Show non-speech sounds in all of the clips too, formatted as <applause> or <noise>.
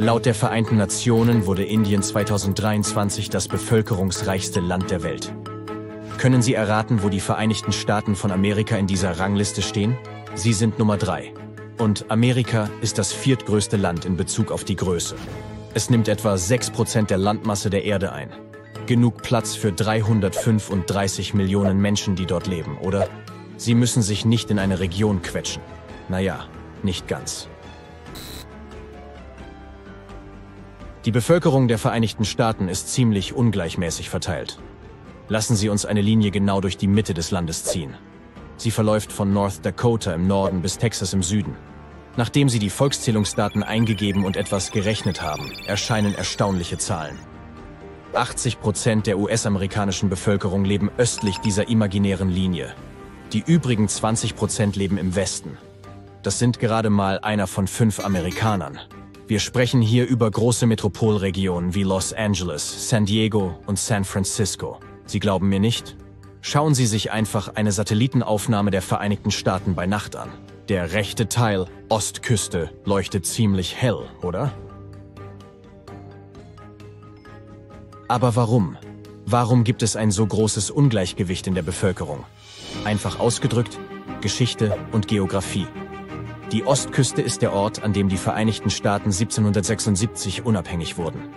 Laut der Vereinten Nationen wurde Indien 2023 das bevölkerungsreichste Land der Welt. Können Sie erraten, wo die Vereinigten Staaten von Amerika in dieser Rangliste stehen? Sie sind Nummer drei. Und Amerika ist das viertgrößte Land in Bezug auf die Größe. Es nimmt etwa 6% der Landmasse der Erde ein. Genug Platz für 335 Millionen Menschen, die dort leben, oder? Sie müssen sich nicht in eine Region quetschen. Naja, nicht ganz. Die Bevölkerung der Vereinigten Staaten ist ziemlich ungleichmäßig verteilt. Lassen Sie uns eine Linie genau durch die Mitte des Landes ziehen. Sie verläuft von North Dakota im Norden bis Texas im Süden. Nachdem Sie die Volkszählungsdaten eingegeben und etwas gerechnet haben, erscheinen erstaunliche Zahlen. 80 Prozent der US-amerikanischen Bevölkerung leben östlich dieser imaginären Linie. Die übrigen 20 Prozent leben im Westen. Das sind gerade mal einer von fünf Amerikanern. Wir sprechen hier über große Metropolregionen wie Los Angeles, San Diego und San Francisco. Sie glauben mir nicht? Schauen Sie sich einfach eine Satellitenaufnahme der Vereinigten Staaten bei Nacht an. Der rechte Teil, Ostküste, leuchtet ziemlich hell, oder? Aber warum? Warum gibt es ein so großes Ungleichgewicht in der Bevölkerung? Einfach ausgedrückt, Geschichte und Geografie. Die Ostküste ist der Ort, an dem die Vereinigten Staaten 1776 unabhängig wurden.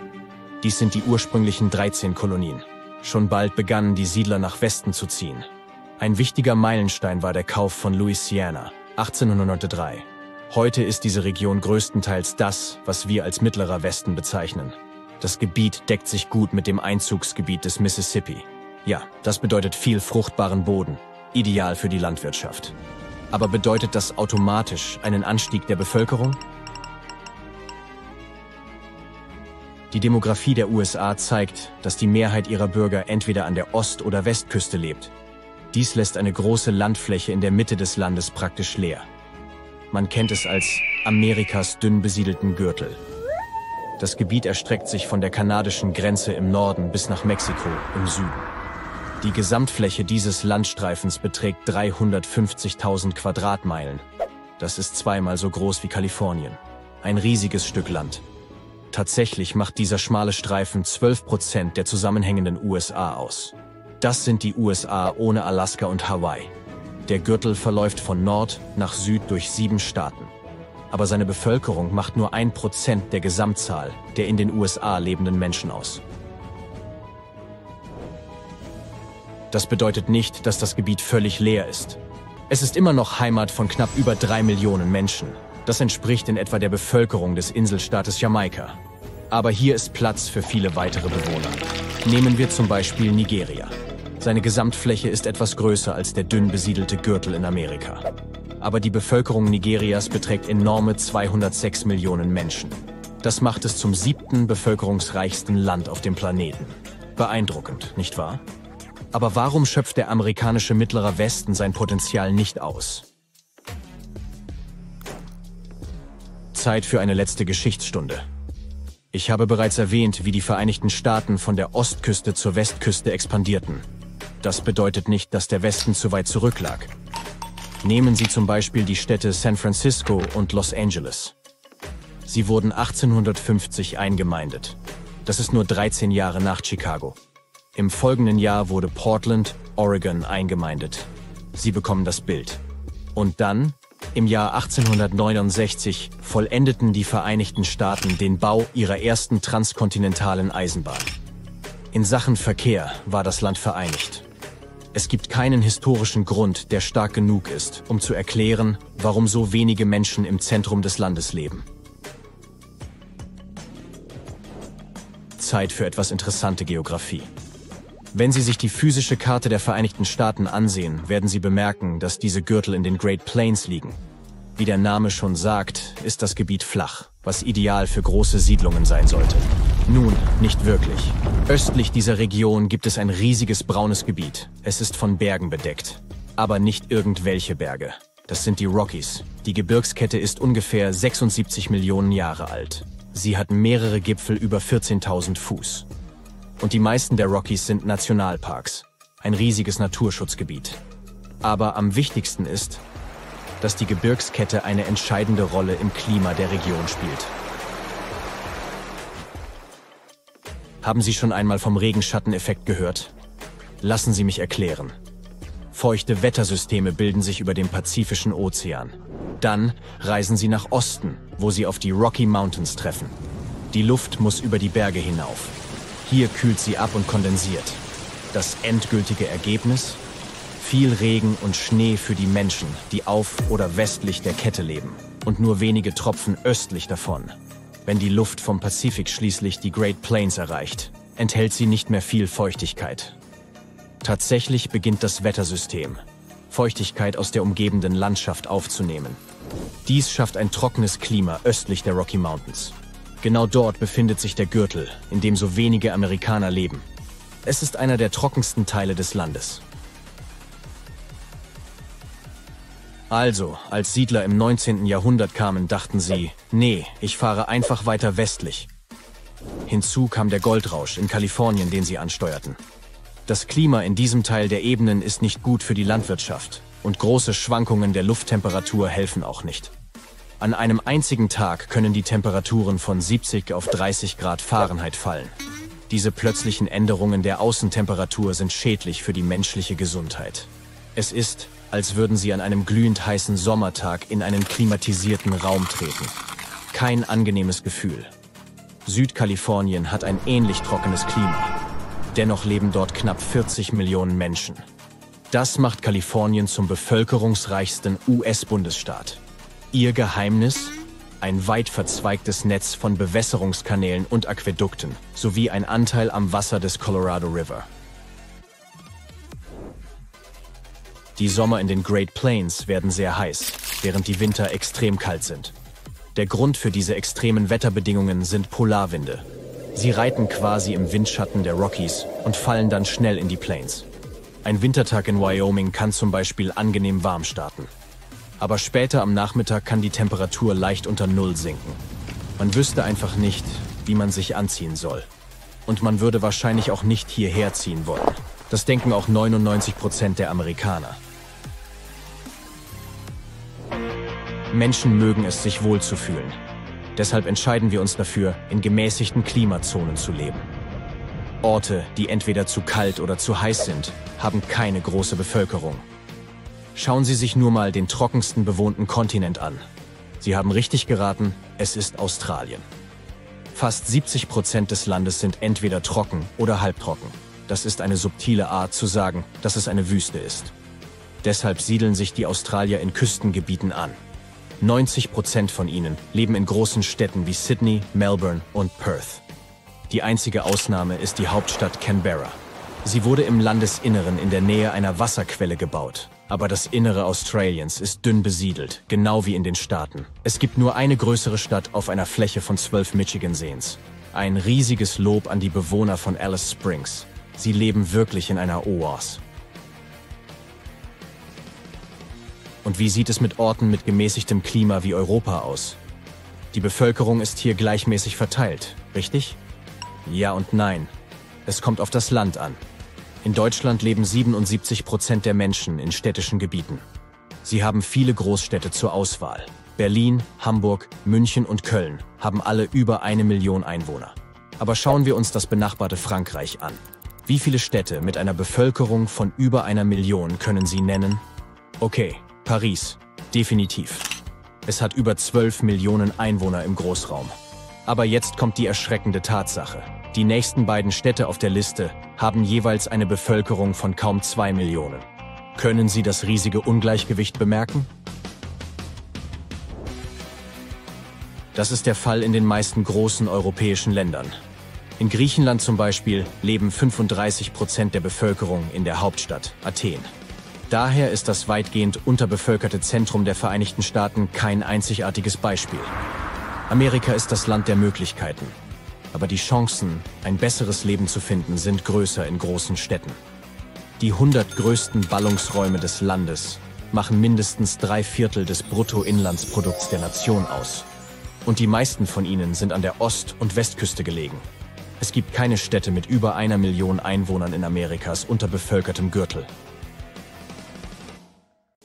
Dies sind die ursprünglichen 13 Kolonien. Schon bald begannen die Siedler nach Westen zu ziehen. Ein wichtiger Meilenstein war der Kauf von Louisiana 1803. Heute ist diese Region größtenteils das, was wir als mittlerer Westen bezeichnen. Das Gebiet deckt sich gut mit dem Einzugsgebiet des Mississippi. Ja, das bedeutet viel fruchtbaren Boden, ideal für die Landwirtschaft. Aber bedeutet das automatisch einen Anstieg der Bevölkerung? Die Demografie der USA zeigt, dass die Mehrheit ihrer Bürger entweder an der Ost- oder Westküste lebt. Dies lässt eine große Landfläche in der Mitte des Landes praktisch leer. Man kennt es als Amerikas dünn besiedelten Gürtel. Das Gebiet erstreckt sich von der kanadischen Grenze im Norden bis nach Mexiko im Süden. Die Gesamtfläche dieses Landstreifens beträgt 350.000 Quadratmeilen. Das ist zweimal so groß wie Kalifornien. Ein riesiges Stück Land. Tatsächlich macht dieser schmale Streifen 12 Prozent der zusammenhängenden USA aus. Das sind die USA ohne Alaska und Hawaii. Der Gürtel verläuft von Nord nach Süd durch sieben Staaten. Aber seine Bevölkerung macht nur ein Prozent der Gesamtzahl der in den USA lebenden Menschen aus. Das bedeutet nicht, dass das Gebiet völlig leer ist. Es ist immer noch Heimat von knapp über drei Millionen Menschen. Das entspricht in etwa der Bevölkerung des Inselstaates Jamaika. Aber hier ist Platz für viele weitere Bewohner. Nehmen wir zum Beispiel Nigeria. Seine Gesamtfläche ist etwas größer als der dünn besiedelte Gürtel in Amerika. Aber die Bevölkerung Nigerias beträgt enorme 206 Millionen Menschen. Das macht es zum siebten bevölkerungsreichsten Land auf dem Planeten. Beeindruckend, nicht wahr? Aber warum schöpft der amerikanische Mittlerer Westen sein Potenzial nicht aus? Zeit für eine letzte Geschichtsstunde. Ich habe bereits erwähnt, wie die Vereinigten Staaten von der Ostküste zur Westküste expandierten. Das bedeutet nicht, dass der Westen zu weit zurücklag. Nehmen Sie zum Beispiel die Städte San Francisco und Los Angeles. Sie wurden 1850 eingemeindet. Das ist nur 13 Jahre nach Chicago. Im folgenden Jahr wurde Portland, Oregon eingemeindet. Sie bekommen das Bild. Und dann, im Jahr 1869 vollendeten die Vereinigten Staaten den Bau ihrer ersten transkontinentalen Eisenbahn. In Sachen Verkehr war das Land vereinigt. Es gibt keinen historischen Grund, der stark genug ist, um zu erklären, warum so wenige Menschen im Zentrum des Landes leben. Zeit für etwas interessante Geografie. Wenn Sie sich die physische Karte der Vereinigten Staaten ansehen, werden Sie bemerken, dass diese Gürtel in den Great Plains liegen. Wie der Name schon sagt, ist das Gebiet flach, was ideal für große Siedlungen sein sollte. Nun, nicht wirklich. Östlich dieser Region gibt es ein riesiges braunes Gebiet. Es ist von Bergen bedeckt. Aber nicht irgendwelche Berge. Das sind die Rockies. Die Gebirgskette ist ungefähr 76 Millionen Jahre alt. Sie hat mehrere Gipfel über 14.000 Fuß. Und die meisten der Rockies sind Nationalparks, ein riesiges Naturschutzgebiet. Aber am wichtigsten ist, dass die Gebirgskette eine entscheidende Rolle im Klima der Region spielt. Haben Sie schon einmal vom Regenschatteneffekt gehört? Lassen Sie mich erklären. Feuchte Wettersysteme bilden sich über dem Pazifischen Ozean. Dann reisen sie nach Osten, wo sie auf die Rocky Mountains treffen. Die Luft muss über die Berge hinauf. Hier kühlt sie ab und kondensiert. Das endgültige Ergebnis? Viel Regen und Schnee für die Menschen, die auf oder westlich der Kette leben und nur wenige Tropfen östlich davon. Wenn die Luft vom Pazifik schließlich die Great Plains erreicht, enthält sie nicht mehr viel Feuchtigkeit. Tatsächlich beginnt das Wettersystem, Feuchtigkeit aus der umgebenden Landschaft aufzunehmen. Dies schafft ein trockenes Klima östlich der Rocky Mountains. Genau dort befindet sich der Gürtel, in dem so wenige Amerikaner leben. Es ist einer der trockensten Teile des Landes. Also, als Siedler im 19. Jahrhundert kamen, dachten sie, nee, ich fahre einfach weiter westlich. Hinzu kam der Goldrausch in Kalifornien, den sie ansteuerten. Das Klima in diesem Teil der Ebenen ist nicht gut für die Landwirtschaft und große Schwankungen der Lufttemperatur helfen auch nicht. An einem einzigen Tag können die Temperaturen von 70 auf 30 Grad Fahrenheit fallen. Diese plötzlichen Änderungen der Außentemperatur sind schädlich für die menschliche Gesundheit. Es ist, als würden sie an einem glühend heißen Sommertag in einen klimatisierten Raum treten. Kein angenehmes Gefühl. Südkalifornien hat ein ähnlich trockenes Klima. Dennoch leben dort knapp 40 Millionen Menschen. Das macht Kalifornien zum bevölkerungsreichsten US-Bundesstaat. Ihr Geheimnis? Ein weit verzweigtes Netz von Bewässerungskanälen und Aquädukten sowie ein Anteil am Wasser des Colorado River. Die Sommer in den Great Plains werden sehr heiß, während die Winter extrem kalt sind. Der Grund für diese extremen Wetterbedingungen sind Polarwinde, Sie reiten quasi im Windschatten der Rockies und fallen dann schnell in die Plains. Ein Wintertag in Wyoming kann zum Beispiel angenehm warm starten. Aber später am Nachmittag kann die Temperatur leicht unter Null sinken. Man wüsste einfach nicht, wie man sich anziehen soll. Und man würde wahrscheinlich auch nicht hierher ziehen wollen. Das denken auch 99 Prozent der Amerikaner. Menschen mögen es, sich wohlzufühlen. Deshalb entscheiden wir uns dafür, in gemäßigten Klimazonen zu leben. Orte, die entweder zu kalt oder zu heiß sind, haben keine große Bevölkerung. Schauen Sie sich nur mal den trockensten bewohnten Kontinent an. Sie haben richtig geraten, es ist Australien. Fast 70 Prozent des Landes sind entweder trocken oder halbtrocken. Das ist eine subtile Art zu sagen, dass es eine Wüste ist. Deshalb siedeln sich die Australier in Küstengebieten an. 90 Prozent von ihnen leben in großen Städten wie Sydney, Melbourne und Perth. Die einzige Ausnahme ist die Hauptstadt Canberra. Sie wurde im Landesinneren in der Nähe einer Wasserquelle gebaut. Aber das Innere Australiens ist dünn besiedelt, genau wie in den Staaten. Es gibt nur eine größere Stadt auf einer Fläche von zwölf Michigan-Seens. Ein riesiges Lob an die Bewohner von Alice Springs. Sie leben wirklich in einer Oase. Und wie sieht es mit Orten mit gemäßigtem Klima wie Europa aus? Die Bevölkerung ist hier gleichmäßig verteilt, richtig? Ja und nein. Es kommt auf das Land an. In Deutschland leben 77 Prozent der Menschen in städtischen Gebieten. Sie haben viele Großstädte zur Auswahl. Berlin, Hamburg, München und Köln haben alle über eine Million Einwohner. Aber schauen wir uns das benachbarte Frankreich an. Wie viele Städte mit einer Bevölkerung von über einer Million können Sie nennen? Okay, Paris, definitiv. Es hat über 12 Millionen Einwohner im Großraum. Aber jetzt kommt die erschreckende Tatsache. Die nächsten beiden Städte auf der Liste haben jeweils eine Bevölkerung von kaum 2 Millionen. Können Sie das riesige Ungleichgewicht bemerken? Das ist der Fall in den meisten großen europäischen Ländern. In Griechenland zum Beispiel leben 35 Prozent der Bevölkerung in der Hauptstadt, Athen. Daher ist das weitgehend unterbevölkerte Zentrum der Vereinigten Staaten kein einzigartiges Beispiel. Amerika ist das Land der Möglichkeiten. Aber die Chancen, ein besseres Leben zu finden, sind größer in großen Städten. Die 100 größten Ballungsräume des Landes machen mindestens drei Viertel des Bruttoinlandsprodukts der Nation aus. Und die meisten von ihnen sind an der Ost- und Westküste gelegen. Es gibt keine Städte mit über einer Million Einwohnern in Amerikas unterbevölkertem Gürtel.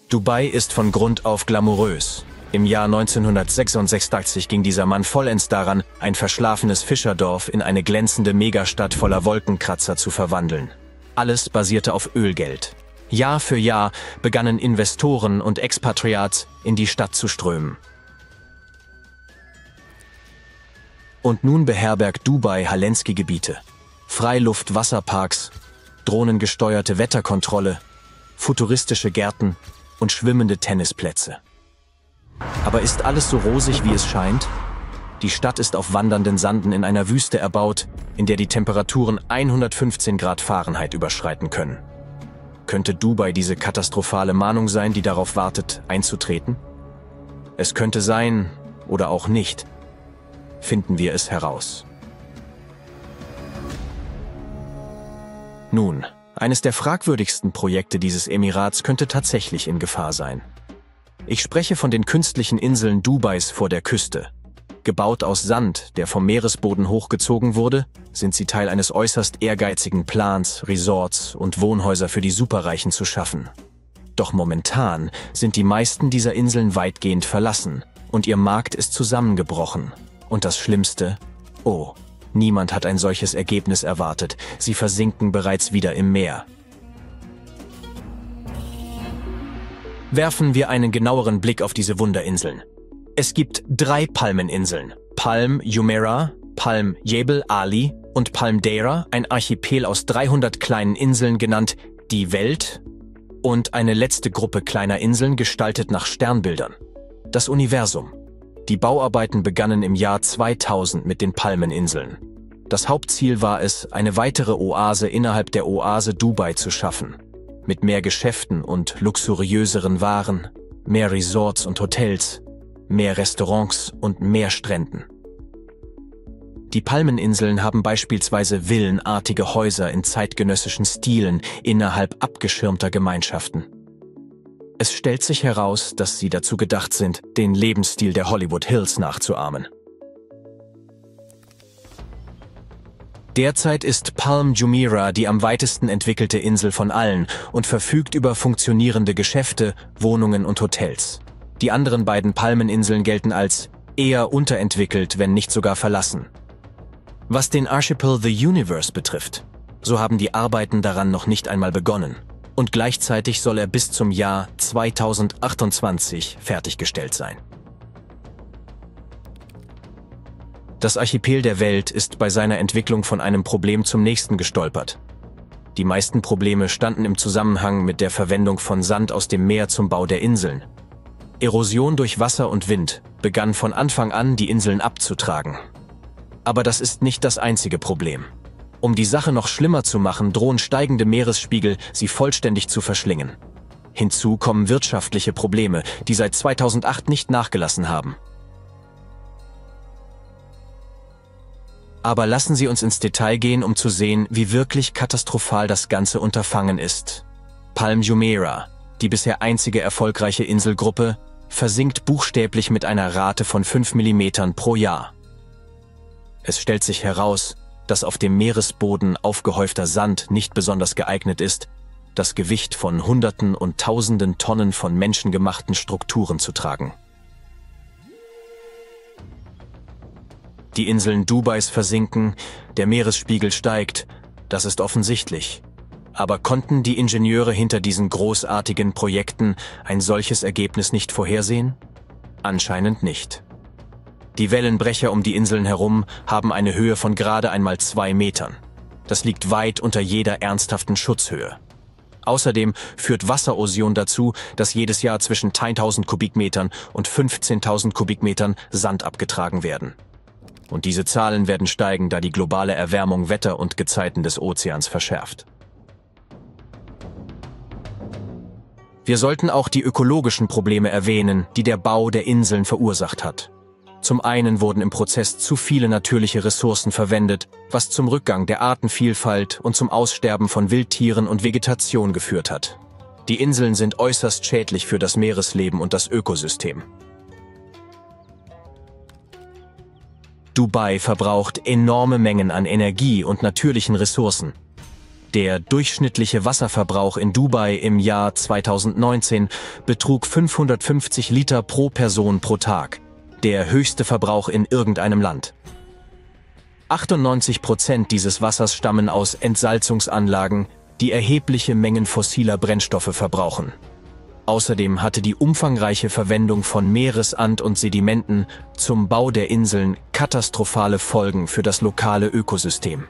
Dubai ist von Grund auf glamourös. Im Jahr 1966 ging dieser Mann vollends daran, ein verschlafenes Fischerdorf in eine glänzende Megastadt voller Wolkenkratzer zu verwandeln. Alles basierte auf Ölgeld. Jahr für Jahr begannen Investoren und Expatriats in die Stadt zu strömen. Und nun beherbergt Dubai Halensky-Gebiete, Freiluft-Wasserparks, drohnengesteuerte Wetterkontrolle, futuristische Gärten und schwimmende Tennisplätze. Aber ist alles so rosig, wie es scheint? Die Stadt ist auf wandernden Sanden in einer Wüste erbaut, in der die Temperaturen 115 Grad Fahrenheit überschreiten können. Könnte Dubai diese katastrophale Mahnung sein, die darauf wartet, einzutreten? Es könnte sein oder auch nicht. Finden wir es heraus. Nun, eines der fragwürdigsten Projekte dieses Emirats könnte tatsächlich in Gefahr sein. Ich spreche von den künstlichen Inseln Dubais vor der Küste. Gebaut aus Sand, der vom Meeresboden hochgezogen wurde, sind sie Teil eines äußerst ehrgeizigen Plans, Resorts und Wohnhäuser für die Superreichen zu schaffen. Doch momentan sind die meisten dieser Inseln weitgehend verlassen und ihr Markt ist zusammengebrochen. Und das Schlimmste? Oh, niemand hat ein solches Ergebnis erwartet. Sie versinken bereits wieder im Meer. Werfen wir einen genaueren Blick auf diese Wunderinseln. Es gibt drei Palmeninseln. Palm Jumeirah, Palm Jebel Ali und Palm Deira, ein Archipel aus 300 kleinen Inseln genannt die Welt und eine letzte Gruppe kleiner Inseln gestaltet nach Sternbildern. Das Universum. Die Bauarbeiten begannen im Jahr 2000 mit den Palmeninseln. Das Hauptziel war es, eine weitere Oase innerhalb der Oase Dubai zu schaffen mit mehr Geschäften und luxuriöseren Waren, mehr Resorts und Hotels, mehr Restaurants und mehr Stränden. Die Palmeninseln haben beispielsweise villenartige Häuser in zeitgenössischen Stilen innerhalb abgeschirmter Gemeinschaften. Es stellt sich heraus, dass sie dazu gedacht sind, den Lebensstil der Hollywood Hills nachzuahmen. Derzeit ist Palm Jumeirah die am weitesten entwickelte Insel von allen und verfügt über funktionierende Geschäfte, Wohnungen und Hotels. Die anderen beiden Palmeninseln gelten als eher unterentwickelt, wenn nicht sogar verlassen. Was den Archipel The Universe betrifft, so haben die Arbeiten daran noch nicht einmal begonnen. Und gleichzeitig soll er bis zum Jahr 2028 fertiggestellt sein. Das Archipel der Welt ist bei seiner Entwicklung von einem Problem zum nächsten gestolpert. Die meisten Probleme standen im Zusammenhang mit der Verwendung von Sand aus dem Meer zum Bau der Inseln. Erosion durch Wasser und Wind begann von Anfang an, die Inseln abzutragen. Aber das ist nicht das einzige Problem. Um die Sache noch schlimmer zu machen, drohen steigende Meeresspiegel, sie vollständig zu verschlingen. Hinzu kommen wirtschaftliche Probleme, die seit 2008 nicht nachgelassen haben. Aber lassen Sie uns ins Detail gehen, um zu sehen, wie wirklich katastrophal das ganze Unterfangen ist. Palm Jumeirah, die bisher einzige erfolgreiche Inselgruppe, versinkt buchstäblich mit einer Rate von 5 mm pro Jahr. Es stellt sich heraus, dass auf dem Meeresboden aufgehäufter Sand nicht besonders geeignet ist, das Gewicht von Hunderten und Tausenden Tonnen von menschengemachten Strukturen zu tragen. Die Inseln Dubais versinken, der Meeresspiegel steigt, das ist offensichtlich. Aber konnten die Ingenieure hinter diesen großartigen Projekten ein solches Ergebnis nicht vorhersehen? Anscheinend nicht. Die Wellenbrecher um die Inseln herum haben eine Höhe von gerade einmal zwei Metern. Das liegt weit unter jeder ernsthaften Schutzhöhe. Außerdem führt Wasserosion dazu, dass jedes Jahr zwischen 1000 Kubikmetern und 15.000 Kubikmetern Sand abgetragen werden. Und diese Zahlen werden steigen, da die globale Erwärmung Wetter und Gezeiten des Ozeans verschärft. Wir sollten auch die ökologischen Probleme erwähnen, die der Bau der Inseln verursacht hat. Zum einen wurden im Prozess zu viele natürliche Ressourcen verwendet, was zum Rückgang der Artenvielfalt und zum Aussterben von Wildtieren und Vegetation geführt hat. Die Inseln sind äußerst schädlich für das Meeresleben und das Ökosystem. Dubai verbraucht enorme Mengen an Energie und natürlichen Ressourcen. Der durchschnittliche Wasserverbrauch in Dubai im Jahr 2019 betrug 550 Liter pro Person pro Tag, der höchste Verbrauch in irgendeinem Land. 98 Prozent dieses Wassers stammen aus Entsalzungsanlagen, die erhebliche Mengen fossiler Brennstoffe verbrauchen. Außerdem hatte die umfangreiche Verwendung von Meeresand und Sedimenten zum Bau der Inseln katastrophale Folgen für das lokale Ökosystem.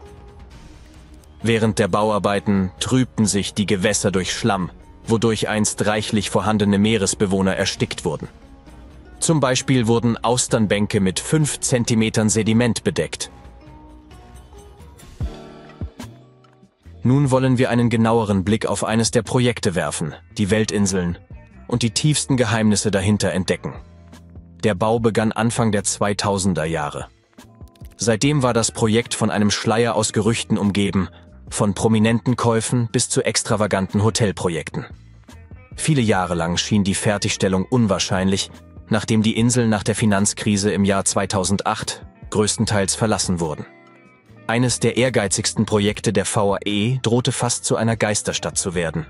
Während der Bauarbeiten trübten sich die Gewässer durch Schlamm, wodurch einst reichlich vorhandene Meeresbewohner erstickt wurden. Zum Beispiel wurden Austernbänke mit 5 cm Sediment bedeckt. Nun wollen wir einen genaueren Blick auf eines der Projekte werfen, die Weltinseln, und die tiefsten Geheimnisse dahinter entdecken. Der Bau begann Anfang der 2000er Jahre. Seitdem war das Projekt von einem Schleier aus Gerüchten umgeben, von prominenten Käufen bis zu extravaganten Hotelprojekten. Viele Jahre lang schien die Fertigstellung unwahrscheinlich, nachdem die Inseln nach der Finanzkrise im Jahr 2008 größtenteils verlassen wurden. Eines der ehrgeizigsten Projekte der VAE drohte fast zu einer Geisterstadt zu werden.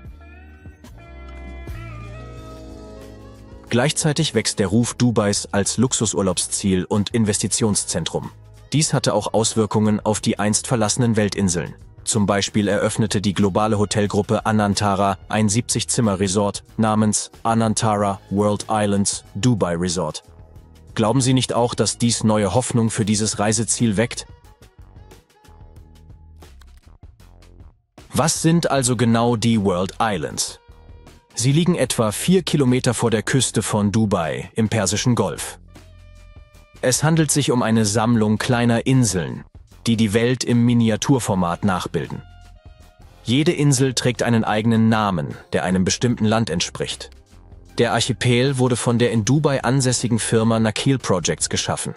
Gleichzeitig wächst der Ruf Dubais als Luxusurlaubsziel und Investitionszentrum. Dies hatte auch Auswirkungen auf die einst verlassenen Weltinseln. Zum Beispiel eröffnete die globale Hotelgruppe Anantara ein 70-Zimmer-Resort namens Anantara World Islands Dubai Resort. Glauben Sie nicht auch, dass dies neue Hoffnung für dieses Reiseziel weckt? Was sind also genau die World Islands? Sie liegen etwa vier Kilometer vor der Küste von Dubai im Persischen Golf. Es handelt sich um eine Sammlung kleiner Inseln, die die Welt im Miniaturformat nachbilden. Jede Insel trägt einen eigenen Namen, der einem bestimmten Land entspricht. Der Archipel wurde von der in Dubai ansässigen Firma Nakil Projects geschaffen.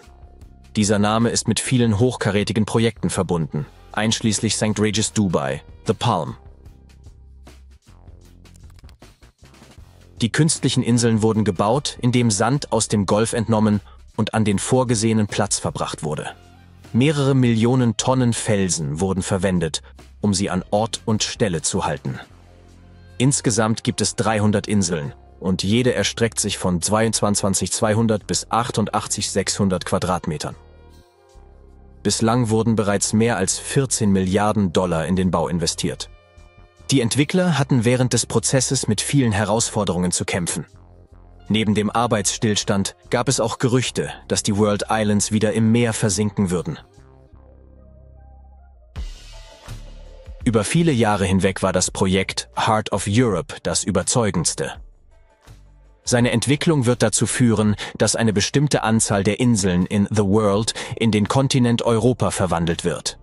Dieser Name ist mit vielen hochkarätigen Projekten verbunden, einschließlich St. Regis Dubai, The Palm. Die künstlichen Inseln wurden gebaut, indem Sand aus dem Golf entnommen und an den vorgesehenen Platz verbracht wurde. Mehrere Millionen Tonnen Felsen wurden verwendet, um sie an Ort und Stelle zu halten. Insgesamt gibt es 300 Inseln und jede erstreckt sich von 22.200 bis 88.600 Quadratmetern. Bislang wurden bereits mehr als 14 Milliarden Dollar in den Bau investiert. Die Entwickler hatten während des Prozesses mit vielen Herausforderungen zu kämpfen. Neben dem Arbeitsstillstand gab es auch Gerüchte, dass die World Islands wieder im Meer versinken würden. Über viele Jahre hinweg war das Projekt Heart of Europe das überzeugendste. Seine Entwicklung wird dazu führen, dass eine bestimmte Anzahl der Inseln in The World in den Kontinent Europa verwandelt wird.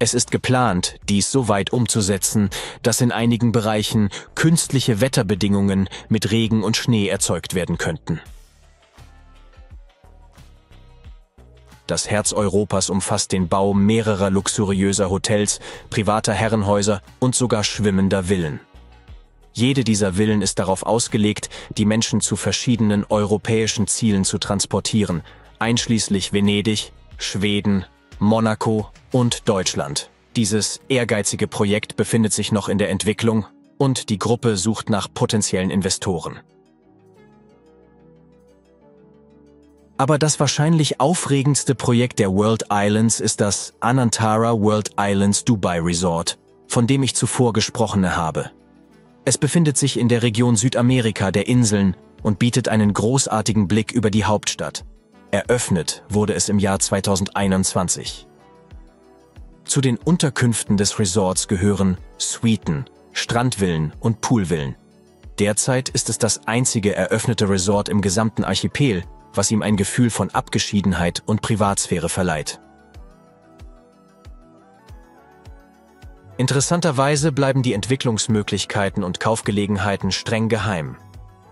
Es ist geplant, dies so weit umzusetzen, dass in einigen Bereichen künstliche Wetterbedingungen mit Regen und Schnee erzeugt werden könnten. Das Herz Europas umfasst den Bau mehrerer luxuriöser Hotels, privater Herrenhäuser und sogar schwimmender Villen. Jede dieser Villen ist darauf ausgelegt, die Menschen zu verschiedenen europäischen Zielen zu transportieren, einschließlich Venedig, Schweden, Monaco und Deutschland. Dieses ehrgeizige Projekt befindet sich noch in der Entwicklung und die Gruppe sucht nach potenziellen Investoren. Aber das wahrscheinlich aufregendste Projekt der World Islands ist das Anantara World Islands Dubai Resort, von dem ich zuvor gesprochen habe. Es befindet sich in der Region Südamerika der Inseln und bietet einen großartigen Blick über die Hauptstadt. Eröffnet wurde es im Jahr 2021. Zu den Unterkünften des Resorts gehören Suiten, Strandvillen und Poolvillen. Derzeit ist es das einzige eröffnete Resort im gesamten Archipel, was ihm ein Gefühl von Abgeschiedenheit und Privatsphäre verleiht. Interessanterweise bleiben die Entwicklungsmöglichkeiten und Kaufgelegenheiten streng geheim.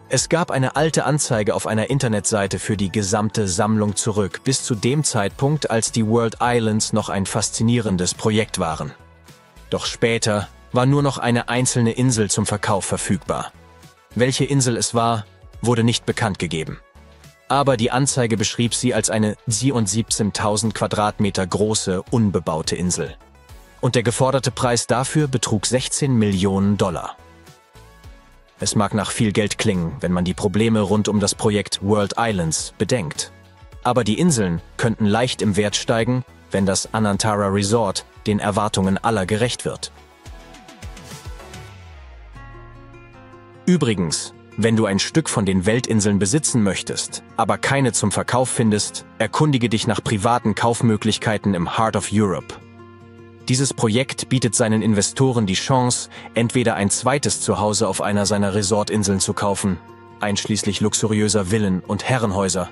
Es gab eine alte Anzeige auf einer Internetseite für die gesamte Sammlung zurück, bis zu dem Zeitpunkt, als die World Islands noch ein faszinierendes Projekt waren. Doch später war nur noch eine einzelne Insel zum Verkauf verfügbar. Welche Insel es war, wurde nicht bekannt gegeben. Aber die Anzeige beschrieb sie als eine 77.000 Quadratmeter große, unbebaute Insel. Und der geforderte Preis dafür betrug 16 Millionen Dollar. Es mag nach viel Geld klingen, wenn man die Probleme rund um das Projekt World Islands bedenkt. Aber die Inseln könnten leicht im Wert steigen, wenn das Anantara Resort den Erwartungen aller gerecht wird. Übrigens, wenn du ein Stück von den Weltinseln besitzen möchtest, aber keine zum Verkauf findest, erkundige dich nach privaten Kaufmöglichkeiten im Heart of Europe. Dieses Projekt bietet seinen Investoren die Chance, entweder ein zweites Zuhause auf einer seiner Resortinseln zu kaufen, einschließlich luxuriöser Villen und Herrenhäuser,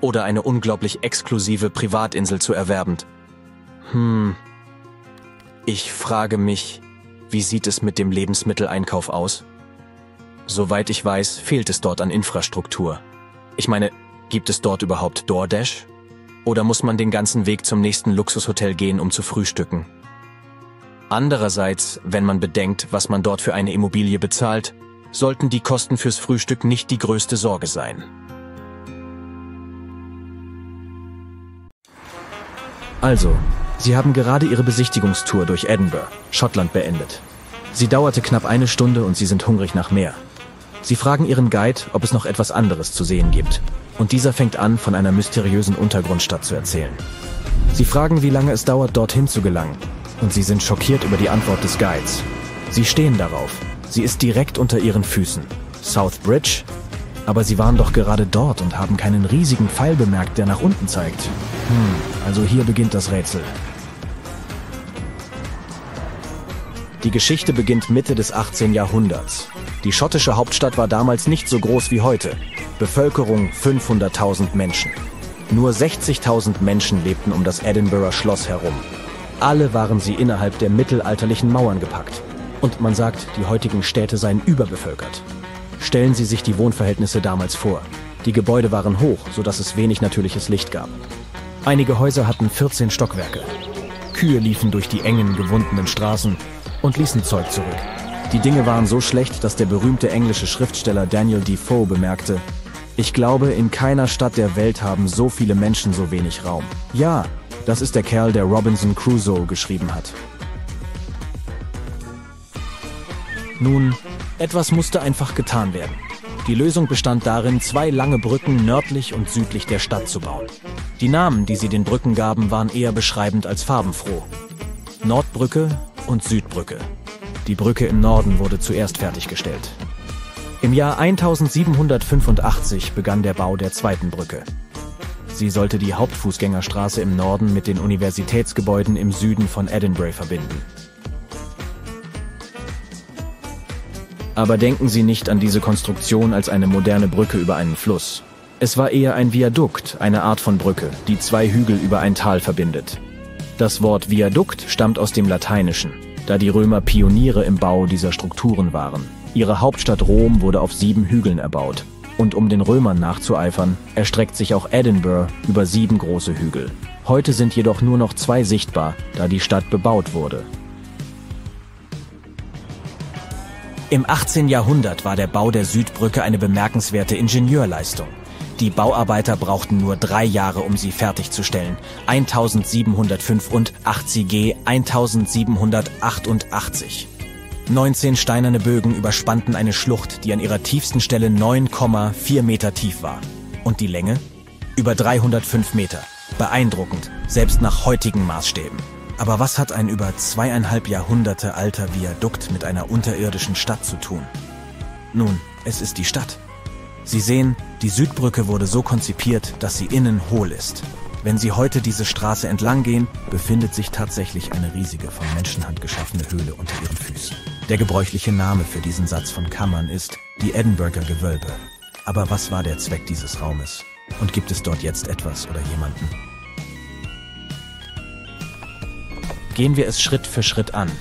oder eine unglaublich exklusive Privatinsel zu erwerben. Hm. Ich frage mich, wie sieht es mit dem Lebensmitteleinkauf aus? Soweit ich weiß, fehlt es dort an Infrastruktur. Ich meine, gibt es dort überhaupt DoorDash? Oder muss man den ganzen Weg zum nächsten Luxushotel gehen, um zu frühstücken? Andererseits, wenn man bedenkt, was man dort für eine Immobilie bezahlt, sollten die Kosten fürs Frühstück nicht die größte Sorge sein. Also, Sie haben gerade Ihre Besichtigungstour durch Edinburgh, Schottland beendet. Sie dauerte knapp eine Stunde und Sie sind hungrig nach mehr. Sie fragen Ihren Guide, ob es noch etwas anderes zu sehen gibt. Und dieser fängt an, von einer mysteriösen Untergrundstadt zu erzählen. Sie fragen, wie lange es dauert, dorthin zu gelangen. Und Sie sind schockiert über die Antwort des Guides. Sie stehen darauf. Sie ist direkt unter Ihren Füßen. South Bridge? Aber Sie waren doch gerade dort und haben keinen riesigen Pfeil bemerkt, der nach unten zeigt. Hm, also hier beginnt das Rätsel. Die Geschichte beginnt Mitte des 18. Jahrhunderts. Die schottische Hauptstadt war damals nicht so groß wie heute. Bevölkerung 500.000 Menschen. Nur 60.000 Menschen lebten um das Edinburgh Schloss herum. Alle waren sie innerhalb der mittelalterlichen Mauern gepackt. Und man sagt, die heutigen Städte seien überbevölkert. Stellen Sie sich die Wohnverhältnisse damals vor. Die Gebäude waren hoch, sodass es wenig natürliches Licht gab. Einige Häuser hatten 14 Stockwerke. Kühe liefen durch die engen, gewundenen Straßen und ließen Zeug zurück. Die Dinge waren so schlecht, dass der berühmte englische Schriftsteller Daniel Defoe bemerkte, ich glaube, in keiner Stadt der Welt haben so viele Menschen so wenig Raum. Ja, das ist der Kerl, der Robinson Crusoe geschrieben hat. Nun, etwas musste einfach getan werden. Die Lösung bestand darin, zwei lange Brücken nördlich und südlich der Stadt zu bauen. Die Namen, die sie den Brücken gaben, waren eher beschreibend als farbenfroh. Nordbrücke und Südbrücke. Die Brücke im Norden wurde zuerst fertiggestellt. Im Jahr 1785 begann der Bau der zweiten Brücke. Sie sollte die Hauptfußgängerstraße im Norden mit den Universitätsgebäuden im Süden von Edinburgh verbinden. Aber denken Sie nicht an diese Konstruktion als eine moderne Brücke über einen Fluss. Es war eher ein Viadukt, eine Art von Brücke, die zwei Hügel über ein Tal verbindet. Das Wort Viadukt stammt aus dem Lateinischen, da die Römer Pioniere im Bau dieser Strukturen waren. Ihre Hauptstadt Rom wurde auf sieben Hügeln erbaut. Und um den Römern nachzueifern, erstreckt sich auch Edinburgh über sieben große Hügel. Heute sind jedoch nur noch zwei sichtbar, da die Stadt bebaut wurde. Im 18. Jahrhundert war der Bau der Südbrücke eine bemerkenswerte Ingenieurleistung. Die Bauarbeiter brauchten nur drei Jahre, um sie fertigzustellen. 1785 G 1788. 19 steinerne Bögen überspannten eine Schlucht, die an ihrer tiefsten Stelle 9,4 Meter tief war. Und die Länge? Über 305 Meter. Beeindruckend, selbst nach heutigen Maßstäben. Aber was hat ein über zweieinhalb Jahrhunderte alter Viadukt mit einer unterirdischen Stadt zu tun? Nun, es ist die Stadt. Sie sehen, die Südbrücke wurde so konzipiert, dass sie innen hohl ist. Wenn Sie heute diese Straße entlang gehen, befindet sich tatsächlich eine riesige von Menschenhand geschaffene Höhle unter Ihren Füßen. Der gebräuchliche Name für diesen Satz von Kammern ist die Edinburgher Gewölbe. Aber was war der Zweck dieses Raumes? Und gibt es dort jetzt etwas oder jemanden? Gehen wir es Schritt für Schritt an.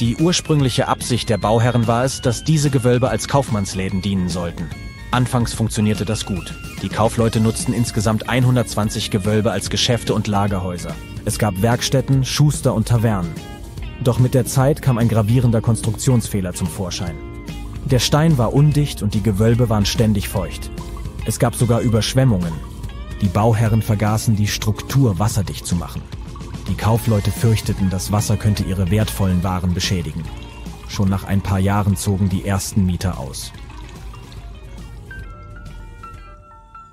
Die ursprüngliche Absicht der Bauherren war es, dass diese Gewölbe als Kaufmannsläden dienen sollten. Anfangs funktionierte das gut. Die Kaufleute nutzten insgesamt 120 Gewölbe als Geschäfte und Lagerhäuser. Es gab Werkstätten, Schuster und Tavernen. Doch mit der Zeit kam ein gravierender Konstruktionsfehler zum Vorschein. Der Stein war undicht und die Gewölbe waren ständig feucht. Es gab sogar Überschwemmungen. Die Bauherren vergaßen, die Struktur wasserdicht zu machen. Die Kaufleute fürchteten, das Wasser könnte ihre wertvollen Waren beschädigen. Schon nach ein paar Jahren zogen die ersten Mieter aus.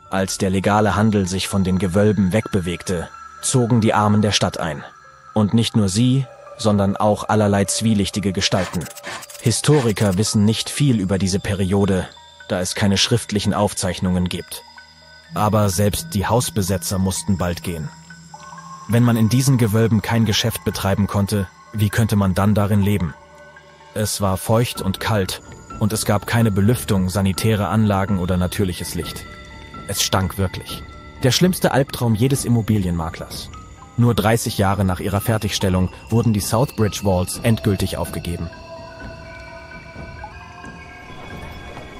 Als der legale Handel sich von den Gewölben wegbewegte, zogen die Armen der Stadt ein. Und nicht nur sie, sondern auch allerlei zwielichtige Gestalten. Historiker wissen nicht viel über diese Periode, da es keine schriftlichen Aufzeichnungen gibt. Aber selbst die Hausbesetzer mussten bald gehen. Wenn man in diesen Gewölben kein Geschäft betreiben konnte, wie könnte man dann darin leben? Es war feucht und kalt und es gab keine Belüftung, sanitäre Anlagen oder natürliches Licht. Es stank wirklich. Der schlimmste Albtraum jedes Immobilienmaklers. Nur 30 Jahre nach ihrer Fertigstellung wurden die Southbridge Walls endgültig aufgegeben.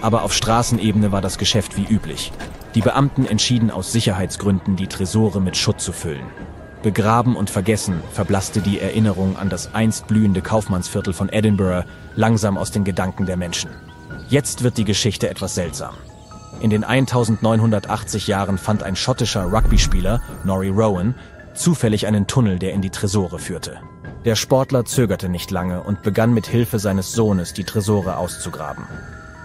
Aber auf Straßenebene war das Geschäft wie üblich. Die Beamten entschieden aus Sicherheitsgründen, die Tresore mit Schutt zu füllen. Begraben und vergessen verblasste die Erinnerung an das einst blühende Kaufmannsviertel von Edinburgh langsam aus den Gedanken der Menschen. Jetzt wird die Geschichte etwas seltsam. In den 1980 Jahren fand ein schottischer Rugby-Spieler, Norrie Rowan, zufällig einen Tunnel, der in die Tresore führte. Der Sportler zögerte nicht lange und begann mit Hilfe seines Sohnes die Tresore auszugraben.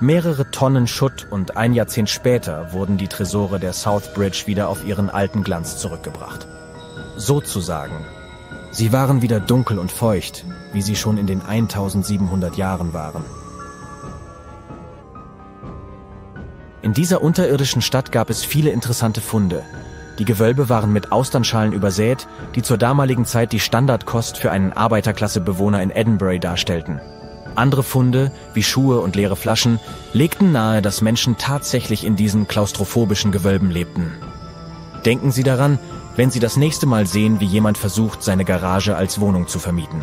Mehrere Tonnen Schutt und ein Jahrzehnt später wurden die Tresore der Southbridge wieder auf ihren alten Glanz zurückgebracht sozusagen. Sie waren wieder dunkel und feucht, wie sie schon in den 1700 Jahren waren. In dieser unterirdischen Stadt gab es viele interessante Funde. Die Gewölbe waren mit Austernschalen übersät, die zur damaligen Zeit die Standardkost für einen Arbeiterklassebewohner in Edinburgh darstellten. Andere Funde, wie Schuhe und leere Flaschen, legten nahe, dass Menschen tatsächlich in diesen klaustrophobischen Gewölben lebten. Denken Sie daran, wenn Sie das nächste Mal sehen, wie jemand versucht, seine Garage als Wohnung zu vermieten.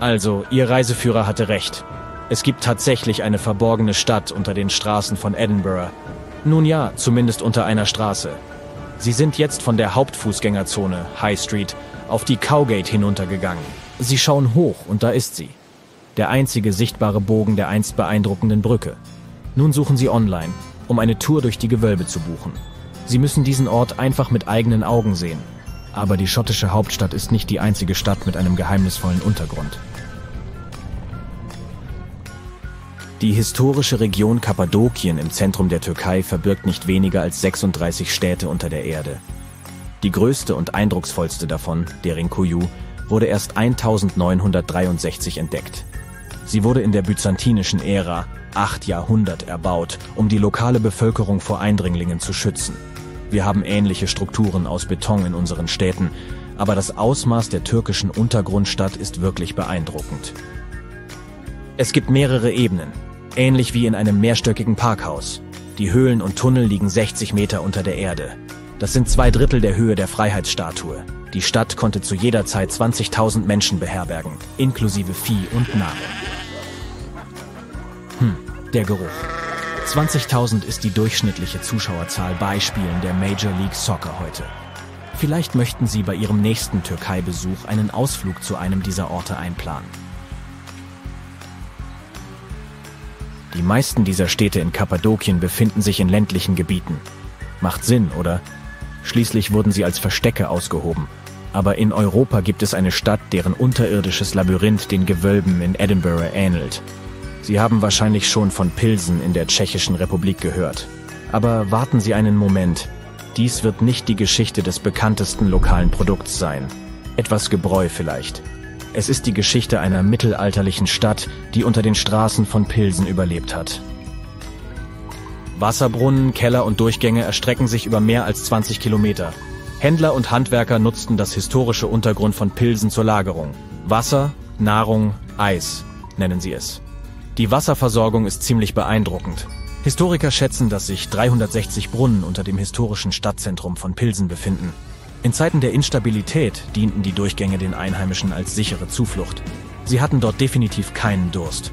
Also, Ihr Reiseführer hatte recht. Es gibt tatsächlich eine verborgene Stadt unter den Straßen von Edinburgh. Nun ja, zumindest unter einer Straße. Sie sind jetzt von der Hauptfußgängerzone, High Street, auf die Cowgate hinuntergegangen. Sie schauen hoch und da ist sie. Der einzige sichtbare Bogen der einst beeindruckenden Brücke. Nun suchen Sie online um eine Tour durch die Gewölbe zu buchen. Sie müssen diesen Ort einfach mit eigenen Augen sehen. Aber die schottische Hauptstadt ist nicht die einzige Stadt mit einem geheimnisvollen Untergrund. Die historische Region Kappadokien im Zentrum der Türkei verbirgt nicht weniger als 36 Städte unter der Erde. Die größte und eindrucksvollste davon, Derinkuyu, wurde erst 1963 entdeckt. Sie wurde in der byzantinischen Ära acht Jahrhundert erbaut, um die lokale Bevölkerung vor Eindringlingen zu schützen. Wir haben ähnliche Strukturen aus Beton in unseren Städten, aber das Ausmaß der türkischen Untergrundstadt ist wirklich beeindruckend. Es gibt mehrere Ebenen, ähnlich wie in einem mehrstöckigen Parkhaus. Die Höhlen und Tunnel liegen 60 Meter unter der Erde. Das sind zwei Drittel der Höhe der Freiheitsstatue. Die Stadt konnte zu jeder Zeit 20.000 Menschen beherbergen, inklusive Vieh und Nahrung. Hm, der Geruch. 20.000 ist die durchschnittliche Zuschauerzahl bei Spielen der Major League Soccer heute. Vielleicht möchten Sie bei Ihrem nächsten Türkei-Besuch einen Ausflug zu einem dieser Orte einplanen. Die meisten dieser Städte in Kappadokien befinden sich in ländlichen Gebieten. Macht Sinn, oder? Schließlich wurden sie als Verstecke ausgehoben. Aber in Europa gibt es eine Stadt, deren unterirdisches Labyrinth den Gewölben in Edinburgh ähnelt. Sie haben wahrscheinlich schon von Pilsen in der Tschechischen Republik gehört. Aber warten Sie einen Moment. Dies wird nicht die Geschichte des bekanntesten lokalen Produkts sein. Etwas Gebräu vielleicht. Es ist die Geschichte einer mittelalterlichen Stadt, die unter den Straßen von Pilsen überlebt hat. Wasserbrunnen, Keller und Durchgänge erstrecken sich über mehr als 20 Kilometer. Händler und Handwerker nutzten das historische Untergrund von Pilsen zur Lagerung. Wasser, Nahrung, Eis nennen sie es. Die Wasserversorgung ist ziemlich beeindruckend. Historiker schätzen, dass sich 360 Brunnen unter dem historischen Stadtzentrum von Pilsen befinden. In Zeiten der Instabilität dienten die Durchgänge den Einheimischen als sichere Zuflucht. Sie hatten dort definitiv keinen Durst.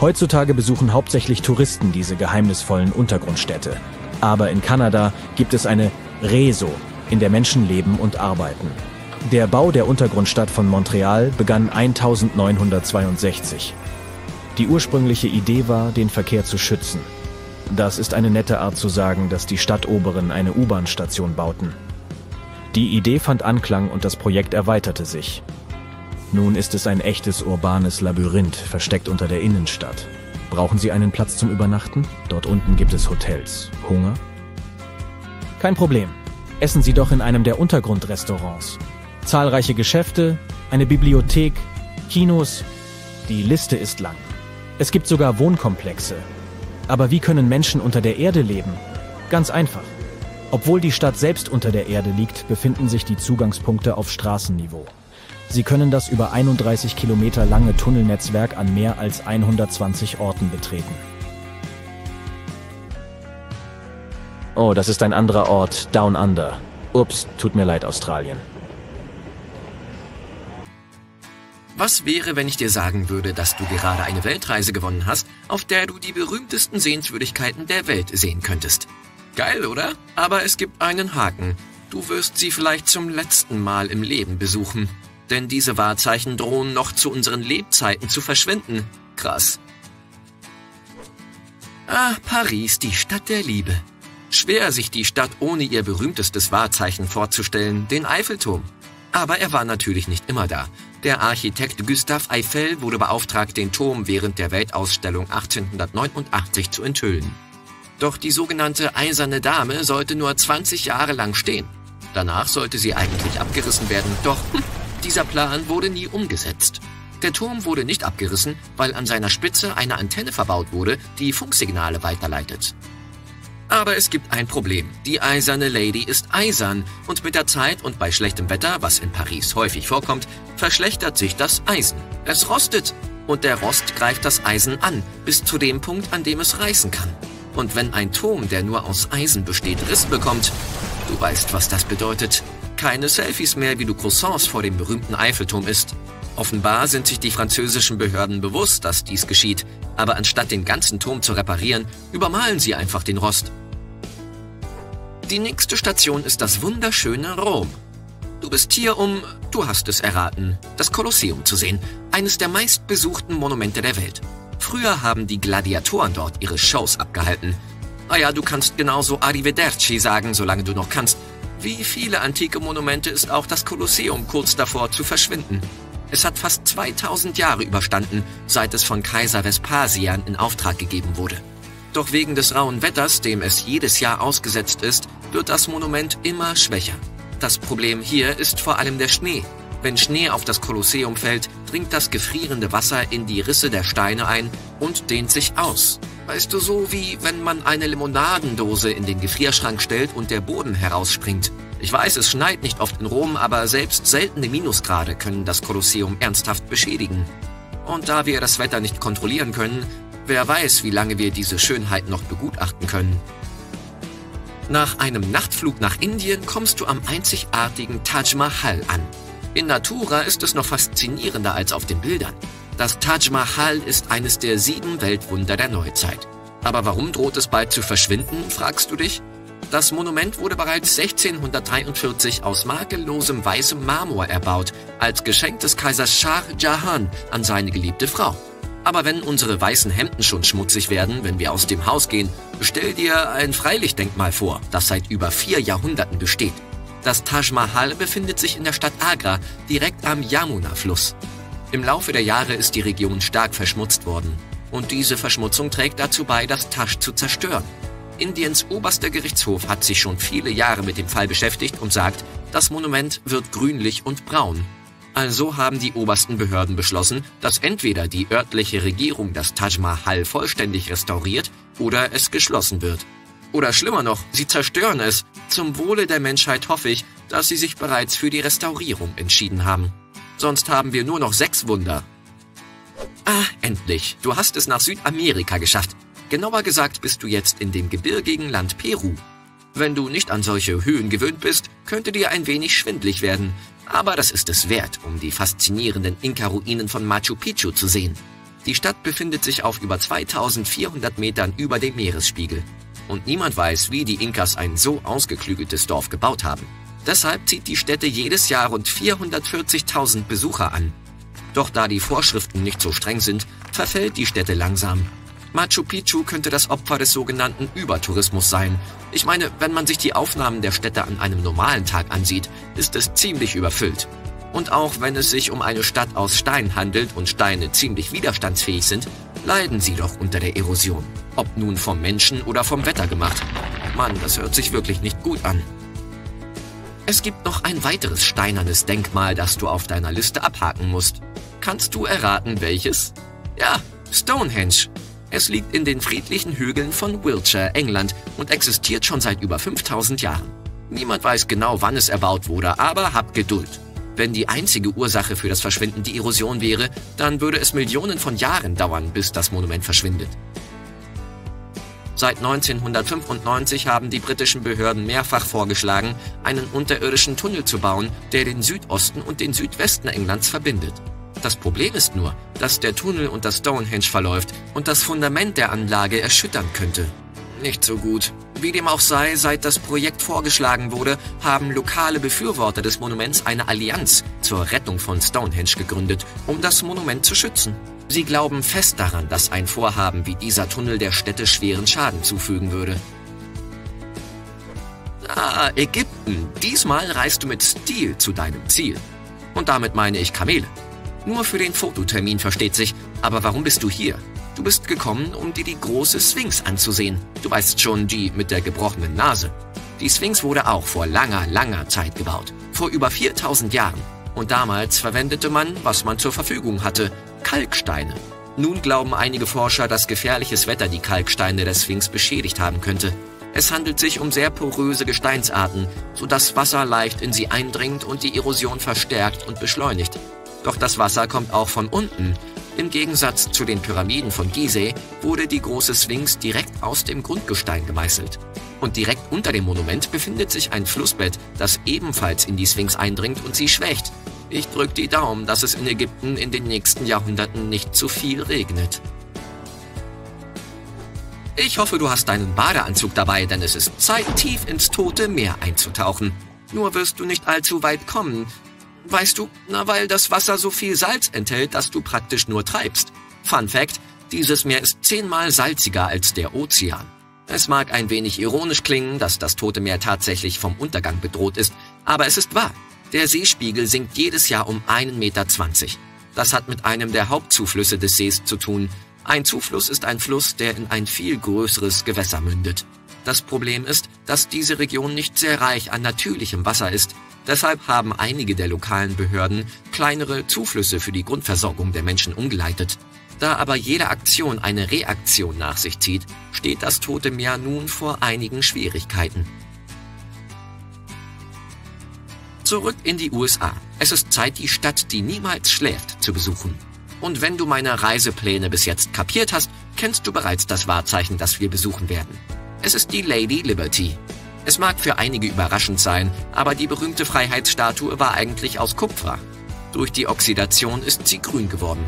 Heutzutage besuchen hauptsächlich Touristen diese geheimnisvollen Untergrundstädte. Aber in Kanada gibt es eine Reso, in der Menschen leben und arbeiten. Der Bau der Untergrundstadt von Montreal begann 1962. Die ursprüngliche Idee war, den Verkehr zu schützen. Das ist eine nette Art zu sagen, dass die Stadtoberen eine U-Bahn-Station bauten. Die Idee fand Anklang und das Projekt erweiterte sich. Nun ist es ein echtes urbanes Labyrinth, versteckt unter der Innenstadt. Brauchen Sie einen Platz zum Übernachten? Dort unten gibt es Hotels. Hunger? Kein Problem. Essen Sie doch in einem der Untergrundrestaurants. Zahlreiche Geschäfte, eine Bibliothek, Kinos. Die Liste ist lang. Es gibt sogar Wohnkomplexe. Aber wie können Menschen unter der Erde leben? Ganz einfach. Obwohl die Stadt selbst unter der Erde liegt, befinden sich die Zugangspunkte auf Straßenniveau. Sie können das über 31 Kilometer lange Tunnelnetzwerk an mehr als 120 Orten betreten. Oh, das ist ein anderer Ort, Down Under. Ups, tut mir leid, Australien. Was wäre, wenn ich dir sagen würde, dass du gerade eine Weltreise gewonnen hast, auf der du die berühmtesten Sehenswürdigkeiten der Welt sehen könntest? Geil, oder? Aber es gibt einen Haken. Du wirst sie vielleicht zum letzten Mal im Leben besuchen. Denn diese Wahrzeichen drohen noch zu unseren Lebzeiten zu verschwinden. Krass. Ah, Paris, die Stadt der Liebe. Schwer, sich die Stadt ohne ihr berühmtestes Wahrzeichen vorzustellen, den Eiffelturm. Aber er war natürlich nicht immer da. Der Architekt Gustave Eiffel wurde beauftragt, den Turm während der Weltausstellung 1889 zu enthüllen. Doch die sogenannte Eiserne Dame sollte nur 20 Jahre lang stehen. Danach sollte sie eigentlich abgerissen werden, doch <laughs> dieser Plan wurde nie umgesetzt. Der Turm wurde nicht abgerissen, weil an seiner Spitze eine Antenne verbaut wurde, die Funksignale weiterleitet. Aber es gibt ein Problem. Die eiserne Lady ist eisern und mit der Zeit und bei schlechtem Wetter, was in Paris häufig vorkommt, verschlechtert sich das Eisen. Es rostet und der Rost greift das Eisen an, bis zu dem Punkt, an dem es reißen kann. Und wenn ein Turm, der nur aus Eisen besteht, Riss bekommt, du weißt, was das bedeutet. Keine Selfies mehr, wie du Croissants vor dem berühmten Eiffelturm isst. Offenbar sind sich die französischen Behörden bewusst, dass dies geschieht, aber anstatt den ganzen Turm zu reparieren, übermalen sie einfach den Rost. Die nächste Station ist das wunderschöne Rom. Du bist hier, um, du hast es erraten, das Kolosseum zu sehen, eines der meistbesuchten Monumente der Welt. Früher haben die Gladiatoren dort ihre Shows abgehalten. Ah ja, du kannst genauso Arrivederci sagen, solange du noch kannst. Wie viele antike Monumente ist auch das Kolosseum kurz davor zu verschwinden. Es hat fast 2000 Jahre überstanden, seit es von Kaiser Vespasian in Auftrag gegeben wurde. Doch wegen des rauen Wetters, dem es jedes Jahr ausgesetzt ist, wird das Monument immer schwächer. Das Problem hier ist vor allem der Schnee. Wenn Schnee auf das Kolosseum fällt, dringt das gefrierende Wasser in die Risse der Steine ein und dehnt sich aus. Weißt du, so wie wenn man eine Limonadendose in den Gefrierschrank stellt und der Boden herausspringt. Ich weiß, es schneit nicht oft in Rom, aber selbst seltene Minusgrade können das Kolosseum ernsthaft beschädigen. Und da wir das Wetter nicht kontrollieren können, wer weiß, wie lange wir diese Schönheit noch begutachten können. Nach einem Nachtflug nach Indien kommst du am einzigartigen Taj Mahal an. In Natura ist es noch faszinierender als auf den Bildern. Das Taj Mahal ist eines der sieben Weltwunder der Neuzeit. Aber warum droht es bald zu verschwinden, fragst du dich? Das Monument wurde bereits 1643 aus makellosem weißem Marmor erbaut, als Geschenk des Kaisers Shah Jahan an seine geliebte Frau. Aber wenn unsere weißen Hemden schon schmutzig werden, wenn wir aus dem Haus gehen, stell dir ein Freilichtdenkmal vor, das seit über vier Jahrhunderten besteht. Das Taj Mahal befindet sich in der Stadt Agra, direkt am Yamuna-Fluss. Im Laufe der Jahre ist die Region stark verschmutzt worden. Und diese Verschmutzung trägt dazu bei, das Taj zu zerstören. Indiens oberster Gerichtshof hat sich schon viele Jahre mit dem Fall beschäftigt und sagt, das Monument wird grünlich und braun. Also haben die obersten Behörden beschlossen, dass entweder die örtliche Regierung das Taj Mahal vollständig restauriert oder es geschlossen wird. Oder schlimmer noch, sie zerstören es. Zum Wohle der Menschheit hoffe ich, dass sie sich bereits für die Restaurierung entschieden haben. Sonst haben wir nur noch sechs Wunder. Ah, endlich. Du hast es nach Südamerika geschafft. Genauer gesagt bist du jetzt in dem gebirgigen Land Peru. Wenn du nicht an solche Höhen gewöhnt bist, könnte dir ein wenig schwindlig werden. Aber das ist es wert, um die faszinierenden Inka-Ruinen von Machu Picchu zu sehen. Die Stadt befindet sich auf über 2400 Metern über dem Meeresspiegel und niemand weiß, wie die Inkas ein so ausgeklügeltes Dorf gebaut haben. Deshalb zieht die Stätte jedes Jahr rund 440.000 Besucher an. Doch da die Vorschriften nicht so streng sind, verfällt die Stätte langsam. Machu Picchu könnte das Opfer des sogenannten Übertourismus sein. Ich meine, wenn man sich die Aufnahmen der Städte an einem normalen Tag ansieht, ist es ziemlich überfüllt. Und auch wenn es sich um eine Stadt aus Stein handelt und Steine ziemlich widerstandsfähig sind, leiden sie doch unter der Erosion. Ob nun vom Menschen oder vom Wetter gemacht. Mann, das hört sich wirklich nicht gut an. Es gibt noch ein weiteres steinernes Denkmal, das du auf deiner Liste abhaken musst. Kannst du erraten, welches? Ja, Stonehenge. Es liegt in den friedlichen Hügeln von Wiltshire, England und existiert schon seit über 5000 Jahren. Niemand weiß genau, wann es erbaut wurde, aber hab Geduld. Wenn die einzige Ursache für das Verschwinden die Erosion wäre, dann würde es Millionen von Jahren dauern, bis das Monument verschwindet. Seit 1995 haben die britischen Behörden mehrfach vorgeschlagen, einen unterirdischen Tunnel zu bauen, der den Südosten und den Südwesten Englands verbindet. Das Problem ist nur, dass der Tunnel unter Stonehenge verläuft und das Fundament der Anlage erschüttern könnte. Nicht so gut. Wie dem auch sei, seit das Projekt vorgeschlagen wurde, haben lokale Befürworter des Monuments eine Allianz zur Rettung von Stonehenge gegründet, um das Monument zu schützen. Sie glauben fest daran, dass ein Vorhaben wie dieser Tunnel der Städte schweren Schaden zufügen würde. Ah, Ägypten. Diesmal reist du mit Stil zu deinem Ziel. Und damit meine ich Kamele. Nur für den Fototermin versteht sich. Aber warum bist du hier? Du bist gekommen, um dir die große Sphinx anzusehen. Du weißt schon, die mit der gebrochenen Nase. Die Sphinx wurde auch vor langer, langer Zeit gebaut. Vor über 4000 Jahren. Und damals verwendete man, was man zur Verfügung hatte. Kalksteine. Nun glauben einige Forscher, dass gefährliches Wetter die Kalksteine der Sphinx beschädigt haben könnte. Es handelt sich um sehr poröse Gesteinsarten, sodass Wasser leicht in sie eindringt und die Erosion verstärkt und beschleunigt. Doch das Wasser kommt auch von unten. Im Gegensatz zu den Pyramiden von Gizeh wurde die große Sphinx direkt aus dem Grundgestein gemeißelt. Und direkt unter dem Monument befindet sich ein Flussbett, das ebenfalls in die Sphinx eindringt und sie schwächt. Ich drück die Daumen, dass es in Ägypten in den nächsten Jahrhunderten nicht zu viel regnet. Ich hoffe, du hast deinen Badeanzug dabei, denn es ist Zeit, tief ins tote Meer einzutauchen. Nur wirst du nicht allzu weit kommen, Weißt du, na weil das Wasser so viel Salz enthält, dass du praktisch nur treibst. Fun Fact, dieses Meer ist zehnmal salziger als der Ozean. Es mag ein wenig ironisch klingen, dass das Tote Meer tatsächlich vom Untergang bedroht ist, aber es ist wahr. Der Seespiegel sinkt jedes Jahr um 1,20 Meter. Das hat mit einem der Hauptzuflüsse des Sees zu tun. Ein Zufluss ist ein Fluss, der in ein viel größeres Gewässer mündet. Das Problem ist, dass diese Region nicht sehr reich an natürlichem Wasser ist. Deshalb haben einige der lokalen Behörden kleinere Zuflüsse für die Grundversorgung der Menschen umgeleitet. Da aber jede Aktion eine Reaktion nach sich zieht, steht das Tote Meer nun vor einigen Schwierigkeiten. Zurück in die USA. Es ist Zeit, die Stadt, die niemals schläft, zu besuchen. Und wenn du meine Reisepläne bis jetzt kapiert hast, kennst du bereits das Wahrzeichen, das wir besuchen werden. Es ist die Lady Liberty. Es mag für einige überraschend sein, aber die berühmte Freiheitsstatue war eigentlich aus Kupfer. Durch die Oxidation ist sie grün geworden.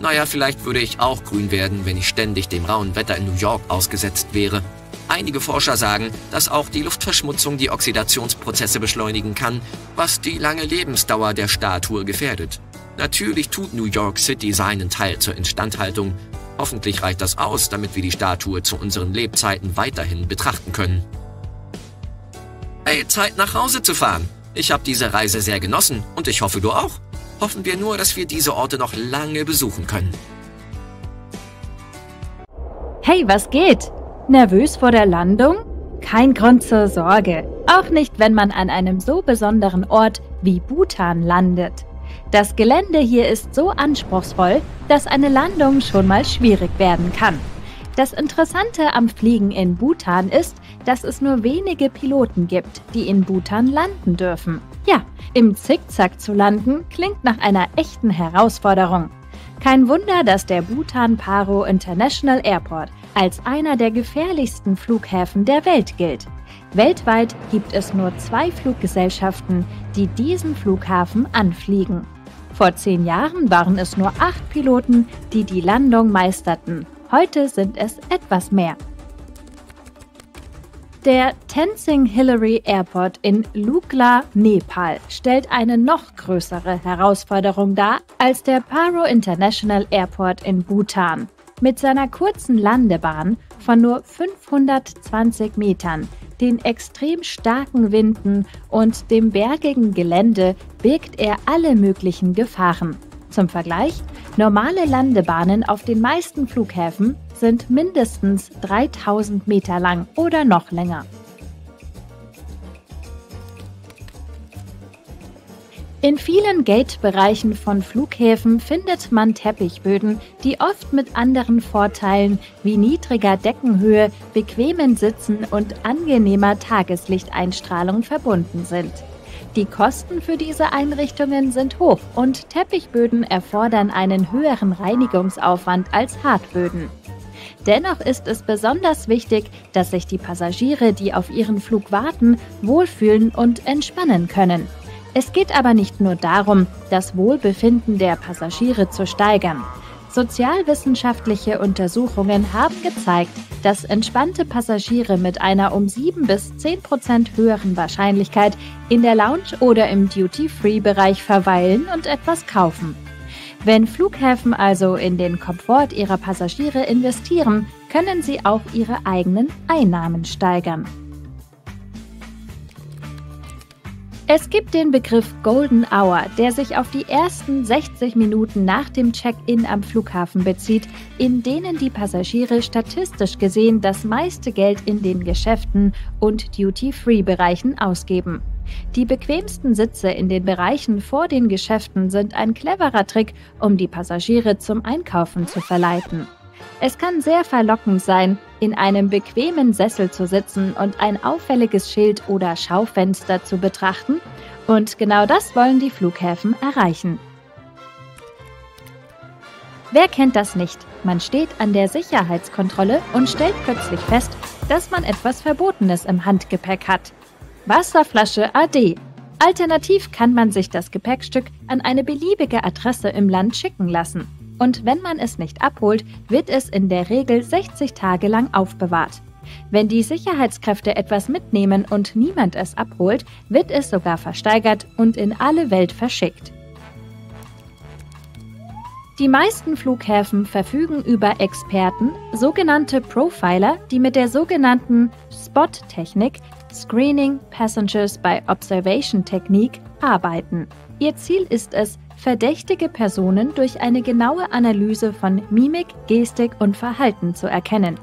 Naja, vielleicht würde ich auch grün werden, wenn ich ständig dem rauen Wetter in New York ausgesetzt wäre. Einige Forscher sagen, dass auch die Luftverschmutzung die Oxidationsprozesse beschleunigen kann, was die lange Lebensdauer der Statue gefährdet. Natürlich tut New York City seinen Teil zur Instandhaltung, Hoffentlich reicht das aus, damit wir die Statue zu unseren Lebzeiten weiterhin betrachten können. Hey, Zeit nach Hause zu fahren. Ich habe diese Reise sehr genossen und ich hoffe du auch. Hoffen wir nur, dass wir diese Orte noch lange besuchen können. Hey, was geht? Nervös vor der Landung? Kein Grund zur Sorge. Auch nicht, wenn man an einem so besonderen Ort wie Bhutan landet. Das Gelände hier ist so anspruchsvoll, dass eine Landung schon mal schwierig werden kann. Das Interessante am Fliegen in Bhutan ist, dass es nur wenige Piloten gibt, die in Bhutan landen dürfen. Ja, im Zickzack zu landen klingt nach einer echten Herausforderung. Kein Wunder, dass der Bhutan Paro International Airport als einer der gefährlichsten Flughäfen der Welt gilt. Weltweit gibt es nur zwei Fluggesellschaften, die diesen Flughafen anfliegen. Vor zehn Jahren waren es nur acht Piloten, die die Landung meisterten. Heute sind es etwas mehr. Der Tenzing Hillary Airport in Lukla, Nepal, stellt eine noch größere Herausforderung dar als der Paro International Airport in Bhutan. Mit seiner kurzen Landebahn von nur 520 Metern, den extrem starken Winden und dem bergigen Gelände birgt er alle möglichen Gefahren. Zum Vergleich, normale Landebahnen auf den meisten Flughäfen sind mindestens 3000 Meter lang oder noch länger. In vielen Gate-Bereichen von Flughäfen findet man Teppichböden, die oft mit anderen Vorteilen wie niedriger Deckenhöhe, bequemen Sitzen und angenehmer Tageslichteinstrahlung verbunden sind. Die Kosten für diese Einrichtungen sind hoch und Teppichböden erfordern einen höheren Reinigungsaufwand als Hartböden. Dennoch ist es besonders wichtig, dass sich die Passagiere, die auf ihren Flug warten, wohlfühlen und entspannen können. Es geht aber nicht nur darum, das Wohlbefinden der Passagiere zu steigern. Sozialwissenschaftliche Untersuchungen haben gezeigt, dass entspannte Passagiere mit einer um 7 bis 10 Prozent höheren Wahrscheinlichkeit in der Lounge oder im Duty-Free-Bereich verweilen und etwas kaufen. Wenn Flughäfen also in den Komfort ihrer Passagiere investieren, können sie auch ihre eigenen Einnahmen steigern. Es gibt den Begriff Golden Hour, der sich auf die ersten 60 Minuten nach dem Check-in am Flughafen bezieht, in denen die Passagiere statistisch gesehen das meiste Geld in den Geschäften und Duty-Free-Bereichen ausgeben. Die bequemsten Sitze in den Bereichen vor den Geschäften sind ein cleverer Trick, um die Passagiere zum Einkaufen zu verleiten. Es kann sehr verlockend sein, in einem bequemen Sessel zu sitzen und ein auffälliges Schild oder Schaufenster zu betrachten. Und genau das wollen die Flughäfen erreichen. Wer kennt das nicht? Man steht an der Sicherheitskontrolle und stellt plötzlich fest, dass man etwas Verbotenes im Handgepäck hat. Wasserflasche AD. Alternativ kann man sich das Gepäckstück an eine beliebige Adresse im Land schicken lassen und wenn man es nicht abholt, wird es in der Regel 60 Tage lang aufbewahrt. Wenn die Sicherheitskräfte etwas mitnehmen und niemand es abholt, wird es sogar versteigert und in alle Welt verschickt. Die meisten Flughäfen verfügen über Experten, sogenannte Profiler, die mit der sogenannten Spot-Technik Screening Passengers by Observation Technik arbeiten. Ihr Ziel ist es, verdächtige Personen durch eine genaue Analyse von Mimik, Gestik und Verhalten zu erkennen.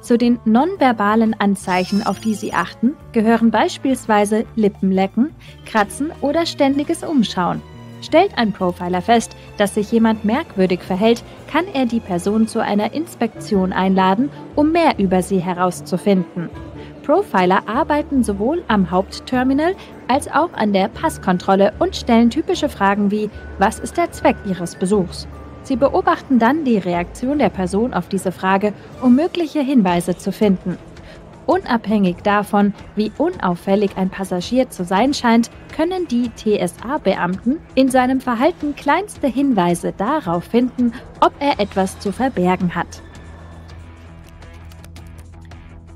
Zu den nonverbalen Anzeichen, auf die sie achten, gehören beispielsweise Lippenlecken, Kratzen oder ständiges Umschauen. Stellt ein Profiler fest, dass sich jemand merkwürdig verhält, kann er die Person zu einer Inspektion einladen, um mehr über sie herauszufinden. Profiler arbeiten sowohl am Hauptterminal als auch an der Passkontrolle und stellen typische Fragen wie Was ist der Zweck Ihres Besuchs? Sie beobachten dann die Reaktion der Person auf diese Frage, um mögliche Hinweise zu finden. Unabhängig davon, wie unauffällig ein Passagier zu sein scheint, können die TSA-Beamten in seinem Verhalten kleinste Hinweise darauf finden, ob er etwas zu verbergen hat.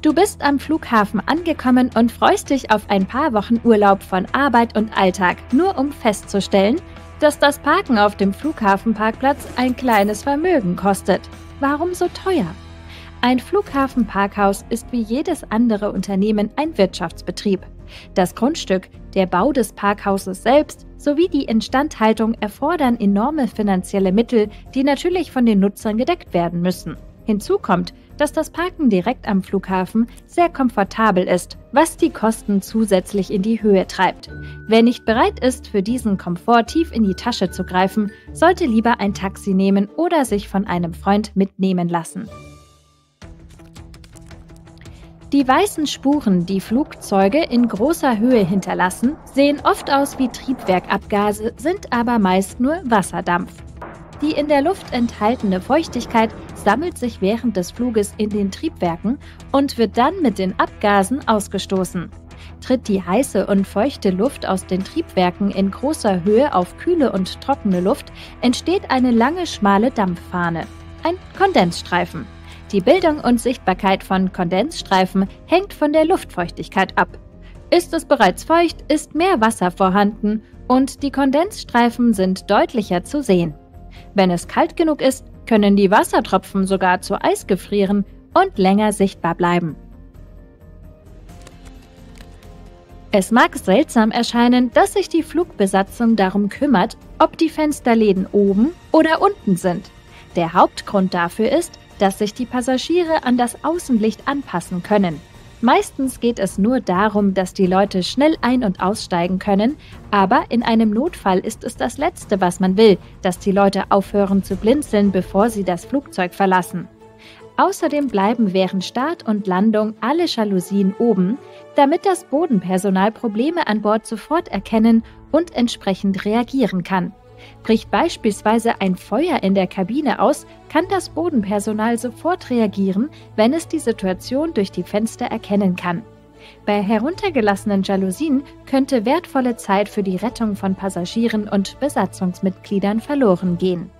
Du bist am Flughafen angekommen und freust dich auf ein paar Wochen Urlaub von Arbeit und Alltag, nur um festzustellen, dass das Parken auf dem Flughafenparkplatz ein kleines Vermögen kostet. Warum so teuer? Ein Flughafenparkhaus ist wie jedes andere Unternehmen ein Wirtschaftsbetrieb. Das Grundstück, der Bau des Parkhauses selbst sowie die Instandhaltung erfordern enorme finanzielle Mittel, die natürlich von den Nutzern gedeckt werden müssen. Hinzu kommt, dass das Parken direkt am Flughafen sehr komfortabel ist, was die Kosten zusätzlich in die Höhe treibt. Wer nicht bereit ist, für diesen Komfort tief in die Tasche zu greifen, sollte lieber ein Taxi nehmen oder sich von einem Freund mitnehmen lassen. Die weißen Spuren, die Flugzeuge in großer Höhe hinterlassen, sehen oft aus wie Triebwerkabgase, sind aber meist nur Wasserdampf. Die in der Luft enthaltene Feuchtigkeit sammelt sich während des Fluges in den Triebwerken und wird dann mit den Abgasen ausgestoßen. Tritt die heiße und feuchte Luft aus den Triebwerken in großer Höhe auf kühle und trockene Luft, entsteht eine lange schmale Dampffahne, ein Kondensstreifen. Die Bildung und Sichtbarkeit von Kondensstreifen hängt von der Luftfeuchtigkeit ab. Ist es bereits feucht, ist mehr Wasser vorhanden und die Kondensstreifen sind deutlicher zu sehen. Wenn es kalt genug ist, können die Wassertropfen sogar zu Eis gefrieren und länger sichtbar bleiben. Es mag seltsam erscheinen, dass sich die Flugbesatzung darum kümmert, ob die Fensterläden oben oder unten sind. Der Hauptgrund dafür ist, dass sich die Passagiere an das Außenlicht anpassen können. Meistens geht es nur darum, dass die Leute schnell ein- und aussteigen können, aber in einem Notfall ist es das Letzte, was man will, dass die Leute aufhören zu blinzeln, bevor sie das Flugzeug verlassen. Außerdem bleiben während Start und Landung alle Jalousien oben, damit das Bodenpersonal Probleme an Bord sofort erkennen und entsprechend reagieren kann. Bricht beispielsweise ein Feuer in der Kabine aus, kann das Bodenpersonal sofort reagieren, wenn es die Situation durch die Fenster erkennen kann. Bei heruntergelassenen Jalousien könnte wertvolle Zeit für die Rettung von Passagieren und Besatzungsmitgliedern verloren gehen.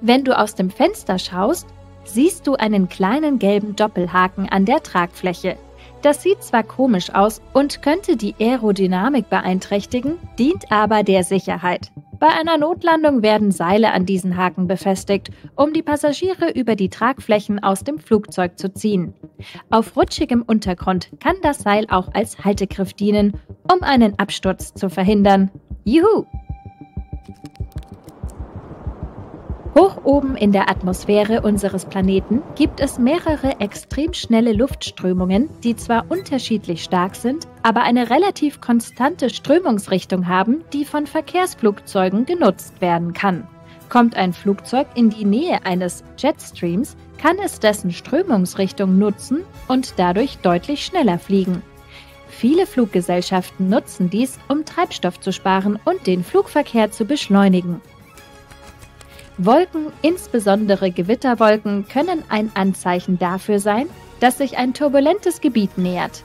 Wenn du aus dem Fenster schaust, siehst du einen kleinen gelben Doppelhaken an der Tragfläche. Das sieht zwar komisch aus und könnte die Aerodynamik beeinträchtigen, dient aber der Sicherheit. Bei einer Notlandung werden Seile an diesen Haken befestigt, um die Passagiere über die Tragflächen aus dem Flugzeug zu ziehen. Auf rutschigem Untergrund kann das Seil auch als Haltegriff dienen, um einen Absturz zu verhindern. Juhu! Hoch oben in der Atmosphäre unseres Planeten gibt es mehrere extrem schnelle Luftströmungen, die zwar unterschiedlich stark sind, aber eine relativ konstante Strömungsrichtung haben, die von Verkehrsflugzeugen genutzt werden kann. Kommt ein Flugzeug in die Nähe eines Jetstreams, kann es dessen Strömungsrichtung nutzen und dadurch deutlich schneller fliegen. Viele Fluggesellschaften nutzen dies, um Treibstoff zu sparen und den Flugverkehr zu beschleunigen. Wolken, insbesondere Gewitterwolken, können ein Anzeichen dafür sein, dass sich ein turbulentes Gebiet nähert.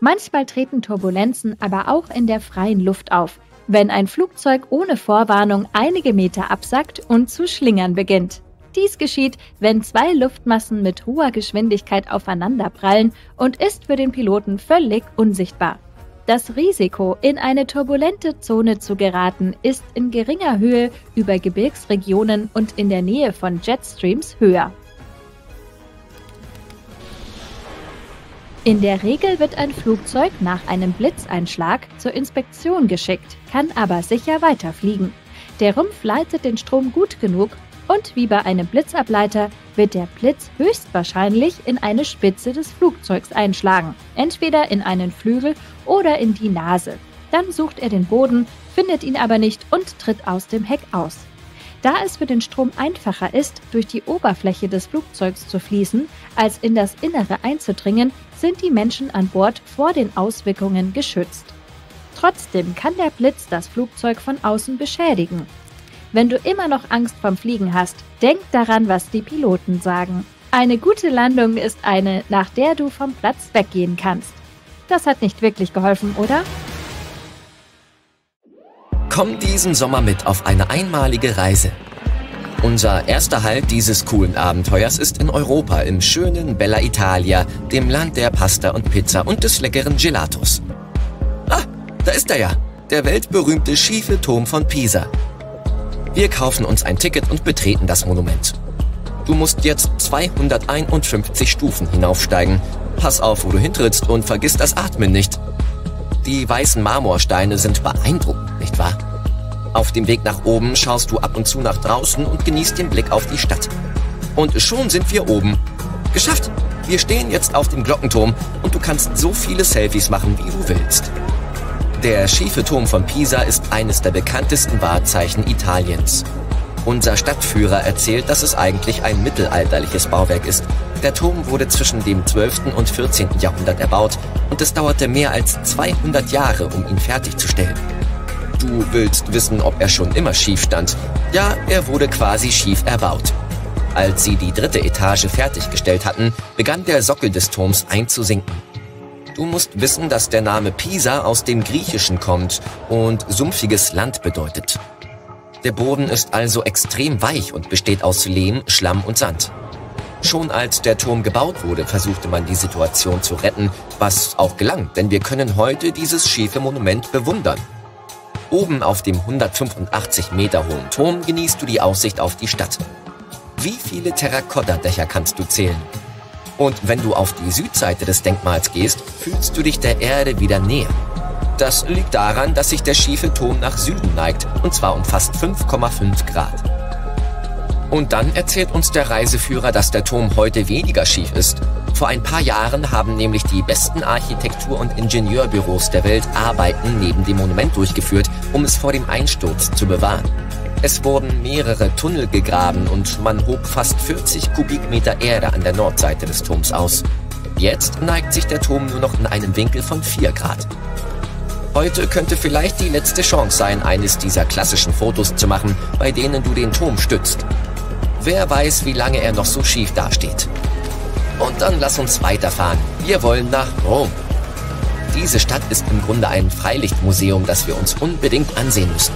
Manchmal treten Turbulenzen aber auch in der freien Luft auf, wenn ein Flugzeug ohne Vorwarnung einige Meter absackt und zu schlingern beginnt. Dies geschieht, wenn zwei Luftmassen mit hoher Geschwindigkeit aufeinanderprallen und ist für den Piloten völlig unsichtbar. Das Risiko, in eine turbulente Zone zu geraten, ist in geringer Höhe über Gebirgsregionen und in der Nähe von Jetstreams höher. In der Regel wird ein Flugzeug nach einem Blitzeinschlag zur Inspektion geschickt, kann aber sicher weiterfliegen. Der Rumpf leitet den Strom gut genug, und wie bei einem Blitzableiter wird der Blitz höchstwahrscheinlich in eine Spitze des Flugzeugs einschlagen, entweder in einen Flügel oder in die Nase. Dann sucht er den Boden, findet ihn aber nicht und tritt aus dem Heck aus. Da es für den Strom einfacher ist, durch die Oberfläche des Flugzeugs zu fließen, als in das Innere einzudringen, sind die Menschen an Bord vor den Auswirkungen geschützt. Trotzdem kann der Blitz das Flugzeug von außen beschädigen, wenn du immer noch Angst vom Fliegen hast, denk daran, was die Piloten sagen. Eine gute Landung ist eine, nach der du vom Platz weggehen kannst. Das hat nicht wirklich geholfen, oder? Komm diesen Sommer mit auf eine einmalige Reise. Unser erster Halt dieses coolen Abenteuers ist in Europa im schönen Bella Italia, dem Land der Pasta und Pizza und des leckeren Gelatos. Ah, da ist er ja, der weltberühmte schiefe Turm von Pisa. Wir kaufen uns ein Ticket und betreten das Monument. Du musst jetzt 251 Stufen hinaufsteigen. Pass auf, wo du hintrittst und vergiss das Atmen nicht. Die weißen Marmorsteine sind beeindruckend, nicht wahr? Auf dem Weg nach oben schaust du ab und zu nach draußen und genießt den Blick auf die Stadt. Und schon sind wir oben. Geschafft! Wir stehen jetzt auf dem Glockenturm und du kannst so viele Selfies machen, wie du willst. Der schiefe Turm von Pisa ist eines der bekanntesten Wahrzeichen Italiens. Unser Stadtführer erzählt, dass es eigentlich ein mittelalterliches Bauwerk ist. Der Turm wurde zwischen dem 12. und 14. Jahrhundert erbaut und es dauerte mehr als 200 Jahre, um ihn fertigzustellen. Du willst wissen, ob er schon immer schief stand? Ja, er wurde quasi schief erbaut. Als sie die dritte Etage fertiggestellt hatten, begann der Sockel des Turms einzusinken. Du musst wissen, dass der Name Pisa aus dem Griechischen kommt und sumpfiges Land bedeutet. Der Boden ist also extrem weich und besteht aus Lehm, Schlamm und Sand. Schon als der Turm gebaut wurde, versuchte man die Situation zu retten, was auch gelang, denn wir können heute dieses schiefe Monument bewundern. Oben auf dem 185 Meter hohen Turm genießt du die Aussicht auf die Stadt. Wie viele Terrakotta-Dächer kannst du zählen? Und wenn du auf die Südseite des Denkmals gehst, fühlst du dich der Erde wieder näher. Das liegt daran, dass sich der schiefe Turm nach Süden neigt, und zwar um fast 5,5 Grad. Und dann erzählt uns der Reiseführer, dass der Turm heute weniger schief ist. Vor ein paar Jahren haben nämlich die besten Architektur- und Ingenieurbüros der Welt Arbeiten neben dem Monument durchgeführt, um es vor dem Einsturz zu bewahren. Es wurden mehrere Tunnel gegraben und man hob fast 40 Kubikmeter Erde an der Nordseite des Turms aus. Jetzt neigt sich der Turm nur noch in einem Winkel von 4 Grad. Heute könnte vielleicht die letzte Chance sein, eines dieser klassischen Fotos zu machen, bei denen du den Turm stützt. Wer weiß, wie lange er noch so schief dasteht. Und dann lass uns weiterfahren. Wir wollen nach Rom. Diese Stadt ist im Grunde ein Freilichtmuseum, das wir uns unbedingt ansehen müssen.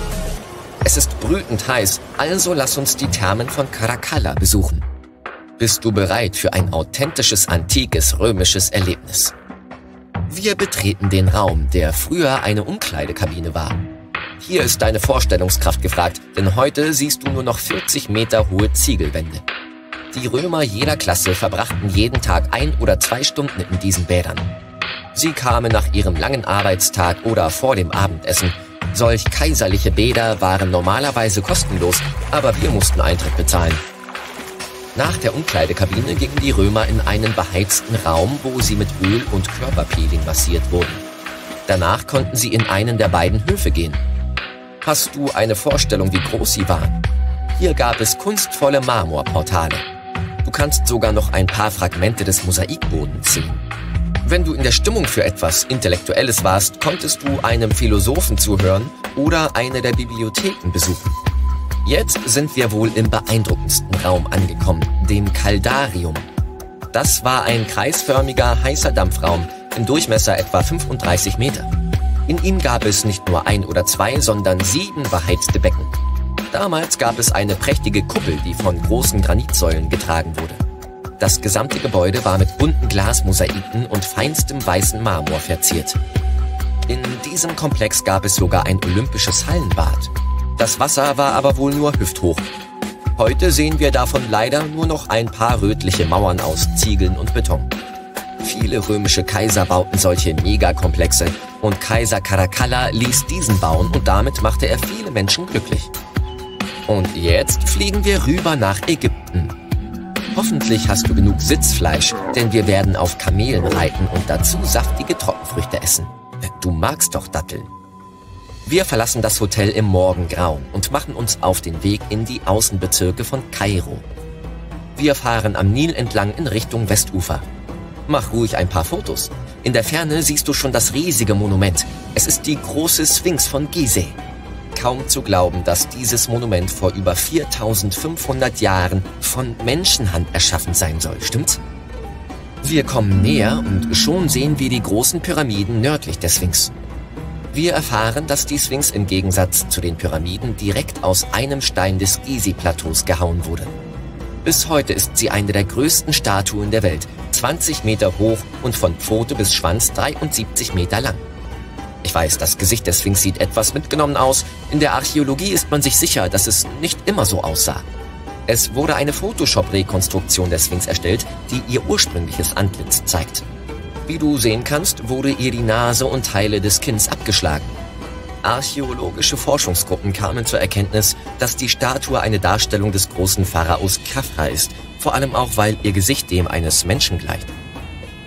Es ist brütend heiß, also lass uns die Thermen von Caracalla besuchen. Bist du bereit für ein authentisches, antikes, römisches Erlebnis? Wir betreten den Raum, der früher eine Umkleidekabine war. Hier ist deine Vorstellungskraft gefragt, denn heute siehst du nur noch 40 Meter hohe Ziegelwände. Die Römer jeder Klasse verbrachten jeden Tag ein oder zwei Stunden in diesen Bädern. Sie kamen nach ihrem langen Arbeitstag oder vor dem Abendessen Solch kaiserliche Bäder waren normalerweise kostenlos, aber wir mussten Eintritt bezahlen. Nach der Umkleidekabine gingen die Römer in einen beheizten Raum, wo sie mit Öl und Körperpeeling massiert wurden. Danach konnten sie in einen der beiden Höfe gehen. Hast du eine Vorstellung, wie groß sie waren? Hier gab es kunstvolle Marmorportale. Du kannst sogar noch ein paar Fragmente des Mosaikbodens sehen. Wenn du in der Stimmung für etwas Intellektuelles warst, konntest du einem Philosophen zuhören oder eine der Bibliotheken besuchen. Jetzt sind wir wohl im beeindruckendsten Raum angekommen, dem Kaldarium. Das war ein kreisförmiger, heißer Dampfraum, im Durchmesser etwa 35 Meter. In ihm gab es nicht nur ein oder zwei, sondern sieben beheizte Becken. Damals gab es eine prächtige Kuppel, die von großen Granitsäulen getragen wurde. Das gesamte Gebäude war mit bunten Glasmosaiken und feinstem weißen Marmor verziert. In diesem Komplex gab es sogar ein olympisches Hallenbad. Das Wasser war aber wohl nur hüfthoch. Heute sehen wir davon leider nur noch ein paar rötliche Mauern aus Ziegeln und Beton. Viele römische Kaiser bauten solche Megakomplexe und Kaiser Caracalla ließ diesen bauen und damit machte er viele Menschen glücklich. Und jetzt fliegen wir rüber nach Ägypten. Hoffentlich hast du genug Sitzfleisch, denn wir werden auf Kamelen reiten und dazu saftige Trockenfrüchte essen. Du magst doch Datteln. Wir verlassen das Hotel im Morgengrauen und machen uns auf den Weg in die Außenbezirke von Kairo. Wir fahren am Nil entlang in Richtung Westufer. Mach ruhig ein paar Fotos. In der Ferne siehst du schon das riesige Monument. Es ist die große Sphinx von Gizeh kaum zu glauben, dass dieses Monument vor über 4500 Jahren von Menschenhand erschaffen sein soll, stimmt's? Wir kommen näher und schon sehen wir die großen Pyramiden nördlich der Sphinx. Wir erfahren, dass die Sphinx im Gegensatz zu den Pyramiden direkt aus einem Stein des Gizi-Plateaus gehauen wurde. Bis heute ist sie eine der größten Statuen der Welt, 20 Meter hoch und von Pfote bis Schwanz 73 Meter lang. Ich weiß, das Gesicht der Sphinx sieht etwas mitgenommen aus. In der Archäologie ist man sich sicher, dass es nicht immer so aussah. Es wurde eine Photoshop-Rekonstruktion der Sphinx erstellt, die ihr ursprüngliches Antlitz zeigt. Wie du sehen kannst, wurde ihr die Nase und Teile des Kinns abgeschlagen. Archäologische Forschungsgruppen kamen zur Erkenntnis, dass die Statue eine Darstellung des großen Pharaos Khafra ist, vor allem auch, weil ihr Gesicht dem eines Menschen gleicht.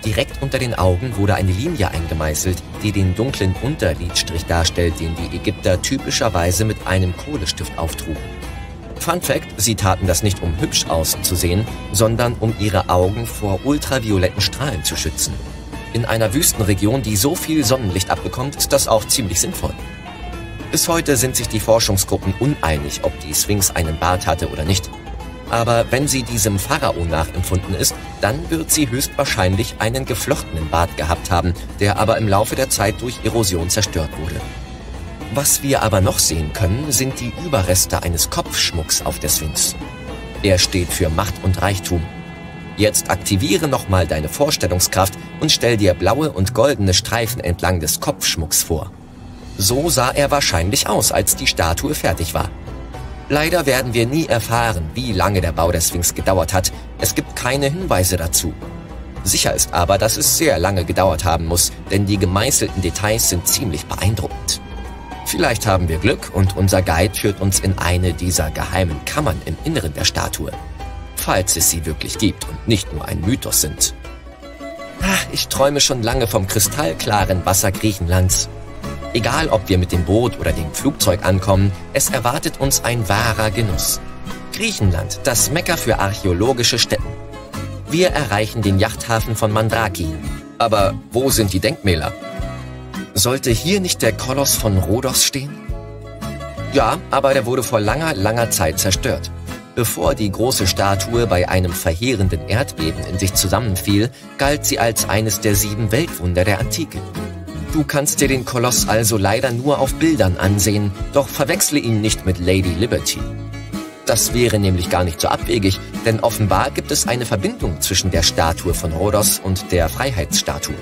Direkt unter den Augen wurde eine Linie eingemeißelt, die den dunklen Unterlidstrich darstellt, den die Ägypter typischerweise mit einem Kohlestift auftrugen. Fun Fact, sie taten das nicht um hübsch auszusehen, sondern um ihre Augen vor ultravioletten Strahlen zu schützen. In einer Wüstenregion, die so viel Sonnenlicht abbekommt, ist das auch ziemlich sinnvoll. Bis heute sind sich die Forschungsgruppen uneinig, ob die Sphinx einen Bart hatte oder nicht. Aber wenn sie diesem Pharao nachempfunden ist, dann wird sie höchstwahrscheinlich einen geflochtenen Bart gehabt haben, der aber im Laufe der Zeit durch Erosion zerstört wurde. Was wir aber noch sehen können, sind die Überreste eines Kopfschmucks auf der Sphinx. Er steht für Macht und Reichtum. Jetzt aktiviere nochmal deine Vorstellungskraft und stell dir blaue und goldene Streifen entlang des Kopfschmucks vor. So sah er wahrscheinlich aus, als die Statue fertig war. Leider werden wir nie erfahren, wie lange der Bau der Sphinx gedauert hat. Es gibt keine Hinweise dazu. Sicher ist aber, dass es sehr lange gedauert haben muss, denn die gemeißelten Details sind ziemlich beeindruckend. Vielleicht haben wir Glück und unser Guide führt uns in eine dieser geheimen Kammern im Inneren der Statue. Falls es sie wirklich gibt und nicht nur ein Mythos sind. Ach, ich träume schon lange vom kristallklaren Wasser Griechenlands. Egal, ob wir mit dem Boot oder dem Flugzeug ankommen, es erwartet uns ein wahrer Genuss. Griechenland, das Mekka für archäologische Stätten. Wir erreichen den Yachthafen von Mandraki. Aber wo sind die Denkmäler? Sollte hier nicht der Koloss von Rhodos stehen? Ja, aber der wurde vor langer, langer Zeit zerstört. Bevor die große Statue bei einem verheerenden Erdbeben in sich zusammenfiel, galt sie als eines der sieben Weltwunder der Antike. Du kannst dir den Koloss also leider nur auf Bildern ansehen, doch verwechsle ihn nicht mit Lady Liberty. Das wäre nämlich gar nicht so abwegig, denn offenbar gibt es eine Verbindung zwischen der Statue von Rhodos und der Freiheitsstatue.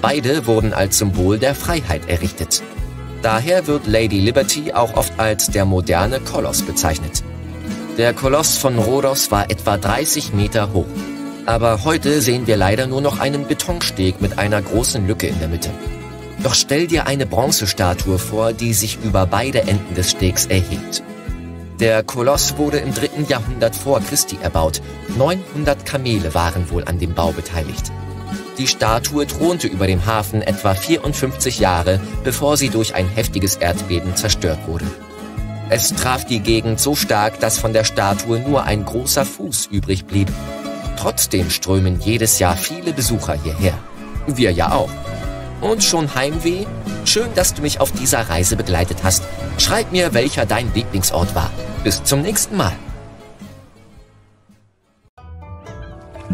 Beide wurden als Symbol der Freiheit errichtet. Daher wird Lady Liberty auch oft als der moderne Koloss bezeichnet. Der Koloss von Rhodos war etwa 30 Meter hoch. Aber heute sehen wir leider nur noch einen Betonsteg mit einer großen Lücke in der Mitte. Doch stell dir eine Bronzestatue vor, die sich über beide Enden des Stegs erhebt. Der Koloss wurde im dritten Jahrhundert vor Christi erbaut. 900 Kamele waren wohl an dem Bau beteiligt. Die Statue thronte über dem Hafen etwa 54 Jahre, bevor sie durch ein heftiges Erdbeben zerstört wurde. Es traf die Gegend so stark, dass von der Statue nur ein großer Fuß übrig blieb. Trotzdem strömen jedes Jahr viele Besucher hierher. Wir ja auch. Und schon Heimweh? Schön, dass du mich auf dieser Reise begleitet hast. Schreib mir, welcher dein Lieblingsort war. Bis zum nächsten Mal.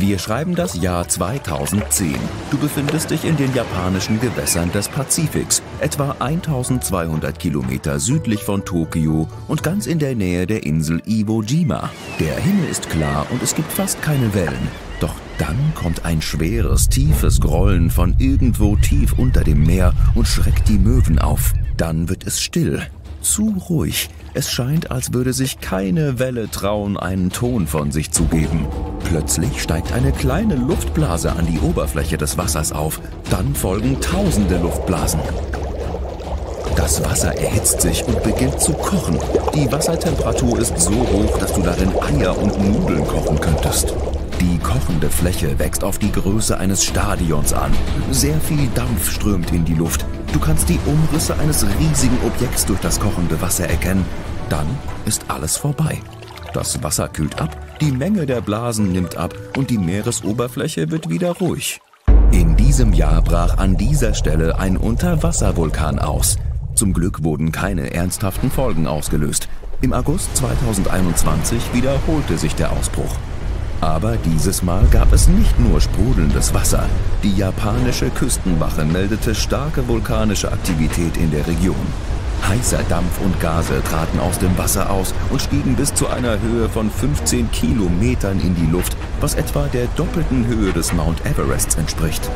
Wir schreiben das Jahr 2010. Du befindest dich in den japanischen Gewässern des Pazifiks, etwa 1200 Kilometer südlich von Tokio und ganz in der Nähe der Insel Iwo Jima. Der Himmel ist klar und es gibt fast keine Wellen. Doch dann kommt ein schweres, tiefes Grollen von irgendwo tief unter dem Meer und schreckt die Möwen auf. Dann wird es still, zu ruhig. Es scheint, als würde sich keine Welle trauen, einen Ton von sich zu geben. Plötzlich steigt eine kleine Luftblase an die Oberfläche des Wassers auf. Dann folgen tausende Luftblasen. Das Wasser erhitzt sich und beginnt zu kochen. Die Wassertemperatur ist so hoch, dass du darin Eier und Nudeln kochen könntest. Die kochende Fläche wächst auf die Größe eines Stadions an. Sehr viel Dampf strömt in die Luft. Du kannst die Umrisse eines riesigen Objekts durch das kochende Wasser erkennen. Dann ist alles vorbei. Das Wasser kühlt ab, die Menge der Blasen nimmt ab und die Meeresoberfläche wird wieder ruhig. In diesem Jahr brach an dieser Stelle ein Unterwasservulkan aus. Zum Glück wurden keine ernsthaften Folgen ausgelöst. Im August 2021 wiederholte sich der Ausbruch. Aber dieses Mal gab es nicht nur sprudelndes Wasser. Die japanische Küstenwache meldete starke vulkanische Aktivität in der Region. Heißer Dampf und Gase traten aus dem Wasser aus und stiegen bis zu einer Höhe von 15 Kilometern in die Luft, was etwa der doppelten Höhe des Mount Everests entspricht.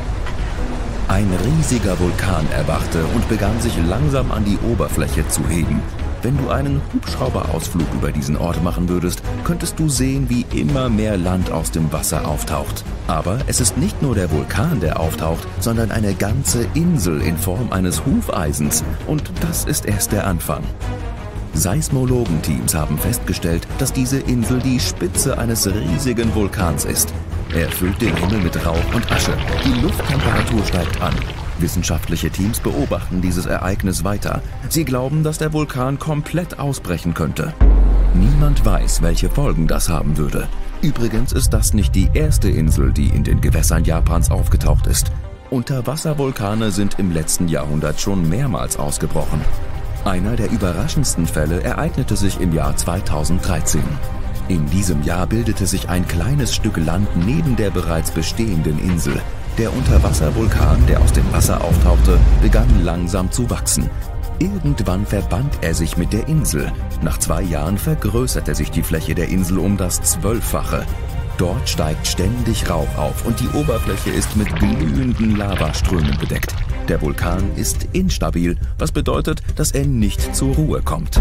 Ein riesiger Vulkan erwachte und begann sich langsam an die Oberfläche zu heben. Wenn du einen Hubschrauberausflug über diesen Ort machen würdest, könntest du sehen, wie immer mehr Land aus dem Wasser auftaucht. Aber es ist nicht nur der Vulkan, der auftaucht, sondern eine ganze Insel in Form eines Hufeisens. Und das ist erst der Anfang. Seismologenteams haben festgestellt, dass diese Insel die Spitze eines riesigen Vulkans ist. Er füllt den Himmel mit Rauch und Asche. Die Lufttemperatur steigt an. Wissenschaftliche Teams beobachten dieses Ereignis weiter. Sie glauben, dass der Vulkan komplett ausbrechen könnte. Niemand weiß, welche Folgen das haben würde. Übrigens ist das nicht die erste Insel, die in den Gewässern Japans aufgetaucht ist. Unterwasservulkane sind im letzten Jahrhundert schon mehrmals ausgebrochen. Einer der überraschendsten Fälle ereignete sich im Jahr 2013. In diesem Jahr bildete sich ein kleines Stück Land neben der bereits bestehenden Insel. Der Unterwasservulkan, der aus dem Wasser auftauchte, begann langsam zu wachsen. Irgendwann verband er sich mit der Insel. Nach zwei Jahren vergrößerte sich die Fläche der Insel um das Zwölffache. Dort steigt ständig Rauch auf und die Oberfläche ist mit glühenden Lavaströmen bedeckt. Der Vulkan ist instabil, was bedeutet, dass er nicht zur Ruhe kommt.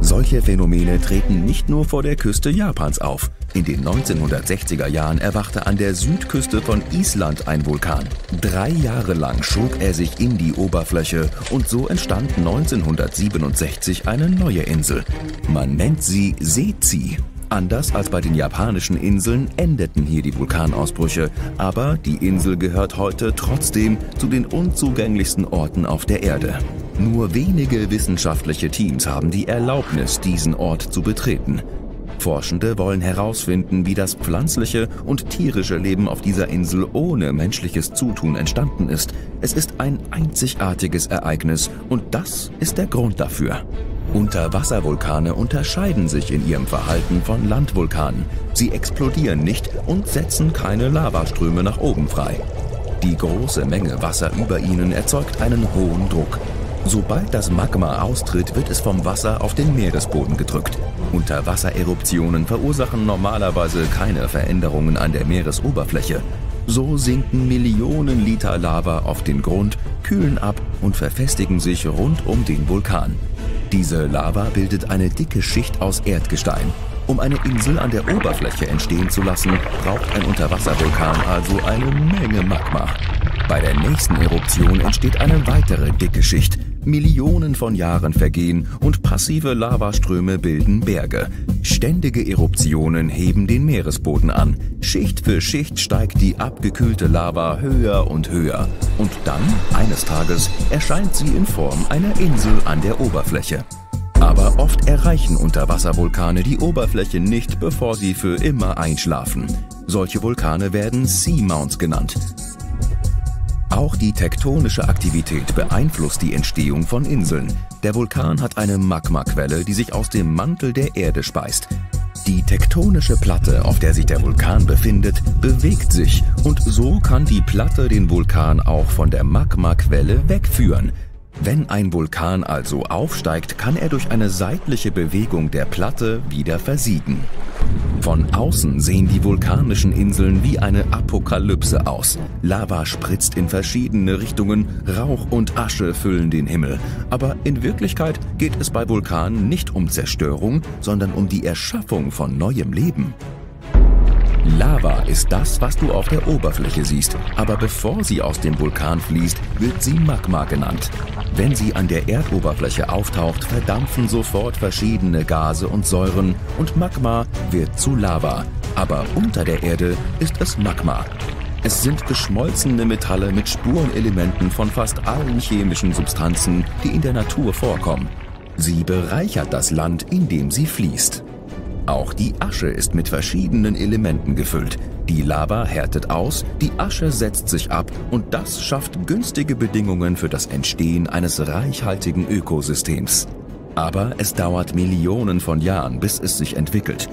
Solche Phänomene treten nicht nur vor der Küste Japans auf. In den 1960er Jahren erwachte an der Südküste von Island ein Vulkan. Drei Jahre lang schob er sich in die Oberfläche und so entstand 1967 eine neue Insel. Man nennt sie Seezi. Anders als bei den japanischen Inseln endeten hier die Vulkanausbrüche, aber die Insel gehört heute trotzdem zu den unzugänglichsten Orten auf der Erde. Nur wenige wissenschaftliche Teams haben die Erlaubnis, diesen Ort zu betreten. Forschende wollen herausfinden, wie das pflanzliche und tierische Leben auf dieser Insel ohne menschliches Zutun entstanden ist. Es ist ein einzigartiges Ereignis und das ist der Grund dafür. Unterwasservulkane unterscheiden sich in ihrem Verhalten von Landvulkanen. Sie explodieren nicht und setzen keine Lavaströme nach oben frei. Die große Menge Wasser über ihnen erzeugt einen hohen Druck. Sobald das Magma austritt, wird es vom Wasser auf den Meeresboden gedrückt. Unterwassereruptionen verursachen normalerweise keine Veränderungen an der Meeresoberfläche. So sinken Millionen Liter Lava auf den Grund, kühlen ab und verfestigen sich rund um den Vulkan. Diese Lava bildet eine dicke Schicht aus Erdgestein. Um eine Insel an der Oberfläche entstehen zu lassen, braucht ein Unterwasservulkan also eine Menge Magma. Bei der nächsten Eruption entsteht eine weitere dicke Schicht. Millionen von Jahren vergehen und passive Lavaströme bilden Berge. Ständige Eruptionen heben den Meeresboden an. Schicht für Schicht steigt die abgekühlte Lava höher und höher. Und dann, eines Tages, erscheint sie in Form einer Insel an der Oberfläche. Aber oft erreichen Unterwasservulkane die Oberfläche nicht, bevor sie für immer einschlafen. Solche Vulkane werden Seamounts genannt. Auch die tektonische Aktivität beeinflusst die Entstehung von Inseln. Der Vulkan hat eine Magmaquelle, die sich aus dem Mantel der Erde speist. Die tektonische Platte, auf der sich der Vulkan befindet, bewegt sich und so kann die Platte den Vulkan auch von der Magmaquelle wegführen. Wenn ein Vulkan also aufsteigt, kann er durch eine seitliche Bewegung der Platte wieder versiegen. Von außen sehen die vulkanischen Inseln wie eine Apokalypse aus. Lava spritzt in verschiedene Richtungen, Rauch und Asche füllen den Himmel. Aber in Wirklichkeit geht es bei Vulkanen nicht um Zerstörung, sondern um die Erschaffung von neuem Leben. Lava ist das, was du auf der Oberfläche siehst, aber bevor sie aus dem Vulkan fließt, wird sie Magma genannt. Wenn sie an der Erdoberfläche auftaucht, verdampfen sofort verschiedene Gase und Säuren und Magma wird zu Lava. Aber unter der Erde ist es Magma. Es sind geschmolzene Metalle mit Spurenelementen von fast allen chemischen Substanzen, die in der Natur vorkommen. Sie bereichert das Land, in dem sie fließt. Auch die Asche ist mit verschiedenen Elementen gefüllt. Die Lava härtet aus, die Asche setzt sich ab und das schafft günstige Bedingungen für das Entstehen eines reichhaltigen Ökosystems. Aber es dauert Millionen von Jahren, bis es sich entwickelt.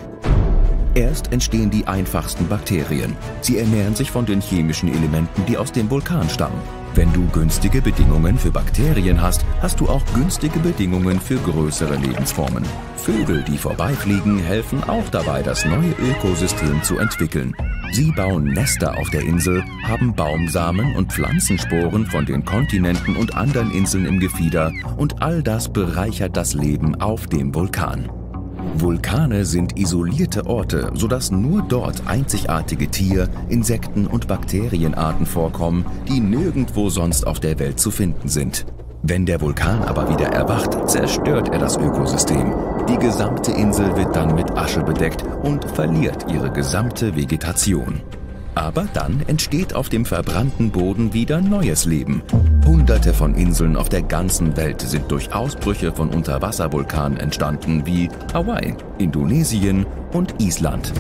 Erst entstehen die einfachsten Bakterien. Sie ernähren sich von den chemischen Elementen, die aus dem Vulkan stammen. Wenn du günstige Bedingungen für Bakterien hast, hast du auch günstige Bedingungen für größere Lebensformen. Vögel, die vorbeifliegen, helfen auch dabei, das neue Ökosystem zu entwickeln. Sie bauen Nester auf der Insel, haben Baumsamen und Pflanzensporen von den Kontinenten und anderen Inseln im Gefieder und all das bereichert das Leben auf dem Vulkan. Vulkane sind isolierte Orte, sodass nur dort einzigartige Tier-, Insekten- und Bakterienarten vorkommen, die nirgendwo sonst auf der Welt zu finden sind. Wenn der Vulkan aber wieder erwacht, zerstört er das Ökosystem. Die gesamte Insel wird dann mit Asche bedeckt und verliert ihre gesamte Vegetation. Aber dann entsteht auf dem verbrannten Boden wieder neues Leben. Hunderte von Inseln auf der ganzen Welt sind durch Ausbrüche von Unterwasservulkanen entstanden, wie Hawaii, Indonesien und Island.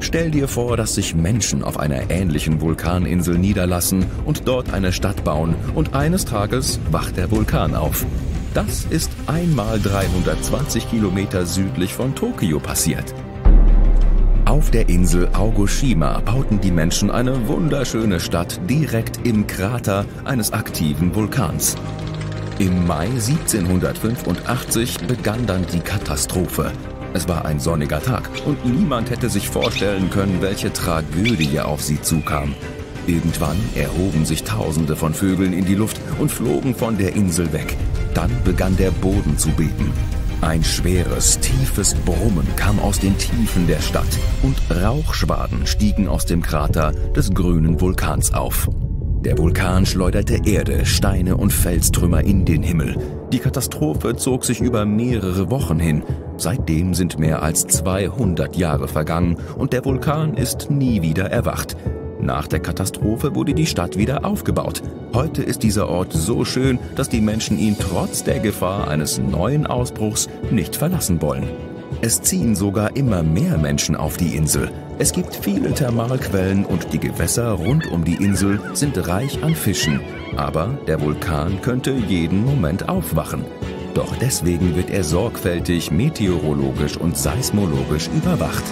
Stell dir vor, dass sich Menschen auf einer ähnlichen Vulkaninsel niederlassen und dort eine Stadt bauen und eines Tages wacht der Vulkan auf. Das ist einmal 320 Kilometer südlich von Tokio passiert. Auf der Insel Aogoshima bauten die Menschen eine wunderschöne Stadt direkt im Krater eines aktiven Vulkans. Im Mai 1785 begann dann die Katastrophe. Es war ein sonniger Tag und niemand hätte sich vorstellen können, welche Tragödie auf sie zukam. Irgendwann erhoben sich Tausende von Vögeln in die Luft und flogen von der Insel weg. Dann begann der Boden zu beben. Ein schweres, tiefes Brummen kam aus den Tiefen der Stadt und Rauchschwaden stiegen aus dem Krater des grünen Vulkans auf. Der Vulkan schleuderte Erde, Steine und Felstrümmer in den Himmel. Die Katastrophe zog sich über mehrere Wochen hin. Seitdem sind mehr als 200 Jahre vergangen und der Vulkan ist nie wieder erwacht. Nach der Katastrophe wurde die Stadt wieder aufgebaut. Heute ist dieser Ort so schön, dass die Menschen ihn trotz der Gefahr eines neuen Ausbruchs nicht verlassen wollen. Es ziehen sogar immer mehr Menschen auf die Insel. Es gibt viele Thermalquellen und die Gewässer rund um die Insel sind reich an Fischen. Aber der Vulkan könnte jeden Moment aufwachen. Doch deswegen wird er sorgfältig meteorologisch und seismologisch überwacht.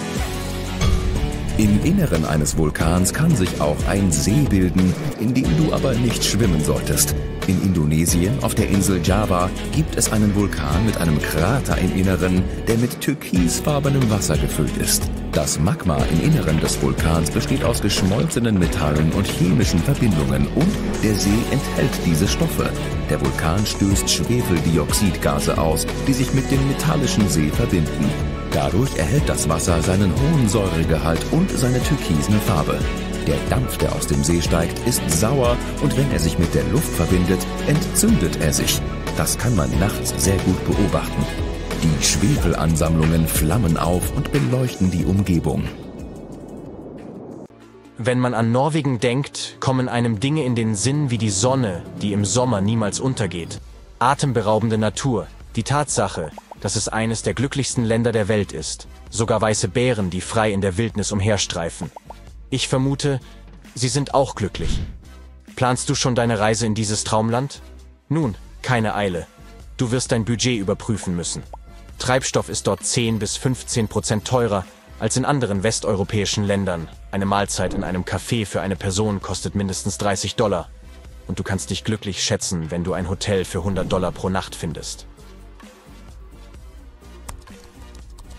Im Inneren eines Vulkans kann sich auch ein See bilden, in dem du aber nicht schwimmen solltest. In Indonesien, auf der Insel Java, gibt es einen Vulkan mit einem Krater im Inneren, der mit türkisfarbenem Wasser gefüllt ist. Das Magma im Inneren des Vulkans besteht aus geschmolzenen Metallen und chemischen Verbindungen und der See enthält diese Stoffe. Der Vulkan stößt Schwefeldioxidgase aus, die sich mit dem metallischen See verbinden. Dadurch erhält das Wasser seinen hohen Säuregehalt und seine türkisene Farbe. Der Dampf, der aus dem See steigt, ist sauer und wenn er sich mit der Luft verbindet, entzündet er sich. Das kann man nachts sehr gut beobachten. Die Schwefelansammlungen flammen auf und beleuchten die Umgebung. Wenn man an Norwegen denkt, kommen einem Dinge in den Sinn wie die Sonne, die im Sommer niemals untergeht. Atemberaubende Natur, die Tatsache, dass es eines der glücklichsten Länder der Welt ist. Sogar weiße Bären, die frei in der Wildnis umherstreifen. Ich vermute, Sie sind auch glücklich. Planst du schon deine Reise in dieses Traumland? Nun, keine Eile. Du wirst dein Budget überprüfen müssen. Treibstoff ist dort 10 bis 15 Prozent teurer als in anderen westeuropäischen Ländern. Eine Mahlzeit in einem Café für eine Person kostet mindestens 30 Dollar. Und du kannst dich glücklich schätzen, wenn du ein Hotel für 100 Dollar pro Nacht findest.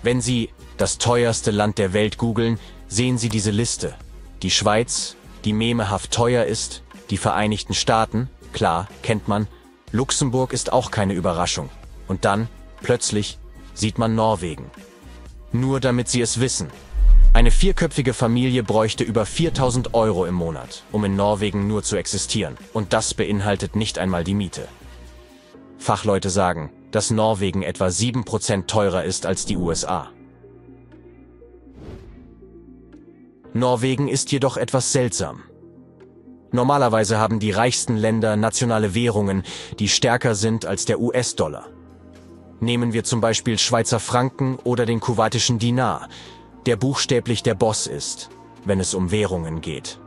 Wenn Sie das teuerste Land der Welt googeln, sehen Sie diese Liste. Die Schweiz, die memehaft teuer ist, die Vereinigten Staaten, klar, kennt man, Luxemburg ist auch keine Überraschung. Und dann, plötzlich, sieht man Norwegen. Nur damit Sie es wissen. Eine vierköpfige Familie bräuchte über 4000 Euro im Monat, um in Norwegen nur zu existieren. Und das beinhaltet nicht einmal die Miete. Fachleute sagen, dass Norwegen etwa 7% teurer ist als die USA. Norwegen ist jedoch etwas seltsam. Normalerweise haben die reichsten Länder nationale Währungen, die stärker sind als der US-Dollar. Nehmen wir zum Beispiel Schweizer Franken oder den kuwaitischen Dinar, der buchstäblich der Boss ist, wenn es um Währungen geht.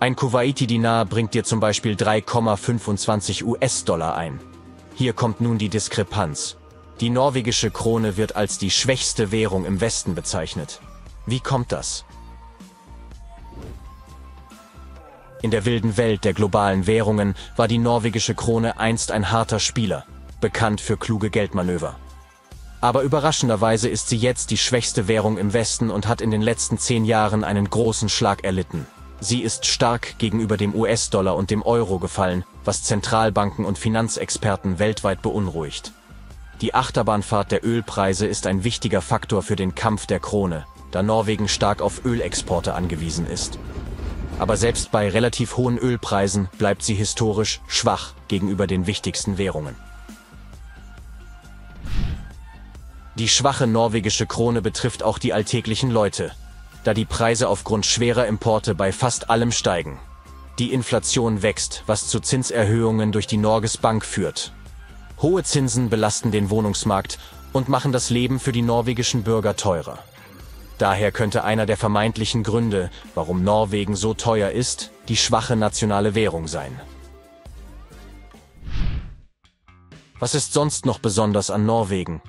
Ein Kuwaiti-Dinar bringt dir zum Beispiel 3,25 US-Dollar ein. Hier kommt nun die Diskrepanz. Die norwegische Krone wird als die schwächste Währung im Westen bezeichnet. Wie kommt das? In der wilden Welt der globalen Währungen war die norwegische Krone einst ein harter Spieler, bekannt für kluge Geldmanöver. Aber überraschenderweise ist sie jetzt die schwächste Währung im Westen und hat in den letzten zehn Jahren einen großen Schlag erlitten. Sie ist stark gegenüber dem US-Dollar und dem Euro gefallen, was Zentralbanken und Finanzexperten weltweit beunruhigt. Die Achterbahnfahrt der Ölpreise ist ein wichtiger Faktor für den Kampf der Krone, da Norwegen stark auf Ölexporte angewiesen ist. Aber selbst bei relativ hohen Ölpreisen bleibt sie historisch schwach gegenüber den wichtigsten Währungen. Die schwache norwegische Krone betrifft auch die alltäglichen Leute, da die Preise aufgrund schwerer Importe bei fast allem steigen. Die Inflation wächst, was zu Zinserhöhungen durch die Norges Bank führt. Hohe Zinsen belasten den Wohnungsmarkt und machen das Leben für die norwegischen Bürger teurer. Daher könnte einer der vermeintlichen Gründe, warum Norwegen so teuer ist, die schwache nationale Währung sein. Was ist sonst noch besonders an Norwegen?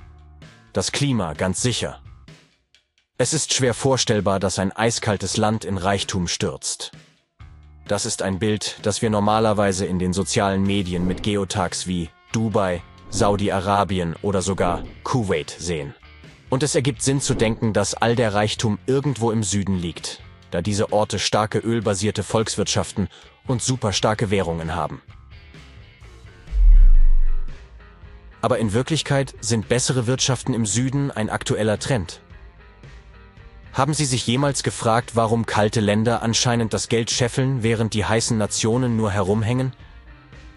Das Klima, ganz sicher. Es ist schwer vorstellbar, dass ein eiskaltes Land in Reichtum stürzt. Das ist ein Bild, das wir normalerweise in den sozialen Medien mit Geotags wie Dubai, Saudi-Arabien oder sogar Kuwait sehen. Und es ergibt Sinn zu denken, dass all der Reichtum irgendwo im Süden liegt. da diese Orte starke ölbasierte Volkswirtschaften und superstarke Währungen haben. Aber in Wirklichkeit sind bessere Wirtschaften im Süden ein aktueller Trend. Haben Sie sich jemals gefragt, warum kalte Länder anscheinend das Geld scheffeln, während die heißen Nationen nur herumhängen?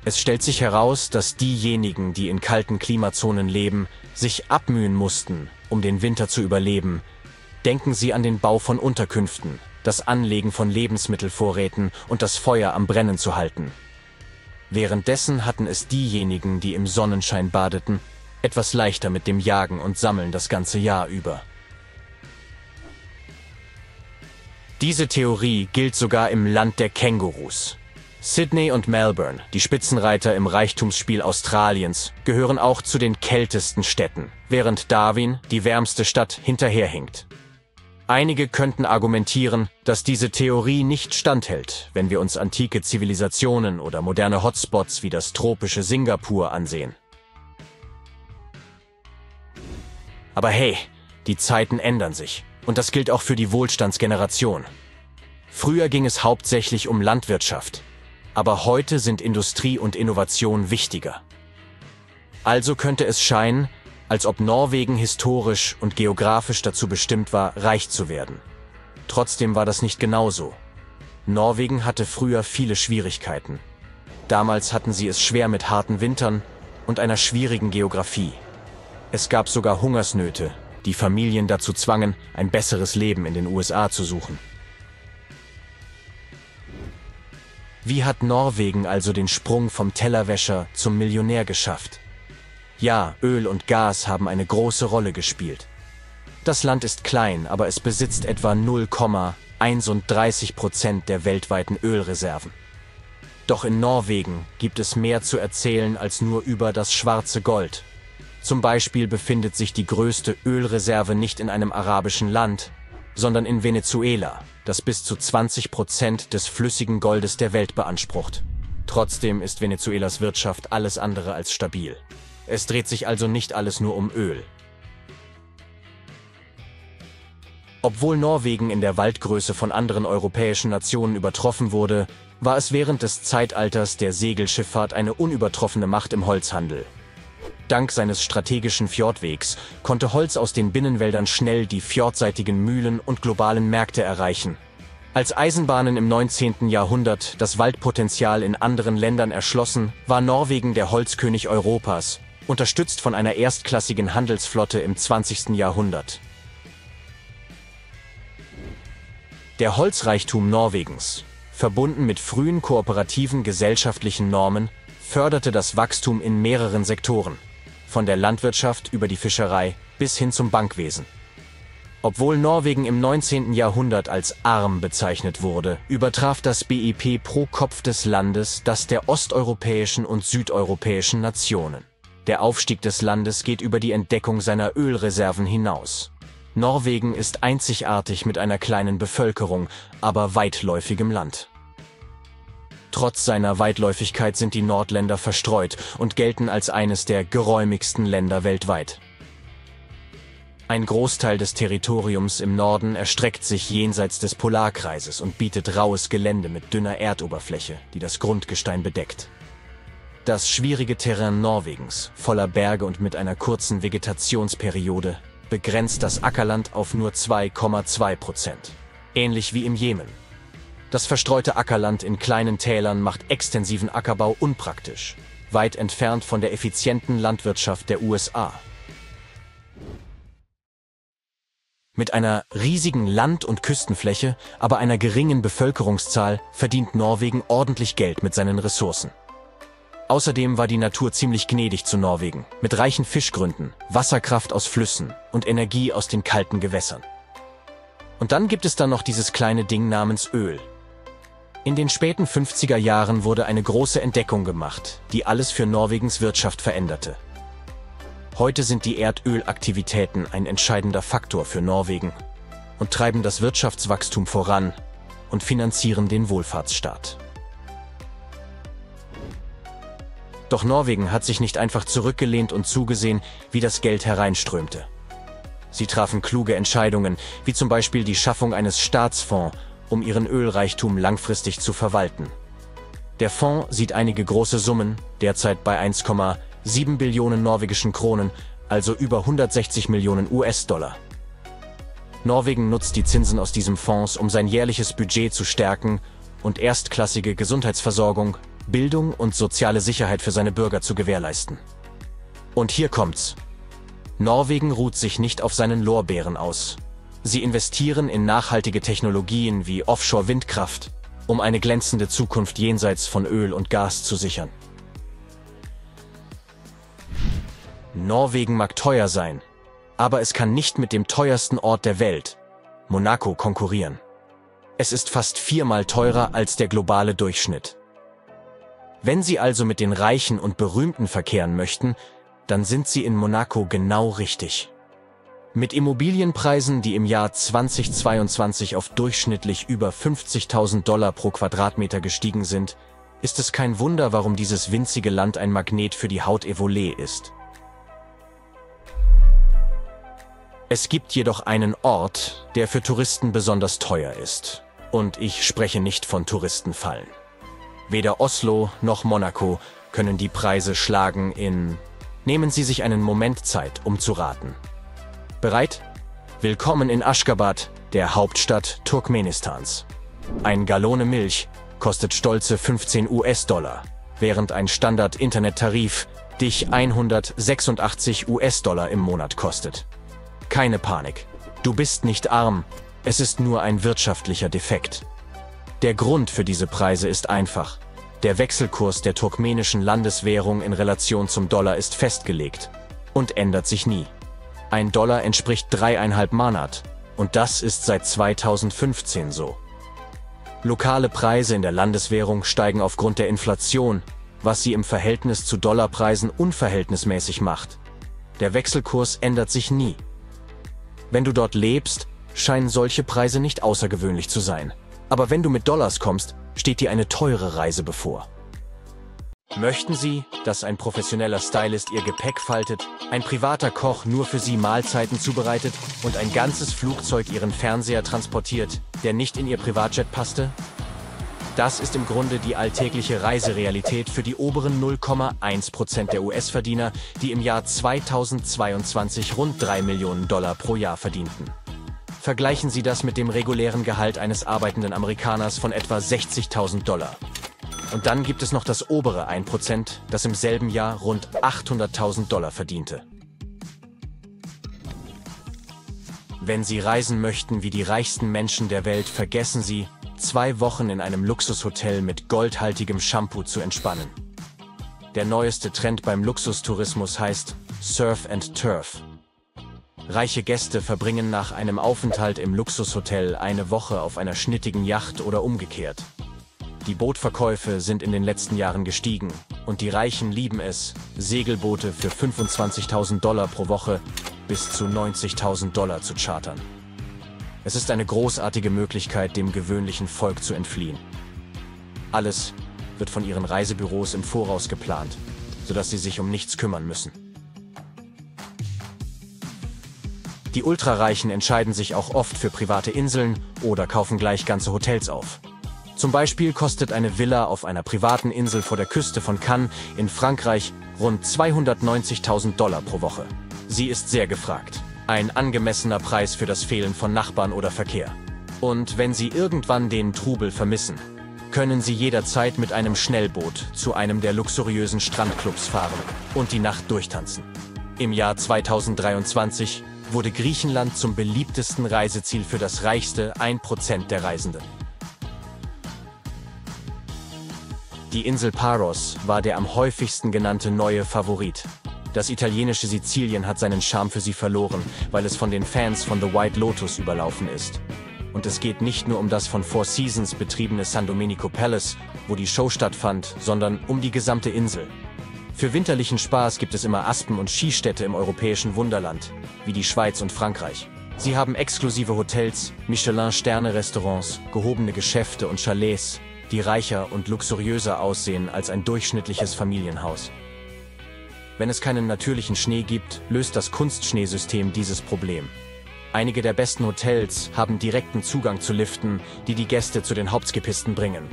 Es stellt sich heraus, dass diejenigen, die in kalten Klimazonen leben, sich abmühen mussten, um den Winter zu überleben. Denken Sie an den Bau von Unterkünften, das Anlegen von Lebensmittelvorräten und das Feuer am Brennen zu halten. Währenddessen hatten es diejenigen, die im Sonnenschein badeten, etwas leichter mit dem Jagen und Sammeln das ganze Jahr über. Diese Theorie gilt sogar im Land der Kängurus. Sydney und Melbourne, die Spitzenreiter im Reichtumsspiel Australiens, gehören auch zu den kältesten Städten, während Darwin, die wärmste Stadt, hinterherhinkt. Einige könnten argumentieren, dass diese Theorie nicht standhält, wenn wir uns antike Zivilisationen oder moderne Hotspots wie das tropische Singapur ansehen. Aber hey, die Zeiten ändern sich. Und das gilt auch für die Wohlstandsgeneration. Früher ging es hauptsächlich um Landwirtschaft, aber heute sind Industrie und Innovation wichtiger. Also könnte es scheinen, als ob Norwegen historisch und geografisch dazu bestimmt war, reich zu werden. Trotzdem war das nicht genauso. Norwegen hatte früher viele Schwierigkeiten. Damals hatten sie es schwer mit harten Wintern und einer schwierigen Geografie. Es gab sogar Hungersnöte, die Familien dazu zwangen, ein besseres Leben in den USA zu suchen. Wie hat Norwegen also den Sprung vom Tellerwäscher zum Millionär geschafft? Ja, Öl und Gas haben eine große Rolle gespielt. Das Land ist klein, aber es besitzt etwa 0,31 Prozent der weltweiten Ölreserven. Doch in Norwegen gibt es mehr zu erzählen als nur über das schwarze Gold. Zum Beispiel befindet sich die größte Ölreserve nicht in einem arabischen Land, sondern in Venezuela, das bis zu 20 Prozent des flüssigen Goldes der Welt beansprucht. Trotzdem ist Venezuelas Wirtschaft alles andere als stabil. Es dreht sich also nicht alles nur um Öl. Obwohl Norwegen in der Waldgröße von anderen europäischen Nationen übertroffen wurde, war es während des Zeitalters der Segelschifffahrt eine unübertroffene Macht im Holzhandel. Dank seines strategischen Fjordwegs konnte Holz aus den Binnenwäldern schnell die fjordseitigen Mühlen und globalen Märkte erreichen. Als Eisenbahnen im 19. Jahrhundert das Waldpotenzial in anderen Ländern erschlossen, war Norwegen der Holzkönig Europas, unterstützt von einer erstklassigen Handelsflotte im 20. Jahrhundert. Der Holzreichtum Norwegens, verbunden mit frühen kooperativen gesellschaftlichen Normen, förderte das Wachstum in mehreren Sektoren von der Landwirtschaft über die Fischerei bis hin zum Bankwesen. Obwohl Norwegen im 19. Jahrhundert als arm bezeichnet wurde, übertraf das BIP pro Kopf des Landes das der osteuropäischen und südeuropäischen Nationen. Der Aufstieg des Landes geht über die Entdeckung seiner Ölreserven hinaus. Norwegen ist einzigartig mit einer kleinen Bevölkerung, aber weitläufigem Land. Trotz seiner Weitläufigkeit sind die Nordländer verstreut und gelten als eines der geräumigsten Länder weltweit. Ein Großteil des Territoriums im Norden erstreckt sich jenseits des Polarkreises und bietet raues Gelände mit dünner Erdoberfläche, die das Grundgestein bedeckt. Das schwierige Terrain Norwegens, voller Berge und mit einer kurzen Vegetationsperiode, begrenzt das Ackerland auf nur 2,2 Prozent. Ähnlich wie im Jemen. Das verstreute Ackerland in kleinen Tälern macht extensiven Ackerbau unpraktisch, weit entfernt von der effizienten Landwirtschaft der USA. Mit einer riesigen Land- und Küstenfläche, aber einer geringen Bevölkerungszahl verdient Norwegen ordentlich Geld mit seinen Ressourcen. Außerdem war die Natur ziemlich gnädig zu Norwegen, mit reichen Fischgründen, Wasserkraft aus Flüssen und Energie aus den kalten Gewässern. Und dann gibt es da noch dieses kleine Ding namens Öl, in den späten 50er Jahren wurde eine große Entdeckung gemacht, die alles für Norwegens Wirtschaft veränderte. Heute sind die Erdölaktivitäten ein entscheidender Faktor für Norwegen und treiben das Wirtschaftswachstum voran und finanzieren den Wohlfahrtsstaat. Doch Norwegen hat sich nicht einfach zurückgelehnt und zugesehen, wie das Geld hereinströmte. Sie trafen kluge Entscheidungen, wie zum Beispiel die Schaffung eines Staatsfonds um ihren Ölreichtum langfristig zu verwalten. Der Fonds sieht einige große Summen, derzeit bei 1,7 Billionen norwegischen Kronen, also über 160 Millionen US-Dollar. Norwegen nutzt die Zinsen aus diesem Fonds, um sein jährliches Budget zu stärken und erstklassige Gesundheitsversorgung, Bildung und soziale Sicherheit für seine Bürger zu gewährleisten. Und hier kommt's. Norwegen ruht sich nicht auf seinen Lorbeeren aus. Sie investieren in nachhaltige Technologien wie Offshore-Windkraft, um eine glänzende Zukunft jenseits von Öl und Gas zu sichern. Norwegen mag teuer sein, aber es kann nicht mit dem teuersten Ort der Welt, Monaco, konkurrieren. Es ist fast viermal teurer als der globale Durchschnitt. Wenn Sie also mit den Reichen und Berühmten verkehren möchten, dann sind Sie in Monaco genau richtig. Mit Immobilienpreisen, die im Jahr 2022 auf durchschnittlich über 50.000 Dollar pro Quadratmeter gestiegen sind, ist es kein Wunder, warum dieses winzige Land ein Magnet für die Haut Evolet ist. Es gibt jedoch einen Ort, der für Touristen besonders teuer ist. Und ich spreche nicht von Touristenfallen. Weder Oslo noch Monaco können die Preise schlagen in... Nehmen Sie sich einen Moment Zeit, um zu raten. Bereit? Willkommen in Aschgabat, der Hauptstadt Turkmenistans. Ein Gallone Milch kostet stolze 15 US-Dollar, während ein Standard-Internet-Tarif dich 186 US-Dollar im Monat kostet. Keine Panik. Du bist nicht arm, es ist nur ein wirtschaftlicher Defekt. Der Grund für diese Preise ist einfach. Der Wechselkurs der turkmenischen Landeswährung in Relation zum Dollar ist festgelegt und ändert sich nie. Ein Dollar entspricht dreieinhalb Manat und das ist seit 2015 so. Lokale Preise in der Landeswährung steigen aufgrund der Inflation, was sie im Verhältnis zu Dollarpreisen unverhältnismäßig macht. Der Wechselkurs ändert sich nie. Wenn du dort lebst, scheinen solche Preise nicht außergewöhnlich zu sein. Aber wenn du mit Dollars kommst, steht dir eine teure Reise bevor. Möchten Sie, dass ein professioneller Stylist Ihr Gepäck faltet, ein privater Koch nur für Sie Mahlzeiten zubereitet und ein ganzes Flugzeug Ihren Fernseher transportiert, der nicht in Ihr Privatjet passte? Das ist im Grunde die alltägliche Reiserealität für die oberen 0,1% der US-Verdiener, die im Jahr 2022 rund 3 Millionen Dollar pro Jahr verdienten. Vergleichen Sie das mit dem regulären Gehalt eines arbeitenden Amerikaners von etwa 60.000 Dollar. Und dann gibt es noch das obere 1%, das im selben Jahr rund 800.000 Dollar verdiente. Wenn Sie reisen möchten wie die reichsten Menschen der Welt, vergessen Sie, zwei Wochen in einem Luxushotel mit goldhaltigem Shampoo zu entspannen. Der neueste Trend beim Luxustourismus heißt Surf and Turf. Reiche Gäste verbringen nach einem Aufenthalt im Luxushotel eine Woche auf einer schnittigen Yacht oder umgekehrt. Die Bootverkäufe sind in den letzten Jahren gestiegen und die Reichen lieben es, Segelboote für 25.000 Dollar pro Woche bis zu 90.000 Dollar zu chartern. Es ist eine großartige Möglichkeit, dem gewöhnlichen Volk zu entfliehen. Alles wird von ihren Reisebüros im Voraus geplant, sodass sie sich um nichts kümmern müssen. Die Ultrareichen entscheiden sich auch oft für private Inseln oder kaufen gleich ganze Hotels auf. Zum Beispiel kostet eine Villa auf einer privaten Insel vor der Küste von Cannes in Frankreich rund 290.000 Dollar pro Woche. Sie ist sehr gefragt. Ein angemessener Preis für das Fehlen von Nachbarn oder Verkehr. Und wenn Sie irgendwann den Trubel vermissen, können Sie jederzeit mit einem Schnellboot zu einem der luxuriösen Strandclubs fahren und die Nacht durchtanzen. Im Jahr 2023 wurde Griechenland zum beliebtesten Reiseziel für das reichste 1% der Reisenden. Die Insel Paros war der am häufigsten genannte neue Favorit. Das italienische Sizilien hat seinen Charme für sie verloren, weil es von den Fans von The White Lotus überlaufen ist. Und es geht nicht nur um das von Four Seasons betriebene San Domenico Palace, wo die Show stattfand, sondern um die gesamte Insel. Für winterlichen Spaß gibt es immer Aspen- und Skistädte im europäischen Wunderland, wie die Schweiz und Frankreich. Sie haben exklusive Hotels, Michelin-Sterne-Restaurants, gehobene Geschäfte und Chalets, die reicher und luxuriöser aussehen als ein durchschnittliches Familienhaus. Wenn es keinen natürlichen Schnee gibt, löst das Kunstschneesystem dieses Problem. Einige der besten Hotels haben direkten Zugang zu Liften, die die Gäste zu den Hauptskipisten bringen.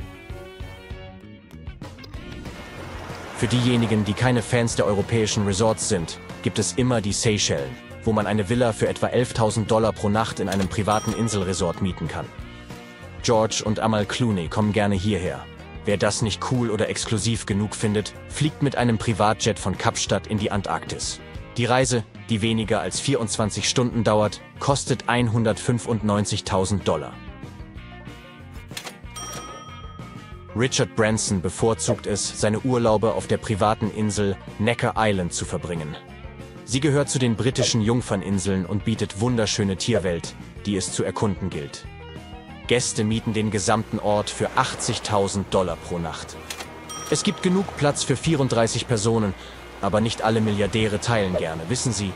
Für diejenigen, die keine Fans der europäischen Resorts sind, gibt es immer die Seychellen, wo man eine Villa für etwa 11.000 Dollar pro Nacht in einem privaten Inselresort mieten kann. George und Amal Clooney kommen gerne hierher. Wer das nicht cool oder exklusiv genug findet, fliegt mit einem Privatjet von Kapstadt in die Antarktis. Die Reise, die weniger als 24 Stunden dauert, kostet 195.000 Dollar. Richard Branson bevorzugt es, seine Urlaube auf der privaten Insel Necker Island zu verbringen. Sie gehört zu den britischen Jungferninseln und bietet wunderschöne Tierwelt, die es zu erkunden gilt. Gäste mieten den gesamten Ort für 80.000 Dollar pro Nacht. Es gibt genug Platz für 34 Personen, aber nicht alle Milliardäre teilen gerne, wissen Sie.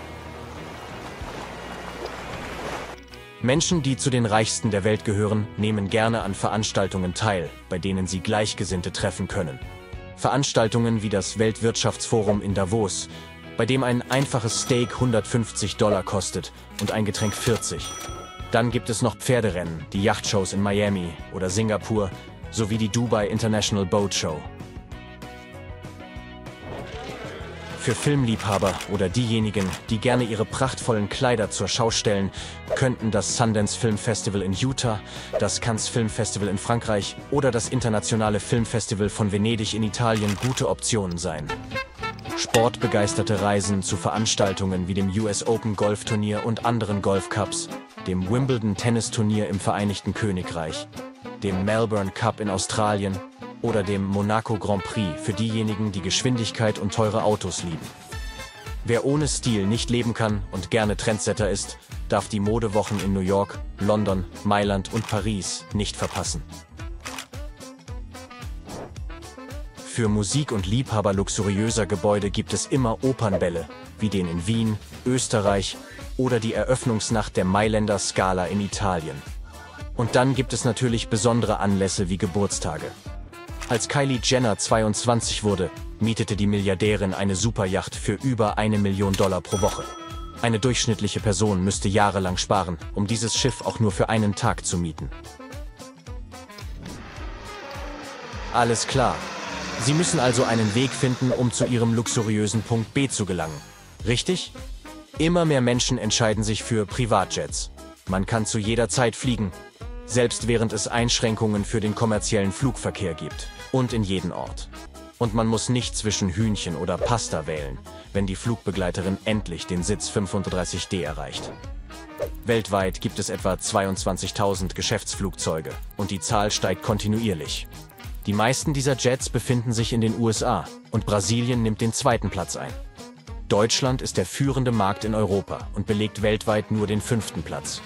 Menschen, die zu den Reichsten der Welt gehören, nehmen gerne an Veranstaltungen teil, bei denen sie Gleichgesinnte treffen können. Veranstaltungen wie das Weltwirtschaftsforum in Davos, bei dem ein einfaches Steak 150 Dollar kostet und ein Getränk 40. Dann gibt es noch Pferderennen, die Yachtshows in Miami oder Singapur sowie die Dubai International Boat Show. Für Filmliebhaber oder diejenigen, die gerne ihre prachtvollen Kleider zur Schau stellen, könnten das Sundance Film Festival in Utah, das Cannes Film Festival in Frankreich oder das Internationale Filmfestival von Venedig in Italien gute Optionen sein. Sportbegeisterte Reisen zu Veranstaltungen wie dem US Open Golfturnier und anderen Golfcups, dem Wimbledon Tennisturnier im Vereinigten Königreich, dem Melbourne Cup in Australien oder dem Monaco Grand Prix für diejenigen, die Geschwindigkeit und teure Autos lieben. Wer ohne Stil nicht leben kann und gerne Trendsetter ist, darf die Modewochen in New York, London, Mailand und Paris nicht verpassen. Für Musik und Liebhaber luxuriöser Gebäude gibt es immer Opernbälle, wie den in Wien, Österreich oder die Eröffnungsnacht der Mailänder Scala in Italien. Und dann gibt es natürlich besondere Anlässe wie Geburtstage. Als Kylie Jenner 22 wurde, mietete die Milliardärin eine Superjacht für über eine Million Dollar pro Woche. Eine durchschnittliche Person müsste jahrelang sparen, um dieses Schiff auch nur für einen Tag zu mieten. Alles klar. Sie müssen also einen Weg finden, um zu Ihrem luxuriösen Punkt B zu gelangen. Richtig? Immer mehr Menschen entscheiden sich für Privatjets. Man kann zu jeder Zeit fliegen, selbst während es Einschränkungen für den kommerziellen Flugverkehr gibt und in jeden Ort. Und man muss nicht zwischen Hühnchen oder Pasta wählen, wenn die Flugbegleiterin endlich den Sitz 35D erreicht. Weltweit gibt es etwa 22.000 Geschäftsflugzeuge und die Zahl steigt kontinuierlich. Die meisten dieser Jets befinden sich in den USA und Brasilien nimmt den zweiten Platz ein. Deutschland ist der führende Markt in Europa und belegt weltweit nur den fünften Platz.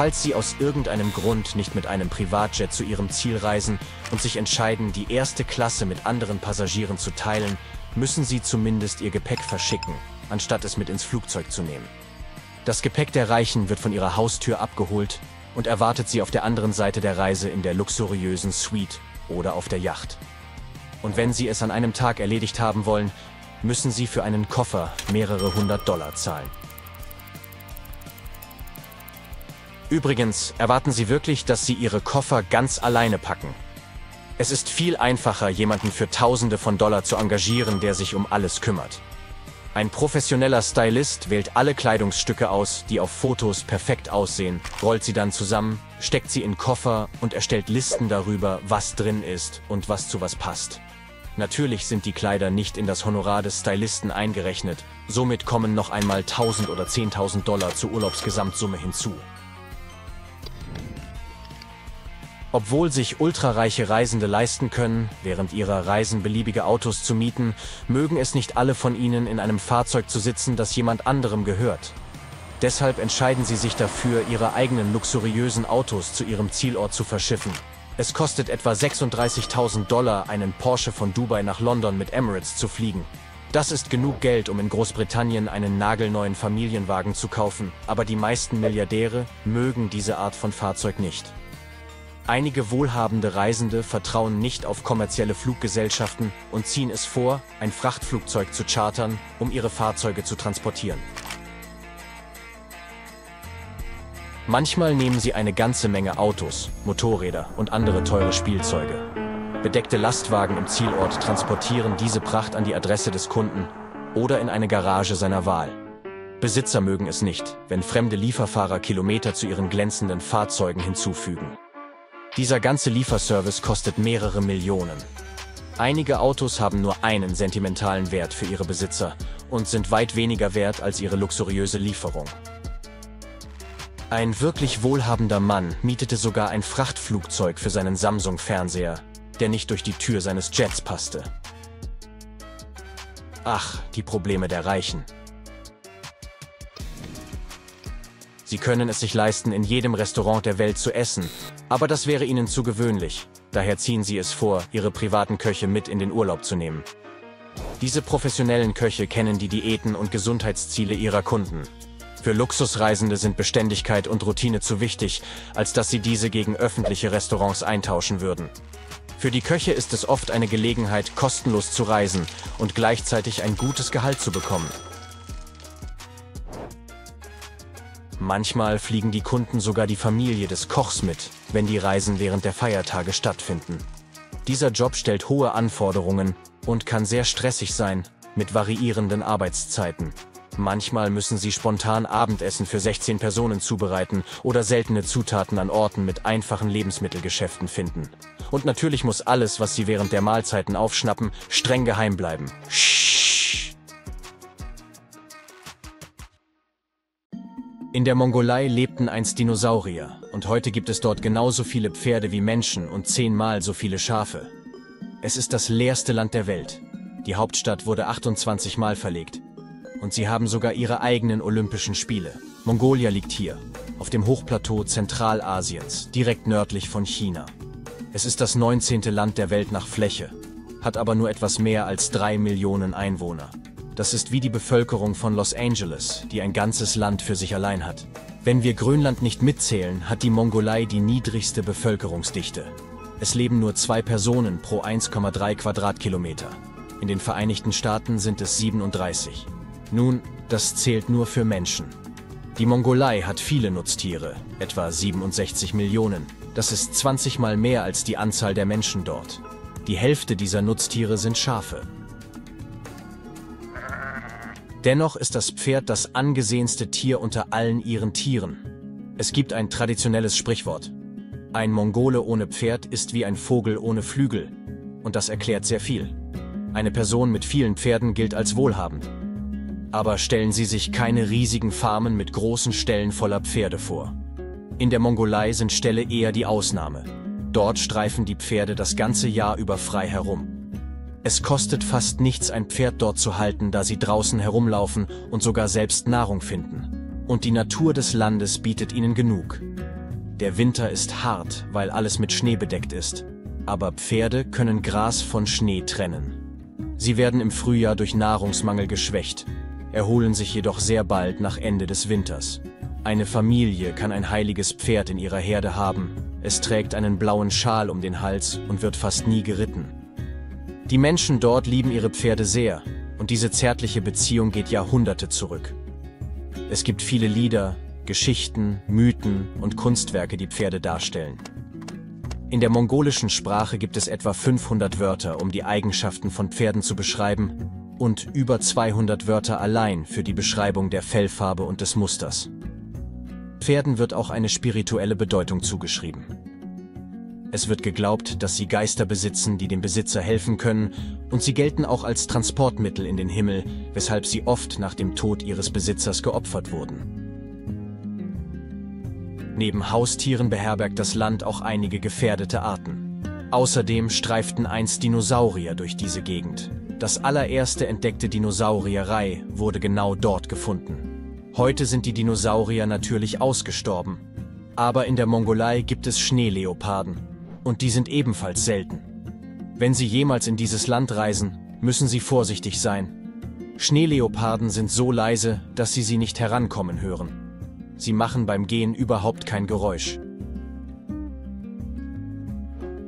Falls Sie aus irgendeinem Grund nicht mit einem Privatjet zu Ihrem Ziel reisen und sich entscheiden, die erste Klasse mit anderen Passagieren zu teilen, müssen Sie zumindest Ihr Gepäck verschicken, anstatt es mit ins Flugzeug zu nehmen. Das Gepäck der Reichen wird von ihrer Haustür abgeholt und erwartet sie auf der anderen Seite der Reise in der luxuriösen Suite oder auf der Yacht. Und wenn Sie es an einem Tag erledigt haben wollen, müssen Sie für einen Koffer mehrere hundert Dollar zahlen. Übrigens erwarten Sie wirklich, dass Sie Ihre Koffer ganz alleine packen. Es ist viel einfacher, jemanden für Tausende von Dollar zu engagieren, der sich um alles kümmert. Ein professioneller Stylist wählt alle Kleidungsstücke aus, die auf Fotos perfekt aussehen, rollt sie dann zusammen, steckt sie in Koffer und erstellt Listen darüber, was drin ist und was zu was passt. Natürlich sind die Kleider nicht in das Honorar des Stylisten eingerechnet, somit kommen noch einmal 1000 oder 10.000 Dollar zur Urlaubsgesamtsumme hinzu. Obwohl sich ultrareiche Reisende leisten können, während ihrer Reisen beliebige Autos zu mieten, mögen es nicht alle von ihnen, in einem Fahrzeug zu sitzen, das jemand anderem gehört. Deshalb entscheiden sie sich dafür, ihre eigenen luxuriösen Autos zu ihrem Zielort zu verschiffen. Es kostet etwa 36.000 Dollar, einen Porsche von Dubai nach London mit Emirates zu fliegen. Das ist genug Geld, um in Großbritannien einen nagelneuen Familienwagen zu kaufen, aber die meisten Milliardäre mögen diese Art von Fahrzeug nicht. Einige wohlhabende Reisende vertrauen nicht auf kommerzielle Fluggesellschaften und ziehen es vor, ein Frachtflugzeug zu chartern, um ihre Fahrzeuge zu transportieren. Manchmal nehmen sie eine ganze Menge Autos, Motorräder und andere teure Spielzeuge. Bedeckte Lastwagen im Zielort transportieren diese Pracht an die Adresse des Kunden oder in eine Garage seiner Wahl. Besitzer mögen es nicht, wenn fremde Lieferfahrer Kilometer zu ihren glänzenden Fahrzeugen hinzufügen. Dieser ganze Lieferservice kostet mehrere Millionen. Einige Autos haben nur einen sentimentalen Wert für ihre Besitzer und sind weit weniger wert als ihre luxuriöse Lieferung. Ein wirklich wohlhabender Mann mietete sogar ein Frachtflugzeug für seinen Samsung-Fernseher, der nicht durch die Tür seines Jets passte. Ach, die Probleme der Reichen. Sie können es sich leisten, in jedem Restaurant der Welt zu essen, aber das wäre ihnen zu gewöhnlich. Daher ziehen sie es vor, ihre privaten Köche mit in den Urlaub zu nehmen. Diese professionellen Köche kennen die Diäten und Gesundheitsziele ihrer Kunden. Für Luxusreisende sind Beständigkeit und Routine zu wichtig, als dass sie diese gegen öffentliche Restaurants eintauschen würden. Für die Köche ist es oft eine Gelegenheit, kostenlos zu reisen und gleichzeitig ein gutes Gehalt zu bekommen. Manchmal fliegen die Kunden sogar die Familie des Kochs mit, wenn die Reisen während der Feiertage stattfinden. Dieser Job stellt hohe Anforderungen und kann sehr stressig sein, mit variierenden Arbeitszeiten. Manchmal müssen sie spontan Abendessen für 16 Personen zubereiten oder seltene Zutaten an Orten mit einfachen Lebensmittelgeschäften finden. Und natürlich muss alles, was sie während der Mahlzeiten aufschnappen, streng geheim bleiben. In der Mongolei lebten einst Dinosaurier und heute gibt es dort genauso viele Pferde wie Menschen und zehnmal so viele Schafe. Es ist das leerste Land der Welt. Die Hauptstadt wurde 28 Mal verlegt und sie haben sogar ihre eigenen Olympischen Spiele. Mongolia liegt hier, auf dem Hochplateau Zentralasiens, direkt nördlich von China. Es ist das 19. Land der Welt nach Fläche, hat aber nur etwas mehr als drei Millionen Einwohner. Das ist wie die Bevölkerung von Los Angeles, die ein ganzes Land für sich allein hat. Wenn wir Grönland nicht mitzählen, hat die Mongolei die niedrigste Bevölkerungsdichte. Es leben nur zwei Personen pro 1,3 Quadratkilometer. In den Vereinigten Staaten sind es 37. Nun, das zählt nur für Menschen. Die Mongolei hat viele Nutztiere, etwa 67 Millionen. Das ist 20 mal mehr als die Anzahl der Menschen dort. Die Hälfte dieser Nutztiere sind Schafe. Dennoch ist das Pferd das angesehenste Tier unter allen ihren Tieren. Es gibt ein traditionelles Sprichwort. Ein Mongole ohne Pferd ist wie ein Vogel ohne Flügel. Und das erklärt sehr viel. Eine Person mit vielen Pferden gilt als wohlhabend. Aber stellen Sie sich keine riesigen Farmen mit großen Ställen voller Pferde vor. In der Mongolei sind Ställe eher die Ausnahme. Dort streifen die Pferde das ganze Jahr über frei herum. Es kostet fast nichts, ein Pferd dort zu halten, da sie draußen herumlaufen und sogar selbst Nahrung finden. Und die Natur des Landes bietet ihnen genug. Der Winter ist hart, weil alles mit Schnee bedeckt ist. Aber Pferde können Gras von Schnee trennen. Sie werden im Frühjahr durch Nahrungsmangel geschwächt erholen sich jedoch sehr bald nach Ende des Winters. Eine Familie kann ein heiliges Pferd in ihrer Herde haben, es trägt einen blauen Schal um den Hals und wird fast nie geritten. Die Menschen dort lieben ihre Pferde sehr und diese zärtliche Beziehung geht Jahrhunderte zurück. Es gibt viele Lieder, Geschichten, Mythen und Kunstwerke, die Pferde darstellen. In der mongolischen Sprache gibt es etwa 500 Wörter, um die Eigenschaften von Pferden zu beschreiben und über 200 Wörter allein für die Beschreibung der Fellfarbe und des Musters. Pferden wird auch eine spirituelle Bedeutung zugeschrieben. Es wird geglaubt, dass sie Geister besitzen, die dem Besitzer helfen können, und sie gelten auch als Transportmittel in den Himmel, weshalb sie oft nach dem Tod ihres Besitzers geopfert wurden. Neben Haustieren beherbergt das Land auch einige gefährdete Arten. Außerdem streiften einst Dinosaurier durch diese Gegend. Das allererste entdeckte Dinosaurierei wurde genau dort gefunden. Heute sind die Dinosaurier natürlich ausgestorben. Aber in der Mongolei gibt es Schneeleoparden. Und die sind ebenfalls selten. Wenn Sie jemals in dieses Land reisen, müssen Sie vorsichtig sein. Schneeleoparden sind so leise, dass Sie sie nicht herankommen hören. Sie machen beim Gehen überhaupt kein Geräusch.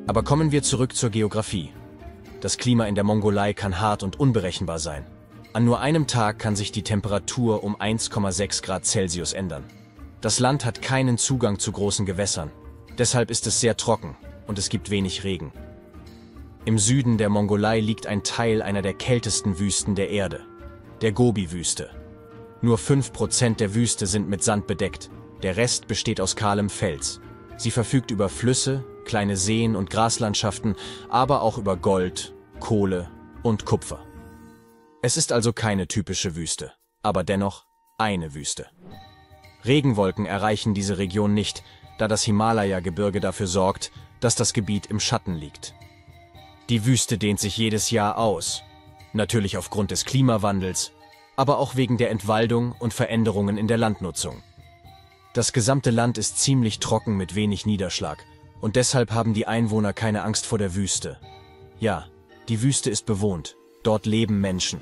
Aber kommen wir zurück zur Geografie. Das Klima in der Mongolei kann hart und unberechenbar sein. An nur einem Tag kann sich die Temperatur um 1,6 Grad Celsius ändern. Das Land hat keinen Zugang zu großen Gewässern. Deshalb ist es sehr trocken und es gibt wenig Regen. Im Süden der Mongolei liegt ein Teil einer der kältesten Wüsten der Erde, der Gobi-Wüste. Nur 5% der Wüste sind mit Sand bedeckt, der Rest besteht aus kahlem Fels. Sie verfügt über Flüsse, kleine Seen und Graslandschaften, aber auch über Gold, Kohle und Kupfer. Es ist also keine typische Wüste, aber dennoch eine Wüste. Regenwolken erreichen diese Region nicht, da das Himalaya-Gebirge dafür sorgt, dass das Gebiet im Schatten liegt. Die Wüste dehnt sich jedes Jahr aus, natürlich aufgrund des Klimawandels, aber auch wegen der Entwaldung und Veränderungen in der Landnutzung. Das gesamte Land ist ziemlich trocken mit wenig Niederschlag und deshalb haben die Einwohner keine Angst vor der Wüste. Ja, die Wüste ist bewohnt, dort leben Menschen.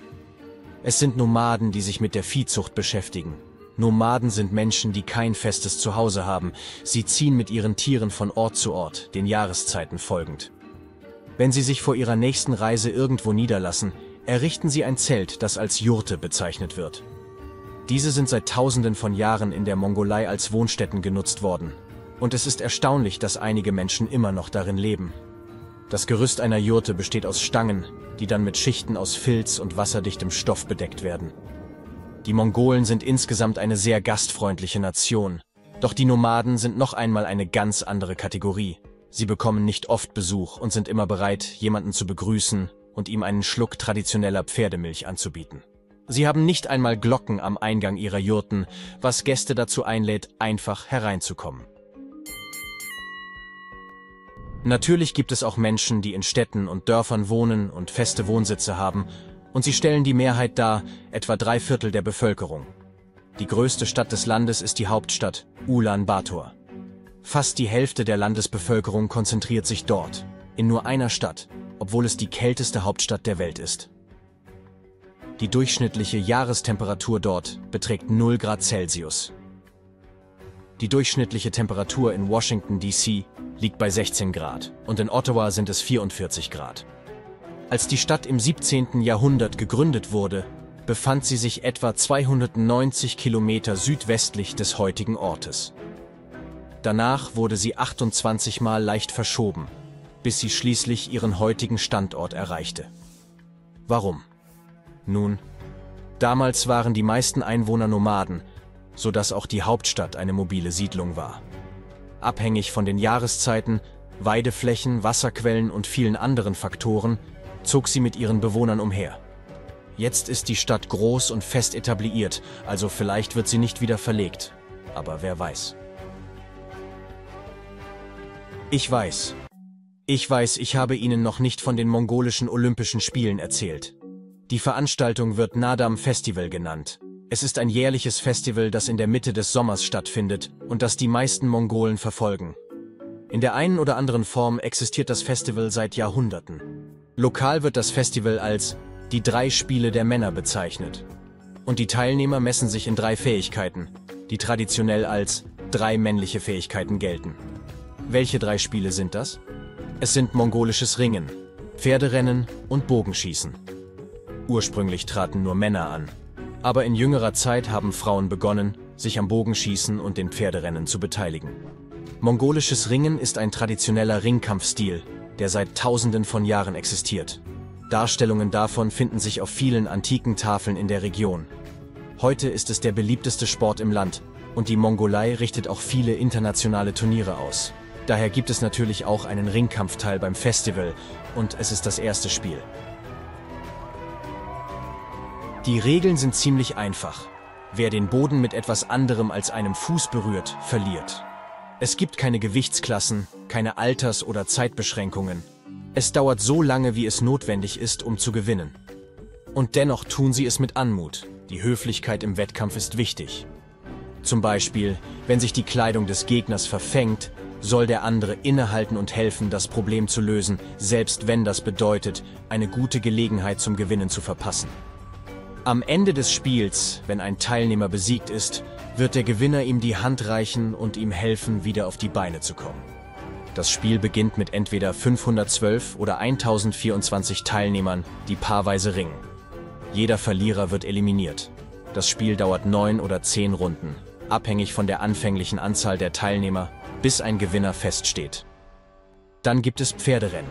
Es sind Nomaden, die sich mit der Viehzucht beschäftigen. Nomaden sind Menschen, die kein festes Zuhause haben. Sie ziehen mit ihren Tieren von Ort zu Ort, den Jahreszeiten folgend. Wenn sie sich vor ihrer nächsten Reise irgendwo niederlassen, errichten sie ein Zelt, das als Jurte bezeichnet wird. Diese sind seit Tausenden von Jahren in der Mongolei als Wohnstätten genutzt worden. Und es ist erstaunlich, dass einige Menschen immer noch darin leben. Das Gerüst einer Jurte besteht aus Stangen, die dann mit Schichten aus Filz und wasserdichtem Stoff bedeckt werden. Die Mongolen sind insgesamt eine sehr gastfreundliche Nation. Doch die Nomaden sind noch einmal eine ganz andere Kategorie. Sie bekommen nicht oft Besuch und sind immer bereit, jemanden zu begrüßen und ihm einen Schluck traditioneller Pferdemilch anzubieten. Sie haben nicht einmal Glocken am Eingang ihrer Jurten, was Gäste dazu einlädt, einfach hereinzukommen. Natürlich gibt es auch Menschen, die in Städten und Dörfern wohnen und feste Wohnsitze haben, und sie stellen die Mehrheit dar, etwa drei Viertel der Bevölkerung. Die größte Stadt des Landes ist die Hauptstadt, Ulaanbaatar. Fast die Hälfte der Landesbevölkerung konzentriert sich dort, in nur einer Stadt, obwohl es die kälteste Hauptstadt der Welt ist. Die durchschnittliche Jahrestemperatur dort beträgt 0 Grad Celsius. Die durchschnittliche Temperatur in Washington, D.C. liegt bei 16 Grad und in Ottawa sind es 44 Grad. Als die Stadt im 17. Jahrhundert gegründet wurde, befand sie sich etwa 290 Kilometer südwestlich des heutigen Ortes. Danach wurde sie 28 Mal leicht verschoben, bis sie schließlich ihren heutigen Standort erreichte. Warum? Nun, damals waren die meisten Einwohner Nomaden, sodass auch die Hauptstadt eine mobile Siedlung war. Abhängig von den Jahreszeiten, Weideflächen, Wasserquellen und vielen anderen Faktoren zog sie mit ihren Bewohnern umher. Jetzt ist die Stadt groß und fest etabliert, also vielleicht wird sie nicht wieder verlegt. Aber wer weiß. Ich weiß. Ich weiß, ich habe Ihnen noch nicht von den mongolischen Olympischen Spielen erzählt. Die Veranstaltung wird Nadam Festival genannt. Es ist ein jährliches Festival, das in der Mitte des Sommers stattfindet und das die meisten Mongolen verfolgen. In der einen oder anderen Form existiert das Festival seit Jahrhunderten. Lokal wird das Festival als die drei Spiele der Männer bezeichnet. Und die Teilnehmer messen sich in drei Fähigkeiten, die traditionell als drei männliche Fähigkeiten gelten. Welche drei Spiele sind das? Es sind mongolisches Ringen, Pferderennen und Bogenschießen. Ursprünglich traten nur Männer an. Aber in jüngerer Zeit haben Frauen begonnen, sich am Bogenschießen und den Pferderennen zu beteiligen. Mongolisches Ringen ist ein traditioneller Ringkampfstil, der seit Tausenden von Jahren existiert. Darstellungen davon finden sich auf vielen antiken Tafeln in der Region. Heute ist es der beliebteste Sport im Land und die Mongolei richtet auch viele internationale Turniere aus. Daher gibt es natürlich auch einen Ringkampfteil beim Festival und es ist das erste Spiel. Die Regeln sind ziemlich einfach. Wer den Boden mit etwas anderem als einem Fuß berührt, verliert. Es gibt keine Gewichtsklassen, keine Alters- oder Zeitbeschränkungen. Es dauert so lange, wie es notwendig ist, um zu gewinnen. Und dennoch tun sie es mit Anmut. Die Höflichkeit im Wettkampf ist wichtig. Zum Beispiel, wenn sich die Kleidung des Gegners verfängt, soll der andere innehalten und helfen, das Problem zu lösen, selbst wenn das bedeutet, eine gute Gelegenheit zum Gewinnen zu verpassen. Am Ende des Spiels, wenn ein Teilnehmer besiegt ist, wird der Gewinner ihm die Hand reichen und ihm helfen, wieder auf die Beine zu kommen. Das Spiel beginnt mit entweder 512 oder 1024 Teilnehmern, die paarweise ringen. Jeder Verlierer wird eliminiert. Das Spiel dauert neun oder zehn Runden, abhängig von der anfänglichen Anzahl der Teilnehmer, bis ein Gewinner feststeht. Dann gibt es Pferderennen.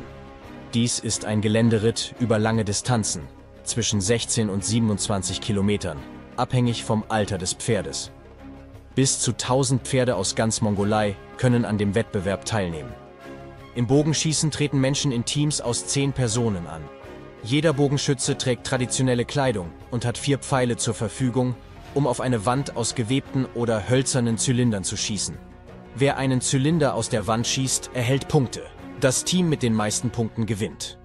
Dies ist ein Geländeritt über lange Distanzen, zwischen 16 und 27 Kilometern, abhängig vom Alter des Pferdes. Bis zu 1000 Pferde aus ganz Mongolei können an dem Wettbewerb teilnehmen. Im Bogenschießen treten Menschen in Teams aus 10 Personen an. Jeder Bogenschütze trägt traditionelle Kleidung und hat vier Pfeile zur Verfügung, um auf eine Wand aus gewebten oder hölzernen Zylindern zu schießen. Wer einen Zylinder aus der Wand schießt, erhält Punkte. Das Team mit den meisten Punkten gewinnt.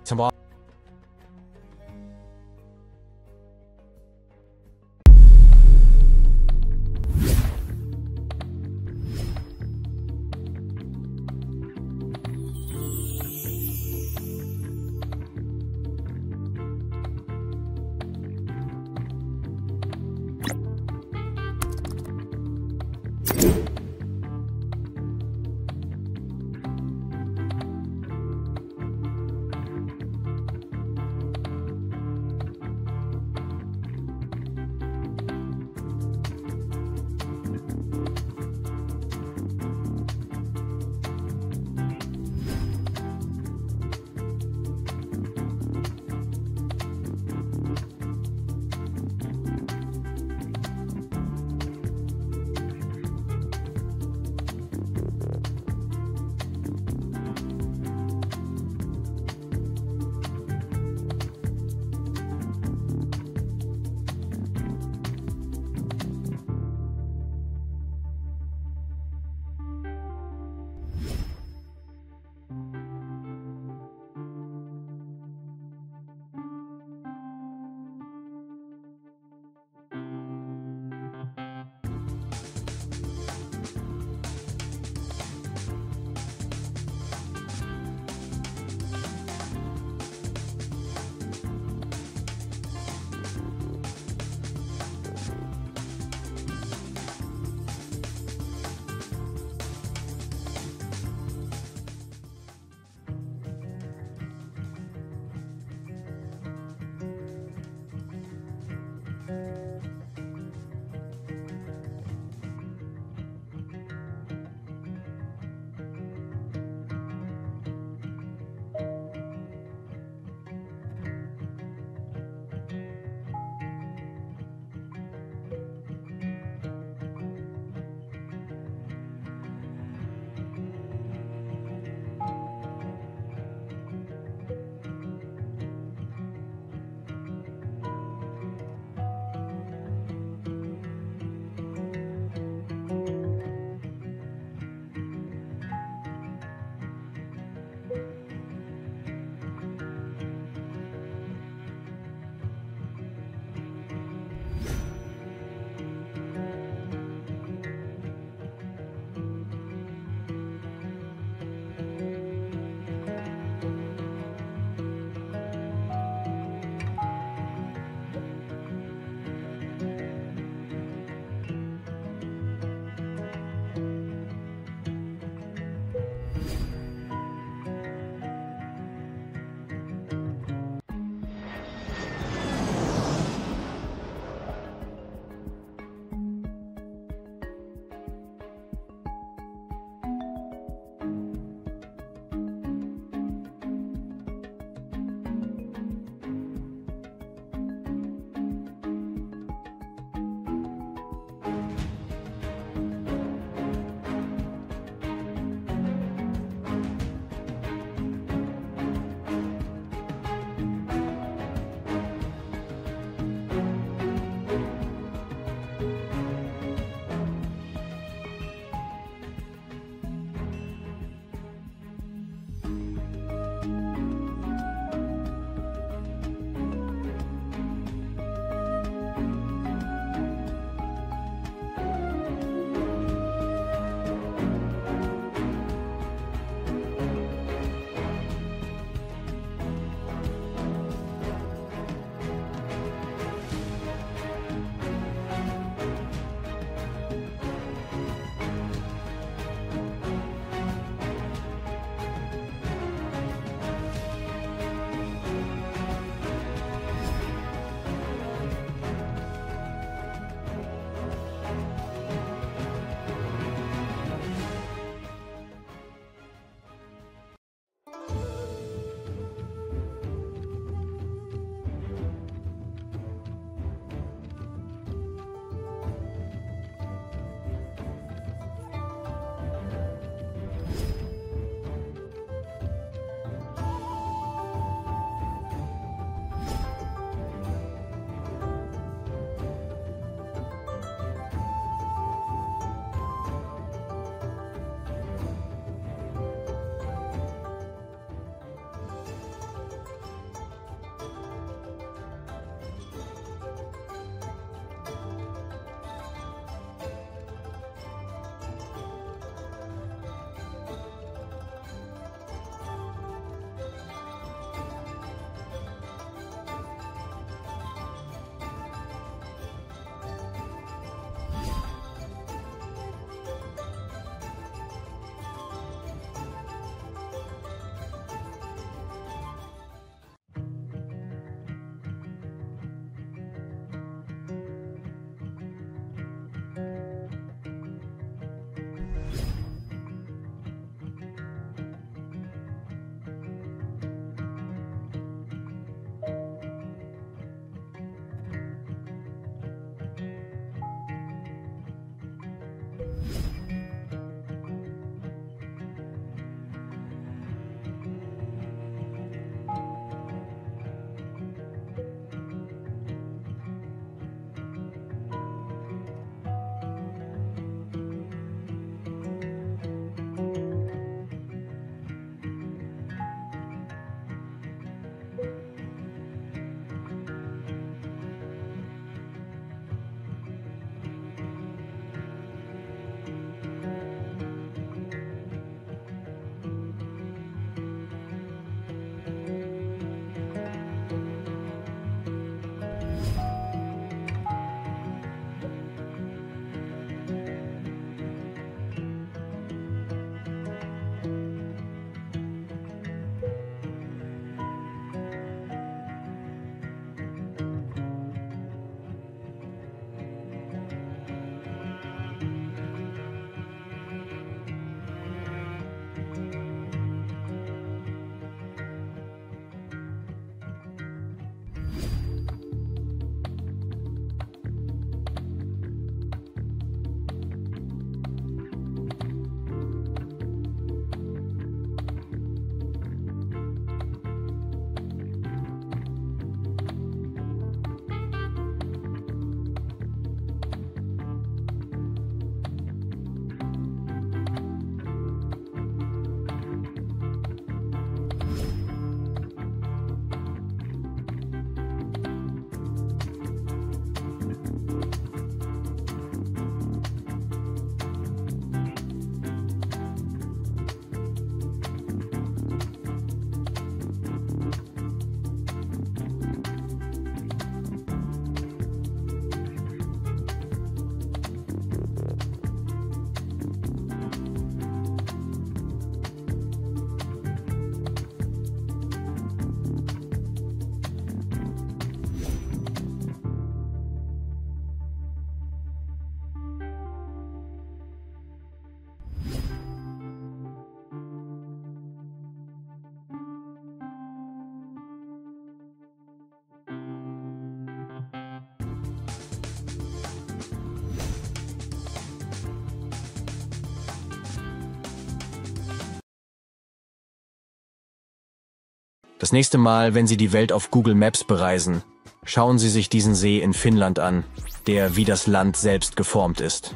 Das nächste Mal, wenn Sie die Welt auf Google Maps bereisen, schauen Sie sich diesen See in Finnland an, der wie das Land selbst geformt ist.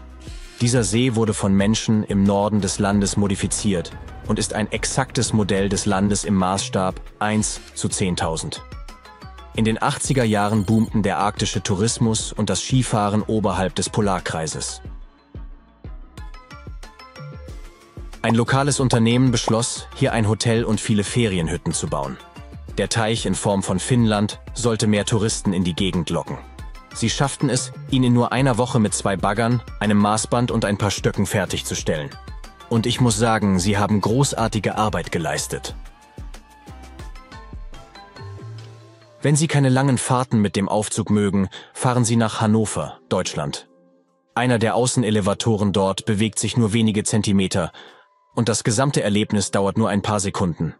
Dieser See wurde von Menschen im Norden des Landes modifiziert und ist ein exaktes Modell des Landes im Maßstab 1 zu 10.000. In den 80er Jahren boomten der arktische Tourismus und das Skifahren oberhalb des Polarkreises. Ein lokales Unternehmen beschloss, hier ein Hotel und viele Ferienhütten zu bauen. Der Teich in Form von Finnland sollte mehr Touristen in die Gegend locken. Sie schafften es, ihn in nur einer Woche mit zwei Baggern, einem Maßband und ein paar Stöcken fertigzustellen. Und ich muss sagen, sie haben großartige Arbeit geleistet. Wenn Sie keine langen Fahrten mit dem Aufzug mögen, fahren Sie nach Hannover, Deutschland. Einer der Außenelevatoren dort bewegt sich nur wenige Zentimeter und das gesamte Erlebnis dauert nur ein paar Sekunden.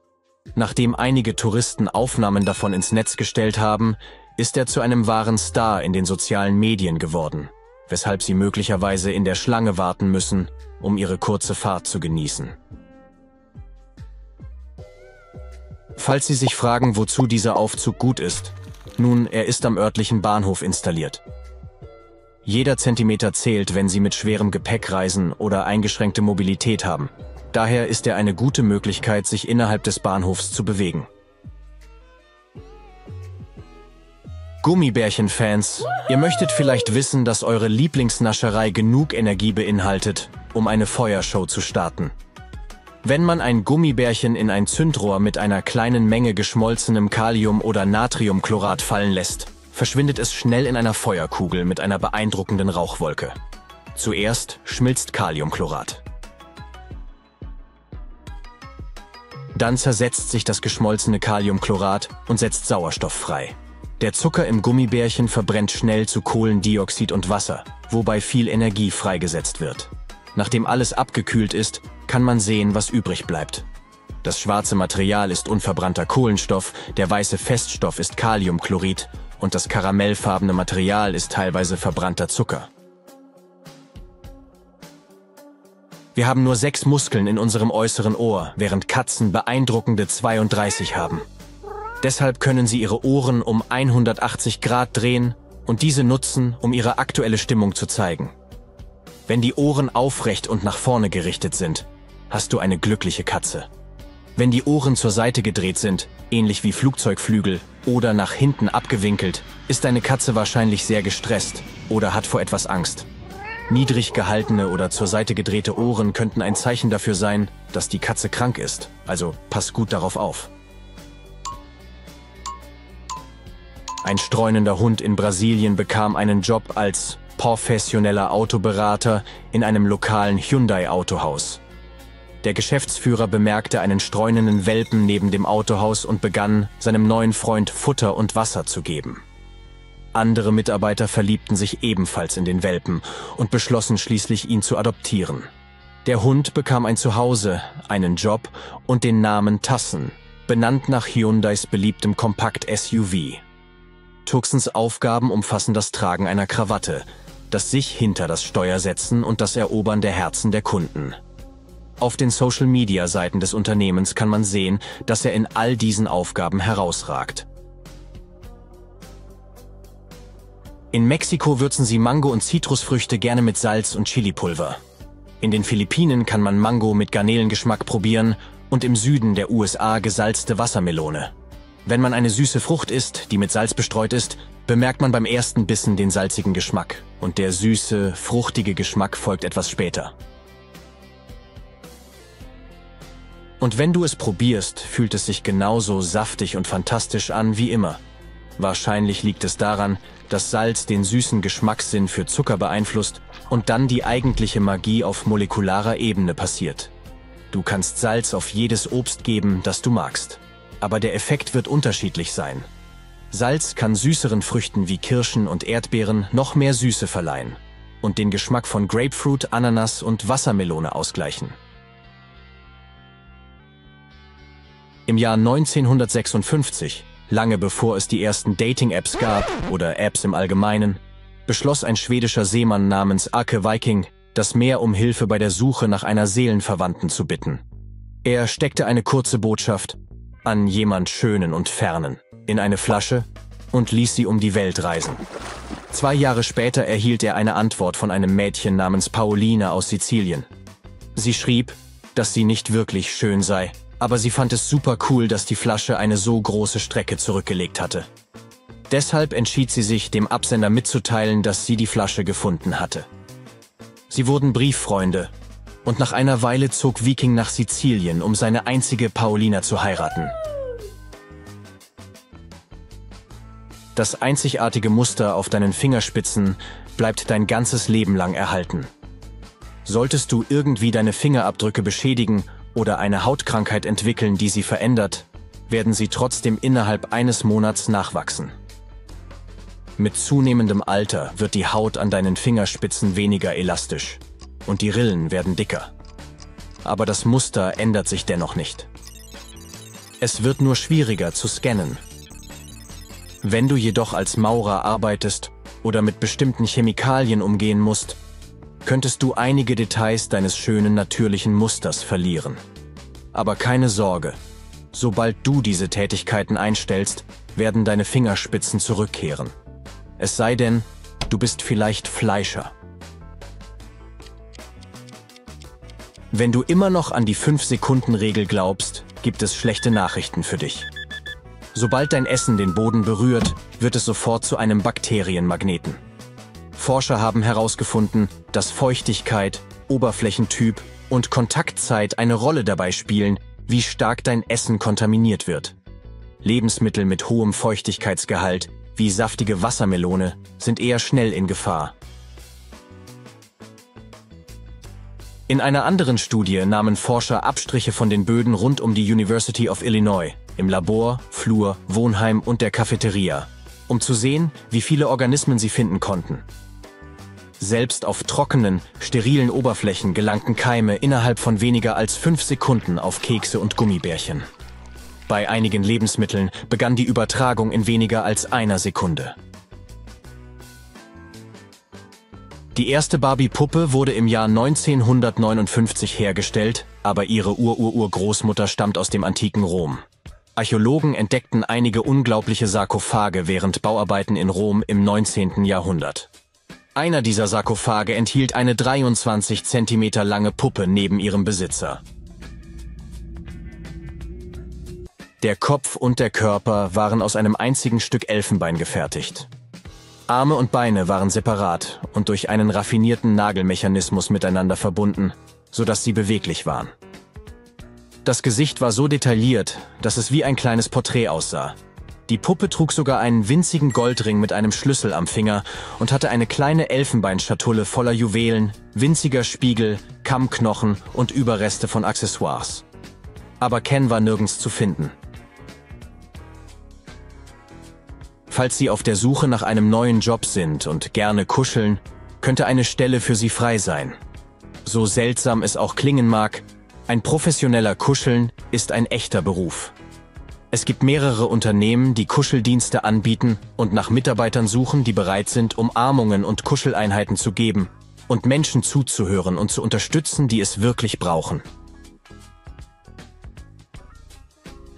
Nachdem einige Touristen Aufnahmen davon ins Netz gestellt haben, ist er zu einem wahren Star in den sozialen Medien geworden, weshalb sie möglicherweise in der Schlange warten müssen, um ihre kurze Fahrt zu genießen. Falls Sie sich fragen, wozu dieser Aufzug gut ist, nun, er ist am örtlichen Bahnhof installiert. Jeder Zentimeter zählt, wenn Sie mit schwerem Gepäck reisen oder eingeschränkte Mobilität haben. Daher ist er eine gute Möglichkeit, sich innerhalb des Bahnhofs zu bewegen. Gummibärchen-Fans, ihr möchtet vielleicht wissen, dass eure Lieblingsnascherei genug Energie beinhaltet, um eine Feuershow zu starten. Wenn man ein Gummibärchen in ein Zündrohr mit einer kleinen Menge geschmolzenem Kalium- oder Natriumchlorat fallen lässt, verschwindet es schnell in einer Feuerkugel mit einer beeindruckenden Rauchwolke. Zuerst schmilzt Kaliumchlorat. Dann zersetzt sich das geschmolzene Kaliumchlorat und setzt Sauerstoff frei. Der Zucker im Gummibärchen verbrennt schnell zu Kohlendioxid und Wasser, wobei viel Energie freigesetzt wird. Nachdem alles abgekühlt ist, kann man sehen, was übrig bleibt. Das schwarze Material ist unverbrannter Kohlenstoff, der weiße Feststoff ist Kaliumchlorid und das karamellfarbene Material ist teilweise verbrannter Zucker. Wir haben nur sechs Muskeln in unserem äußeren Ohr, während Katzen beeindruckende 32 haben. Deshalb können sie ihre Ohren um 180 Grad drehen und diese nutzen, um ihre aktuelle Stimmung zu zeigen. Wenn die Ohren aufrecht und nach vorne gerichtet sind, hast du eine glückliche Katze. Wenn die Ohren zur Seite gedreht sind, ähnlich wie Flugzeugflügel, oder nach hinten abgewinkelt, ist deine Katze wahrscheinlich sehr gestresst oder hat vor etwas Angst. Niedrig gehaltene oder zur Seite gedrehte Ohren könnten ein Zeichen dafür sein, dass die Katze krank ist, also pass gut darauf auf. Ein streunender Hund in Brasilien bekam einen Job als professioneller Autoberater in einem lokalen Hyundai-Autohaus. Der Geschäftsführer bemerkte einen streunenden Welpen neben dem Autohaus und begann, seinem neuen Freund Futter und Wasser zu geben. Andere Mitarbeiter verliebten sich ebenfalls in den Welpen und beschlossen schließlich, ihn zu adoptieren. Der Hund bekam ein Zuhause, einen Job und den Namen Tassen, benannt nach Hyundais beliebtem Kompakt-SUV. Tuxens Aufgaben umfassen das Tragen einer Krawatte, das sich hinter das Steuer setzen und das Erobern der Herzen der Kunden. Auf den Social-Media-Seiten des Unternehmens kann man sehen, dass er in all diesen Aufgaben herausragt. In Mexiko würzen sie Mango und Zitrusfrüchte gerne mit Salz und Chilipulver. In den Philippinen kann man Mango mit Garnelengeschmack probieren und im Süden der USA gesalzte Wassermelone. Wenn man eine süße Frucht isst, die mit Salz bestreut ist, bemerkt man beim ersten Bissen den salzigen Geschmack und der süße, fruchtige Geschmack folgt etwas später. Und wenn du es probierst, fühlt es sich genauso saftig und fantastisch an wie immer. Wahrscheinlich liegt es daran, dass Salz den süßen Geschmackssinn für Zucker beeinflusst und dann die eigentliche Magie auf molekularer Ebene passiert. Du kannst Salz auf jedes Obst geben, das du magst aber der Effekt wird unterschiedlich sein. Salz kann süßeren Früchten wie Kirschen und Erdbeeren noch mehr Süße verleihen und den Geschmack von Grapefruit, Ananas und Wassermelone ausgleichen. Im Jahr 1956, lange bevor es die ersten Dating-Apps gab oder Apps im Allgemeinen, beschloss ein schwedischer Seemann namens Ake Viking, das Meer um Hilfe bei der Suche nach einer Seelenverwandten zu bitten. Er steckte eine kurze Botschaft an jemand Schönen und Fernen, in eine Flasche und ließ sie um die Welt reisen. Zwei Jahre später erhielt er eine Antwort von einem Mädchen namens Pauline aus Sizilien. Sie schrieb, dass sie nicht wirklich schön sei, aber sie fand es super cool, dass die Flasche eine so große Strecke zurückgelegt hatte. Deshalb entschied sie sich, dem Absender mitzuteilen, dass sie die Flasche gefunden hatte. Sie wurden Brieffreunde und nach einer Weile zog Viking nach Sizilien, um seine einzige Paulina zu heiraten. Das einzigartige Muster auf deinen Fingerspitzen bleibt dein ganzes Leben lang erhalten. Solltest du irgendwie deine Fingerabdrücke beschädigen oder eine Hautkrankheit entwickeln, die sie verändert, werden sie trotzdem innerhalb eines Monats nachwachsen. Mit zunehmendem Alter wird die Haut an deinen Fingerspitzen weniger elastisch und die Rillen werden dicker. Aber das Muster ändert sich dennoch nicht. Es wird nur schwieriger zu scannen. Wenn du jedoch als Maurer arbeitest oder mit bestimmten Chemikalien umgehen musst, könntest du einige Details deines schönen natürlichen Musters verlieren. Aber keine Sorge, sobald du diese Tätigkeiten einstellst, werden deine Fingerspitzen zurückkehren. Es sei denn, du bist vielleicht Fleischer. Wenn du immer noch an die 5-Sekunden-Regel glaubst, gibt es schlechte Nachrichten für dich. Sobald dein Essen den Boden berührt, wird es sofort zu einem Bakterienmagneten. Forscher haben herausgefunden, dass Feuchtigkeit, Oberflächentyp und Kontaktzeit eine Rolle dabei spielen, wie stark dein Essen kontaminiert wird. Lebensmittel mit hohem Feuchtigkeitsgehalt wie saftige Wassermelone, sind eher schnell in Gefahr. In einer anderen Studie nahmen Forscher Abstriche von den Böden rund um die University of Illinois, im Labor, Flur, Wohnheim und der Cafeteria, um zu sehen, wie viele Organismen sie finden konnten. Selbst auf trockenen, sterilen Oberflächen gelangten Keime innerhalb von weniger als fünf Sekunden auf Kekse und Gummibärchen. Bei einigen Lebensmitteln begann die Übertragung in weniger als einer Sekunde. Die erste Barbie-Puppe wurde im Jahr 1959 hergestellt, aber ihre Urururgroßmutter stammt aus dem antiken Rom. Archäologen entdeckten einige unglaubliche Sarkophage während Bauarbeiten in Rom im 19. Jahrhundert. Einer dieser Sarkophage enthielt eine 23 cm lange Puppe neben ihrem Besitzer. Der Kopf und der Körper waren aus einem einzigen Stück Elfenbein gefertigt. Arme und Beine waren separat und durch einen raffinierten Nagelmechanismus miteinander verbunden, sodass sie beweglich waren. Das Gesicht war so detailliert, dass es wie ein kleines Porträt aussah. Die Puppe trug sogar einen winzigen Goldring mit einem Schlüssel am Finger und hatte eine kleine Elfenbeinschatulle voller Juwelen, winziger Spiegel, Kammknochen und Überreste von Accessoires. Aber Ken war nirgends zu finden. Falls Sie auf der Suche nach einem neuen Job sind und gerne kuscheln, könnte eine Stelle für Sie frei sein. So seltsam es auch klingen mag, ein professioneller Kuscheln ist ein echter Beruf. Es gibt mehrere Unternehmen, die Kuscheldienste anbieten und nach Mitarbeitern suchen, die bereit sind, Umarmungen und Kuscheleinheiten zu geben und Menschen zuzuhören und zu unterstützen, die es wirklich brauchen.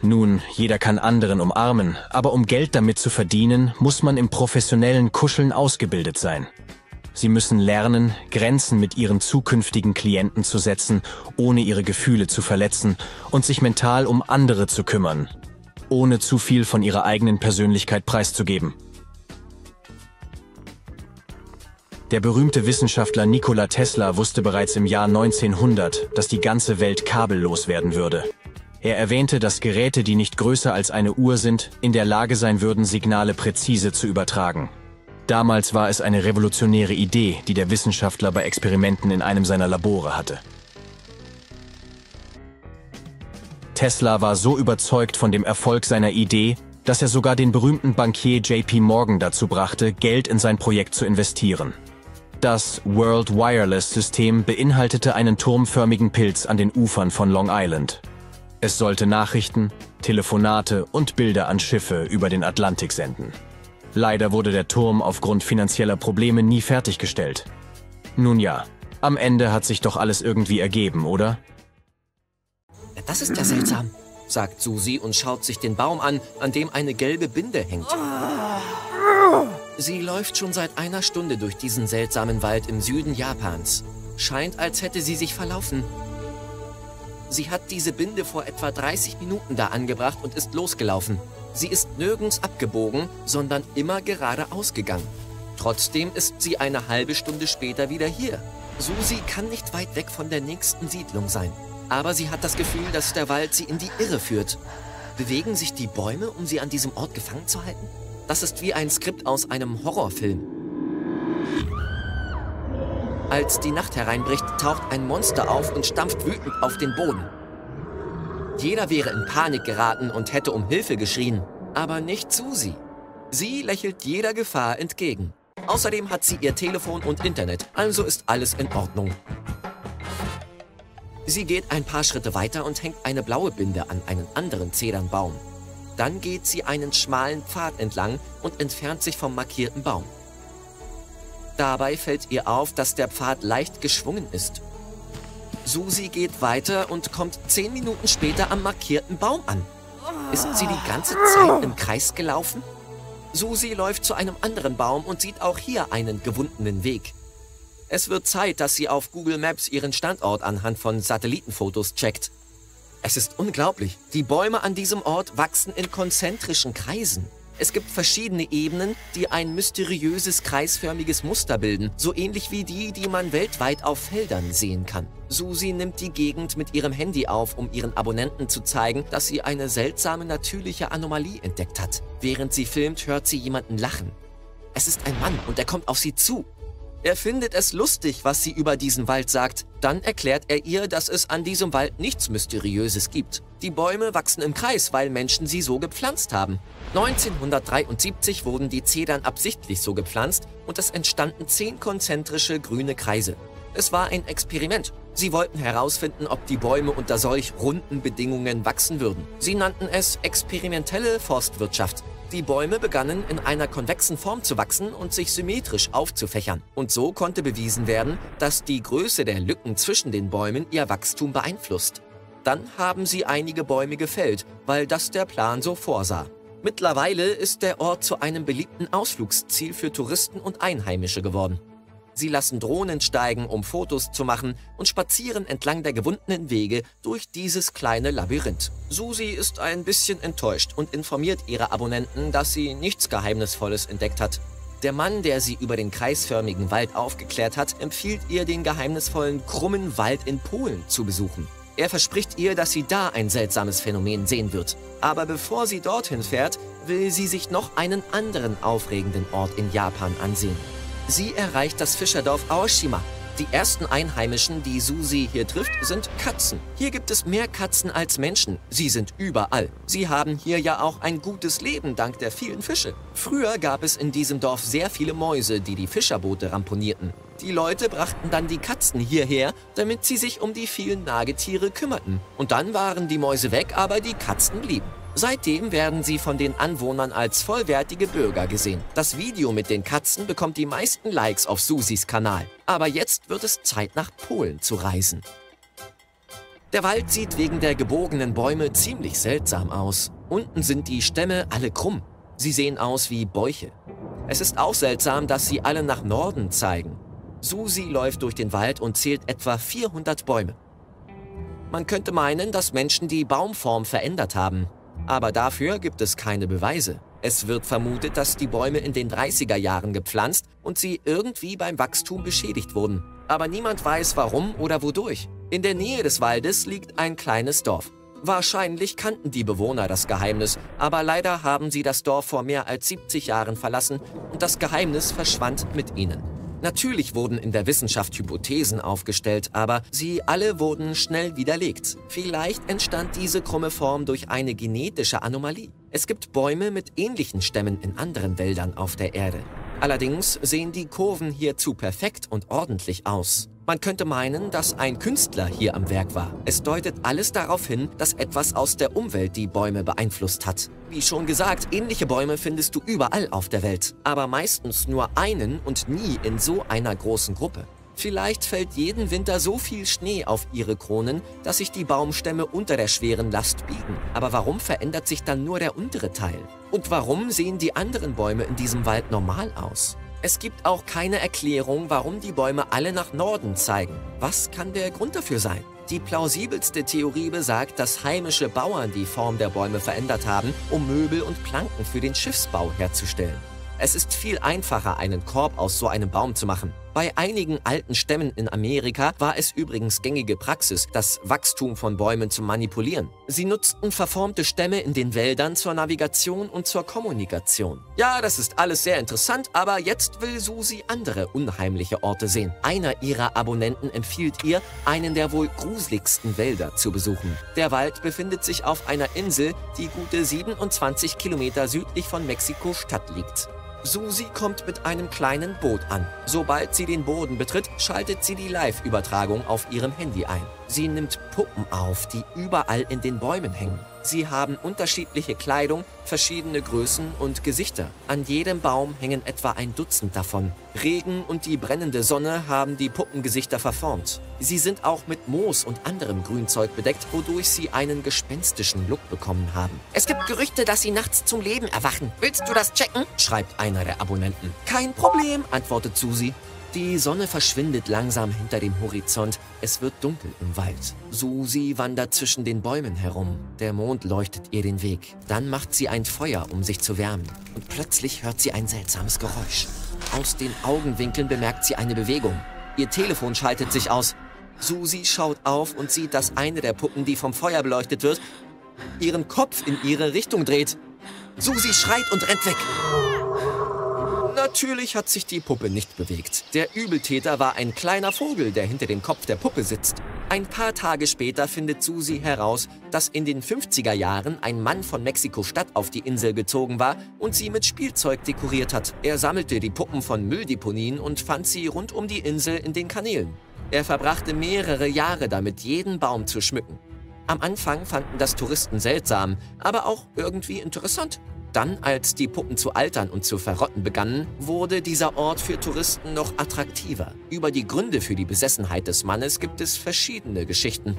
Nun, jeder kann anderen umarmen, aber um Geld damit zu verdienen, muss man im professionellen Kuscheln ausgebildet sein. Sie müssen lernen, Grenzen mit ihren zukünftigen Klienten zu setzen, ohne ihre Gefühle zu verletzen und sich mental um andere zu kümmern, ohne zu viel von ihrer eigenen Persönlichkeit preiszugeben. Der berühmte Wissenschaftler Nikola Tesla wusste bereits im Jahr 1900, dass die ganze Welt kabellos werden würde. Er erwähnte, dass Geräte, die nicht größer als eine Uhr sind, in der Lage sein würden, Signale präzise zu übertragen. Damals war es eine revolutionäre Idee, die der Wissenschaftler bei Experimenten in einem seiner Labore hatte. Tesla war so überzeugt von dem Erfolg seiner Idee, dass er sogar den berühmten Bankier JP Morgan dazu brachte, Geld in sein Projekt zu investieren. Das World Wireless System beinhaltete einen turmförmigen Pilz an den Ufern von Long Island. Es sollte Nachrichten, Telefonate und Bilder an Schiffe über den Atlantik senden. Leider wurde der Turm aufgrund finanzieller Probleme nie fertiggestellt. Nun ja, am Ende hat sich doch alles irgendwie ergeben, oder? Das ist ja seltsam. sagt Susi und schaut sich den Baum an, an dem eine gelbe Binde hängt. Sie läuft schon seit einer Stunde durch diesen seltsamen Wald im Süden Japans. Scheint, als hätte sie sich verlaufen. Sie hat diese Binde vor etwa 30 Minuten da angebracht und ist losgelaufen. Sie ist nirgends abgebogen, sondern immer geradeaus gegangen. Trotzdem ist sie eine halbe Stunde später wieder hier. Susi kann nicht weit weg von der nächsten Siedlung sein. Aber sie hat das Gefühl, dass der Wald sie in die Irre führt. Bewegen sich die Bäume, um sie an diesem Ort gefangen zu halten? Das ist wie ein Skript aus einem Horrorfilm. Als die Nacht hereinbricht, taucht ein Monster auf und stampft wütend auf den Boden. Jeder wäre in Panik geraten und hätte um Hilfe geschrien, aber nicht Susi. Sie lächelt jeder Gefahr entgegen. Außerdem hat sie ihr Telefon und Internet, also ist alles in Ordnung. Sie geht ein paar Schritte weiter und hängt eine blaue Binde an einen anderen Zedernbaum. Dann geht sie einen schmalen Pfad entlang und entfernt sich vom markierten Baum. Dabei fällt ihr auf, dass der Pfad leicht geschwungen ist. Susi geht weiter und kommt zehn Minuten später am markierten Baum an. Ist sie die ganze Zeit im Kreis gelaufen? Susi läuft zu einem anderen Baum und sieht auch hier einen gewundenen Weg. Es wird Zeit, dass sie auf Google Maps ihren Standort anhand von Satellitenfotos checkt. Es ist unglaublich. Die Bäume an diesem Ort wachsen in konzentrischen Kreisen. Es gibt verschiedene Ebenen, die ein mysteriöses kreisförmiges Muster bilden, so ähnlich wie die, die man weltweit auf Feldern sehen kann. Susi nimmt die Gegend mit ihrem Handy auf, um ihren Abonnenten zu zeigen, dass sie eine seltsame natürliche Anomalie entdeckt hat. Während sie filmt, hört sie jemanden lachen. Es ist ein Mann und er kommt auf sie zu. Er findet es lustig, was sie über diesen Wald sagt. Dann erklärt er ihr, dass es an diesem Wald nichts Mysteriöses gibt. Die Bäume wachsen im Kreis, weil Menschen sie so gepflanzt haben. 1973 wurden die Zedern absichtlich so gepflanzt und es entstanden zehn konzentrische grüne Kreise. Es war ein Experiment. Sie wollten herausfinden, ob die Bäume unter solch runden Bedingungen wachsen würden. Sie nannten es experimentelle Forstwirtschaft. Die Bäume begannen in einer konvexen Form zu wachsen und sich symmetrisch aufzufächern. Und so konnte bewiesen werden, dass die Größe der Lücken zwischen den Bäumen ihr Wachstum beeinflusst. Dann haben sie einige Bäume gefällt, weil das der Plan so vorsah. Mittlerweile ist der Ort zu einem beliebten Ausflugsziel für Touristen und Einheimische geworden. Sie lassen Drohnen steigen, um Fotos zu machen und spazieren entlang der gewundenen Wege durch dieses kleine Labyrinth. Susi ist ein bisschen enttäuscht und informiert ihre Abonnenten, dass sie nichts Geheimnisvolles entdeckt hat. Der Mann, der sie über den kreisförmigen Wald aufgeklärt hat, empfiehlt ihr, den geheimnisvollen krummen Wald in Polen zu besuchen. Er verspricht ihr, dass sie da ein seltsames Phänomen sehen wird. Aber bevor sie dorthin fährt, will sie sich noch einen anderen aufregenden Ort in Japan ansehen. Sie erreicht das Fischerdorf Aoshima. Die ersten Einheimischen, die Susi hier trifft, sind Katzen. Hier gibt es mehr Katzen als Menschen. Sie sind überall. Sie haben hier ja auch ein gutes Leben dank der vielen Fische. Früher gab es in diesem Dorf sehr viele Mäuse, die die Fischerboote ramponierten. Die Leute brachten dann die Katzen hierher, damit sie sich um die vielen Nagetiere kümmerten. Und dann waren die Mäuse weg, aber die Katzen blieben. Seitdem werden sie von den Anwohnern als vollwertige Bürger gesehen. Das Video mit den Katzen bekommt die meisten Likes auf Susis Kanal. Aber jetzt wird es Zeit, nach Polen zu reisen. Der Wald sieht wegen der gebogenen Bäume ziemlich seltsam aus. Unten sind die Stämme alle krumm. Sie sehen aus wie Bäuche. Es ist auch seltsam, dass sie alle nach Norden zeigen. Susi läuft durch den Wald und zählt etwa 400 Bäume. Man könnte meinen, dass Menschen die Baumform verändert haben. Aber dafür gibt es keine Beweise. Es wird vermutet, dass die Bäume in den 30er Jahren gepflanzt und sie irgendwie beim Wachstum beschädigt wurden. Aber niemand weiß warum oder wodurch. In der Nähe des Waldes liegt ein kleines Dorf. Wahrscheinlich kannten die Bewohner das Geheimnis, aber leider haben sie das Dorf vor mehr als 70 Jahren verlassen und das Geheimnis verschwand mit ihnen. Natürlich wurden in der Wissenschaft Hypothesen aufgestellt, aber sie alle wurden schnell widerlegt. Vielleicht entstand diese krumme Form durch eine genetische Anomalie. Es gibt Bäume mit ähnlichen Stämmen in anderen Wäldern auf der Erde. Allerdings sehen die Kurven hier zu perfekt und ordentlich aus. Man könnte meinen, dass ein Künstler hier am Werk war. Es deutet alles darauf hin, dass etwas aus der Umwelt die Bäume beeinflusst hat. Wie schon gesagt, ähnliche Bäume findest du überall auf der Welt, aber meistens nur einen und nie in so einer großen Gruppe. Vielleicht fällt jeden Winter so viel Schnee auf ihre Kronen, dass sich die Baumstämme unter der schweren Last biegen. Aber warum verändert sich dann nur der untere Teil? Und warum sehen die anderen Bäume in diesem Wald normal aus? Es gibt auch keine Erklärung, warum die Bäume alle nach Norden zeigen. Was kann der Grund dafür sein? Die plausibelste Theorie besagt, dass heimische Bauern die Form der Bäume verändert haben, um Möbel und Planken für den Schiffsbau herzustellen. Es ist viel einfacher, einen Korb aus so einem Baum zu machen. Bei einigen alten Stämmen in Amerika war es übrigens gängige Praxis, das Wachstum von Bäumen zu manipulieren. Sie nutzten verformte Stämme in den Wäldern zur Navigation und zur Kommunikation. Ja, das ist alles sehr interessant, aber jetzt will Susi andere unheimliche Orte sehen. Einer ihrer Abonnenten empfiehlt ihr, einen der wohl gruseligsten Wälder zu besuchen. Der Wald befindet sich auf einer Insel, die gute 27 Kilometer südlich von Mexiko-Stadt liegt. Susi kommt mit einem kleinen Boot an. Sobald sie den Boden betritt, schaltet sie die Live-Übertragung auf ihrem Handy ein. Sie nimmt Puppen auf, die überall in den Bäumen hängen. Sie haben unterschiedliche Kleidung, verschiedene Größen und Gesichter. An jedem Baum hängen etwa ein Dutzend davon. Regen und die brennende Sonne haben die Puppengesichter verformt. Sie sind auch mit Moos und anderem Grünzeug bedeckt, wodurch sie einen gespenstischen Look bekommen haben. Es gibt Gerüchte, dass sie nachts zum Leben erwachen. Willst du das checken? schreibt einer der Abonnenten. Kein Problem, antwortet Susi. Die Sonne verschwindet langsam hinter dem Horizont. Es wird dunkel im Wald. Susi wandert zwischen den Bäumen herum. Der Mond leuchtet ihr den Weg. Dann macht sie ein Feuer, um sich zu wärmen. Und plötzlich hört sie ein seltsames Geräusch. Aus den Augenwinkeln bemerkt sie eine Bewegung. Ihr Telefon schaltet sich aus. Susi schaut auf und sieht, dass eine der Puppen, die vom Feuer beleuchtet wird, ihren Kopf in ihre Richtung dreht. Susi schreit und rennt weg. Natürlich hat sich die Puppe nicht bewegt. Der Übeltäter war ein kleiner Vogel, der hinter dem Kopf der Puppe sitzt. Ein paar Tage später findet Susi heraus, dass in den 50er Jahren ein Mann von Mexiko-Stadt auf die Insel gezogen war und sie mit Spielzeug dekoriert hat. Er sammelte die Puppen von Mülldeponien und fand sie rund um die Insel in den Kanälen. Er verbrachte mehrere Jahre damit, jeden Baum zu schmücken. Am Anfang fanden das Touristen seltsam, aber auch irgendwie interessant. Dann, als die Puppen zu altern und zu verrotten begannen, wurde dieser Ort für Touristen noch attraktiver. Über die Gründe für die Besessenheit des Mannes gibt es verschiedene Geschichten.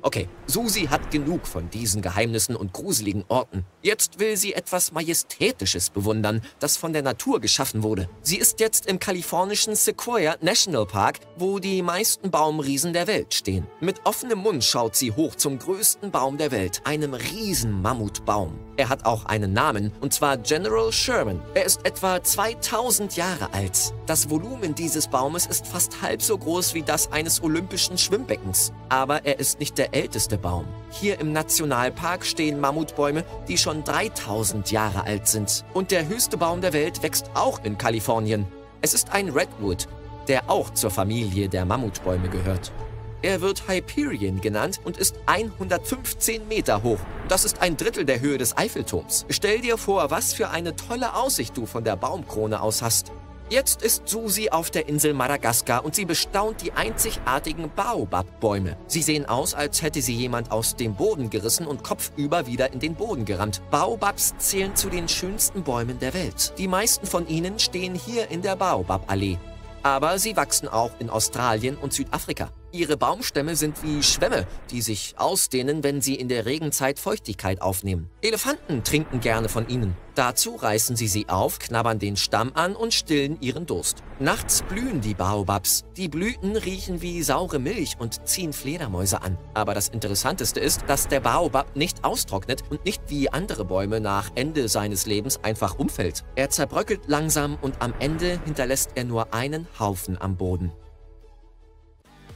Okay, Susi hat genug von diesen Geheimnissen und gruseligen Orten. Jetzt will sie etwas Majestätisches bewundern, das von der Natur geschaffen wurde. Sie ist jetzt im kalifornischen Sequoia National Park, wo die meisten Baumriesen der Welt stehen. Mit offenem Mund schaut sie hoch zum größten Baum der Welt, einem riesen Mammutbaum. Er hat auch einen Namen, und zwar General Sherman. Er ist etwa 2000 Jahre alt. Das Volumen dieses Baumes ist fast halb so groß wie das eines olympischen Schwimmbeckens. Aber er ist nicht der älteste Baum. Hier im Nationalpark stehen Mammutbäume, die schon 3000 Jahre alt sind. Und der höchste Baum der Welt wächst auch in Kalifornien. Es ist ein Redwood, der auch zur Familie der Mammutbäume gehört. Er wird Hyperion genannt und ist 115 Meter hoch. Das ist ein Drittel der Höhe des Eiffelturms. Stell dir vor, was für eine tolle Aussicht du von der Baumkrone aus hast. Jetzt ist Susi auf der Insel Madagaskar und sie bestaunt die einzigartigen Baobab-Bäume. Sie sehen aus, als hätte sie jemand aus dem Boden gerissen und kopfüber wieder in den Boden gerammt. Baobabs zählen zu den schönsten Bäumen der Welt. Die meisten von ihnen stehen hier in der Baobab-Allee. Aber sie wachsen auch in Australien und Südafrika. Ihre Baumstämme sind wie Schwämme, die sich ausdehnen, wenn sie in der Regenzeit Feuchtigkeit aufnehmen. Elefanten trinken gerne von ihnen. Dazu reißen sie sie auf, knabbern den Stamm an und stillen ihren Durst. Nachts blühen die Baobabs. Die Blüten riechen wie saure Milch und ziehen Fledermäuse an. Aber das Interessanteste ist, dass der Baobab nicht austrocknet und nicht wie andere Bäume nach Ende seines Lebens einfach umfällt. Er zerbröckelt langsam und am Ende hinterlässt er nur einen Haufen am Boden.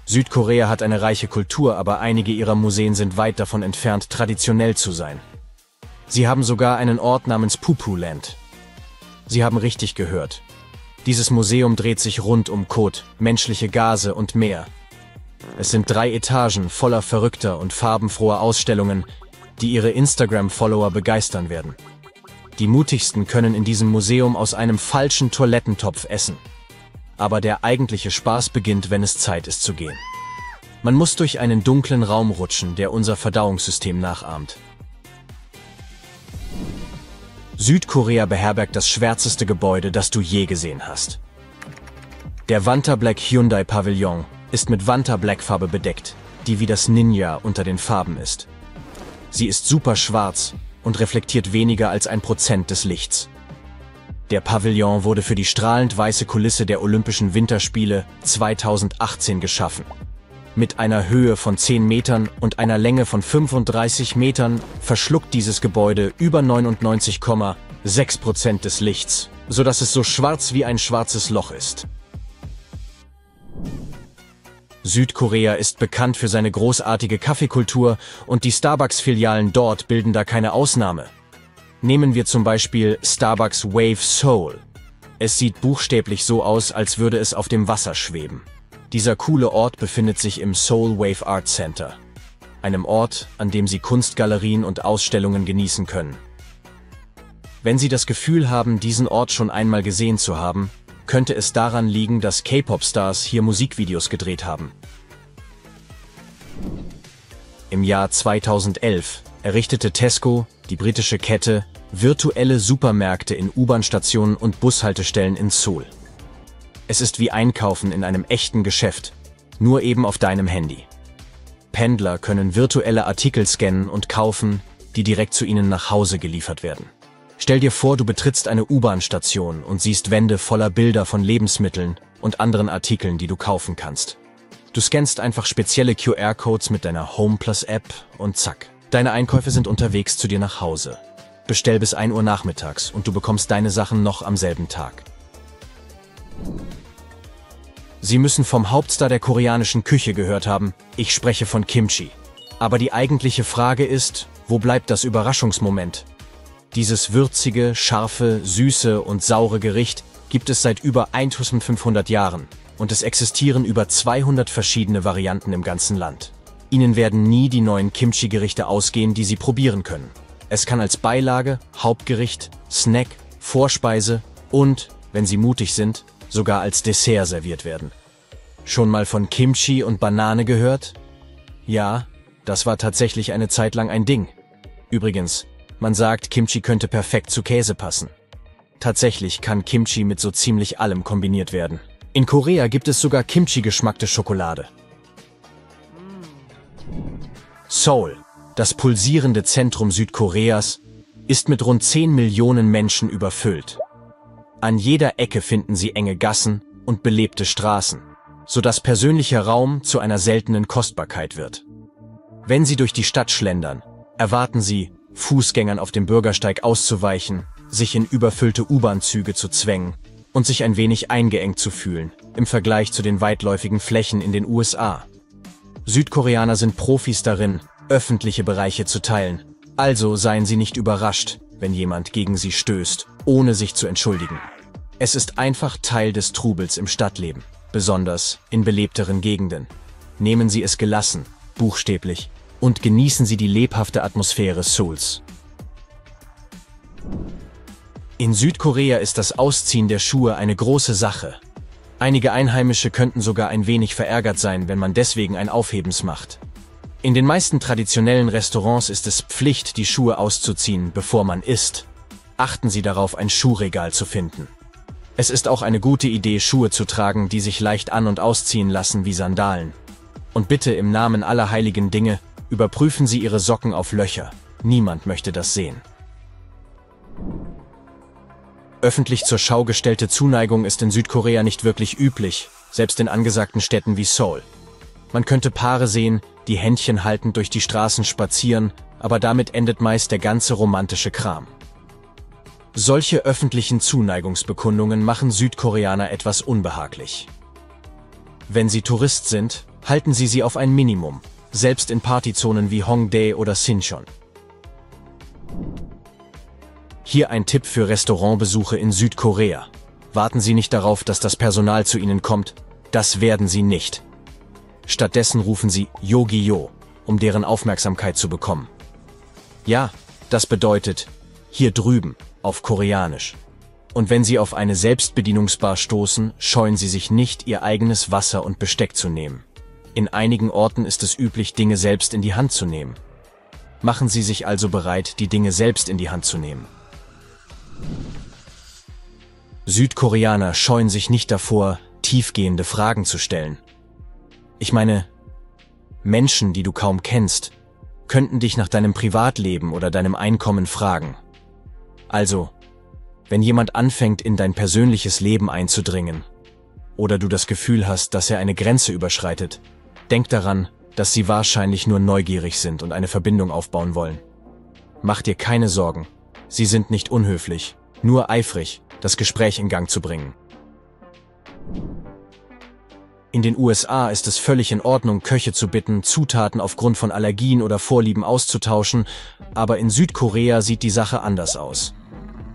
Südkorea hat eine reiche Kultur, aber einige ihrer Museen sind weit davon entfernt, traditionell zu sein. Sie haben sogar einen Ort namens Pupu Land. Sie haben richtig gehört. Dieses Museum dreht sich rund um Kot, menschliche Gase und mehr. Es sind drei Etagen voller verrückter und farbenfroher Ausstellungen, die ihre Instagram-Follower begeistern werden. Die mutigsten können in diesem Museum aus einem falschen Toilettentopf essen aber der eigentliche Spaß beginnt, wenn es Zeit ist zu gehen. Man muss durch einen dunklen Raum rutschen, der unser Verdauungssystem nachahmt. Südkorea beherbergt das schwärzeste Gebäude, das du je gesehen hast. Der Vanta Black Hyundai Pavillon ist mit Vanta Black Farbe bedeckt, die wie das Ninja unter den Farben ist. Sie ist super schwarz und reflektiert weniger als ein Prozent des Lichts. Der Pavillon wurde für die strahlend weiße Kulisse der Olympischen Winterspiele 2018 geschaffen. Mit einer Höhe von 10 Metern und einer Länge von 35 Metern verschluckt dieses Gebäude über 99,6 Prozent des Lichts, sodass es so schwarz wie ein schwarzes Loch ist. Südkorea ist bekannt für seine großartige Kaffeekultur und die Starbucks-Filialen dort bilden da keine Ausnahme. Nehmen wir zum Beispiel Starbucks Wave Soul. Es sieht buchstäblich so aus, als würde es auf dem Wasser schweben. Dieser coole Ort befindet sich im Soul Wave Art Center, einem Ort, an dem Sie Kunstgalerien und Ausstellungen genießen können. Wenn Sie das Gefühl haben, diesen Ort schon einmal gesehen zu haben, könnte es daran liegen, dass K-Pop-Stars hier Musikvideos gedreht haben. Im Jahr 2011 errichtete Tesco, die britische Kette, virtuelle Supermärkte in U-Bahn-Stationen und Bushaltestellen in Seoul. Es ist wie Einkaufen in einem echten Geschäft, nur eben auf deinem Handy. Pendler können virtuelle Artikel scannen und kaufen, die direkt zu ihnen nach Hause geliefert werden. Stell dir vor, du betrittst eine U-Bahn-Station und siehst Wände voller Bilder von Lebensmitteln und anderen Artikeln, die du kaufen kannst. Du scannst einfach spezielle QR-Codes mit deiner HomePlus-App und zack. Deine Einkäufe sind unterwegs zu dir nach Hause. Bestell bis 1 Uhr nachmittags und du bekommst deine Sachen noch am selben Tag. Sie müssen vom Hauptstar der koreanischen Küche gehört haben. Ich spreche von Kimchi. Aber die eigentliche Frage ist, wo bleibt das Überraschungsmoment? Dieses würzige, scharfe, süße und saure Gericht gibt es seit über 1500 Jahren und es existieren über 200 verschiedene Varianten im ganzen Land. Ihnen werden nie die neuen Kimchi-Gerichte ausgehen, die Sie probieren können. Es kann als Beilage, Hauptgericht, Snack, Vorspeise und, wenn Sie mutig sind, sogar als Dessert serviert werden. Schon mal von Kimchi und Banane gehört? Ja, das war tatsächlich eine Zeit lang ein Ding. Übrigens, man sagt, Kimchi könnte perfekt zu Käse passen. Tatsächlich kann Kimchi mit so ziemlich allem kombiniert werden. In Korea gibt es sogar Kimchi-geschmackte Schokolade. Seoul, das pulsierende Zentrum Südkoreas, ist mit rund 10 Millionen Menschen überfüllt. An jeder Ecke finden Sie enge Gassen und belebte Straßen, sodass persönlicher Raum zu einer seltenen Kostbarkeit wird. Wenn Sie durch die Stadt schlendern, erwarten Sie Fußgängern auf dem Bürgersteig auszuweichen, sich in überfüllte U-Bahn-Züge zu zwängen und sich ein wenig eingeengt zu fühlen im Vergleich zu den weitläufigen Flächen in den USA. Südkoreaner sind Profis darin, öffentliche Bereiche zu teilen, also seien sie nicht überrascht, wenn jemand gegen sie stößt, ohne sich zu entschuldigen. Es ist einfach Teil des Trubels im Stadtleben, besonders in belebteren Gegenden. Nehmen Sie es gelassen, buchstäblich, und genießen Sie die lebhafte Atmosphäre Seouls. In Südkorea ist das Ausziehen der Schuhe eine große Sache. Einige Einheimische könnten sogar ein wenig verärgert sein, wenn man deswegen ein Aufhebens macht. In den meisten traditionellen Restaurants ist es Pflicht, die Schuhe auszuziehen, bevor man isst. Achten Sie darauf, ein Schuhregal zu finden. Es ist auch eine gute Idee, Schuhe zu tragen, die sich leicht an- und ausziehen lassen wie Sandalen. Und bitte im Namen aller heiligen Dinge, Überprüfen Sie Ihre Socken auf Löcher. Niemand möchte das sehen. Öffentlich zur Schau gestellte Zuneigung ist in Südkorea nicht wirklich üblich, selbst in angesagten Städten wie Seoul. Man könnte Paare sehen, die Händchen haltend durch die Straßen spazieren, aber damit endet meist der ganze romantische Kram. Solche öffentlichen Zuneigungsbekundungen machen Südkoreaner etwas unbehaglich. Wenn Sie Tourist sind, halten Sie sie auf ein Minimum selbst in Partyzonen wie Hongdae oder Sinchon. Hier ein Tipp für Restaurantbesuche in Südkorea. Warten Sie nicht darauf, dass das Personal zu Ihnen kommt. Das werden Sie nicht. Stattdessen rufen Sie Yogi-Yo, um deren Aufmerksamkeit zu bekommen. Ja, das bedeutet hier drüben auf Koreanisch. Und wenn Sie auf eine Selbstbedienungsbar stoßen, scheuen Sie sich nicht, Ihr eigenes Wasser und Besteck zu nehmen. In einigen Orten ist es üblich, Dinge selbst in die Hand zu nehmen. Machen Sie sich also bereit, die Dinge selbst in die Hand zu nehmen. Südkoreaner scheuen sich nicht davor, tiefgehende Fragen zu stellen. Ich meine, Menschen, die du kaum kennst, könnten dich nach deinem Privatleben oder deinem Einkommen fragen. Also, wenn jemand anfängt, in dein persönliches Leben einzudringen, oder du das Gefühl hast, dass er eine Grenze überschreitet, denk daran, dass sie wahrscheinlich nur neugierig sind und eine Verbindung aufbauen wollen. Mach dir keine Sorgen, sie sind nicht unhöflich, nur eifrig, das Gespräch in Gang zu bringen. In den USA ist es völlig in Ordnung, Köche zu bitten, Zutaten aufgrund von Allergien oder Vorlieben auszutauschen, aber in Südkorea sieht die Sache anders aus.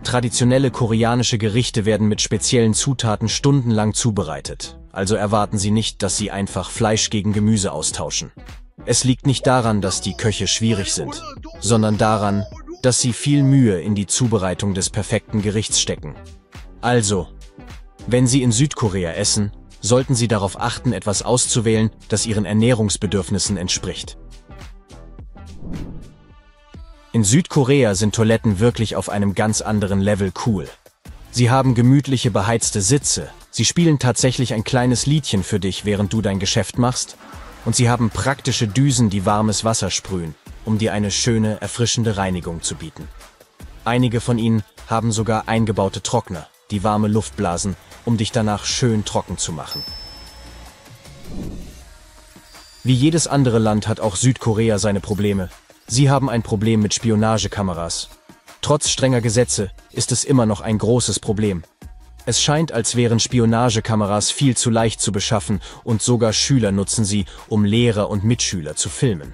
Traditionelle koreanische Gerichte werden mit speziellen Zutaten stundenlang zubereitet, also erwarten Sie nicht, dass Sie einfach Fleisch gegen Gemüse austauschen. Es liegt nicht daran, dass die Köche schwierig sind, sondern daran, dass sie viel Mühe in die Zubereitung des perfekten Gerichts stecken. Also, wenn Sie in Südkorea essen, sollten Sie darauf achten, etwas auszuwählen, das Ihren Ernährungsbedürfnissen entspricht. In Südkorea sind Toiletten wirklich auf einem ganz anderen Level cool. Sie haben gemütliche beheizte Sitze, sie spielen tatsächlich ein kleines Liedchen für dich, während du dein Geschäft machst, und sie haben praktische Düsen, die warmes Wasser sprühen, um dir eine schöne, erfrischende Reinigung zu bieten. Einige von ihnen haben sogar eingebaute Trockner, die warme Luft blasen, um dich danach schön trocken zu machen. Wie jedes andere Land hat auch Südkorea seine Probleme. Sie haben ein Problem mit Spionagekameras. Trotz strenger Gesetze ist es immer noch ein großes Problem. Es scheint, als wären Spionagekameras viel zu leicht zu beschaffen und sogar Schüler nutzen sie, um Lehrer und Mitschüler zu filmen.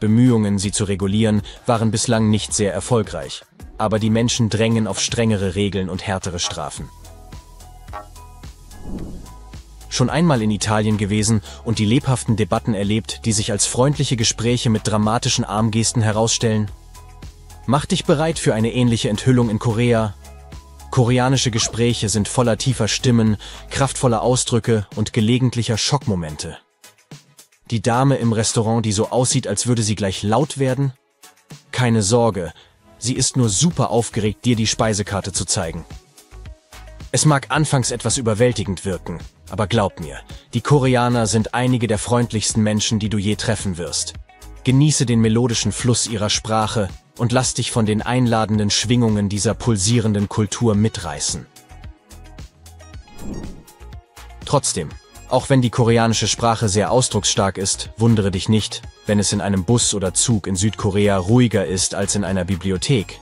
Bemühungen, sie zu regulieren, waren bislang nicht sehr erfolgreich. Aber die Menschen drängen auf strengere Regeln und härtere Strafen. Schon einmal in Italien gewesen und die lebhaften Debatten erlebt, die sich als freundliche Gespräche mit dramatischen Armgesten herausstellen? Mach dich bereit für eine ähnliche Enthüllung in Korea. Koreanische Gespräche sind voller tiefer Stimmen, kraftvoller Ausdrücke und gelegentlicher Schockmomente. Die Dame im Restaurant, die so aussieht, als würde sie gleich laut werden? Keine Sorge, sie ist nur super aufgeregt, dir die Speisekarte zu zeigen. Es mag anfangs etwas überwältigend wirken, aber glaub mir, die Koreaner sind einige der freundlichsten Menschen, die du je treffen wirst. Genieße den melodischen Fluss ihrer Sprache und lass dich von den einladenden Schwingungen dieser pulsierenden Kultur mitreißen. Trotzdem, auch wenn die koreanische Sprache sehr ausdrucksstark ist, wundere dich nicht, wenn es in einem Bus oder Zug in Südkorea ruhiger ist als in einer Bibliothek.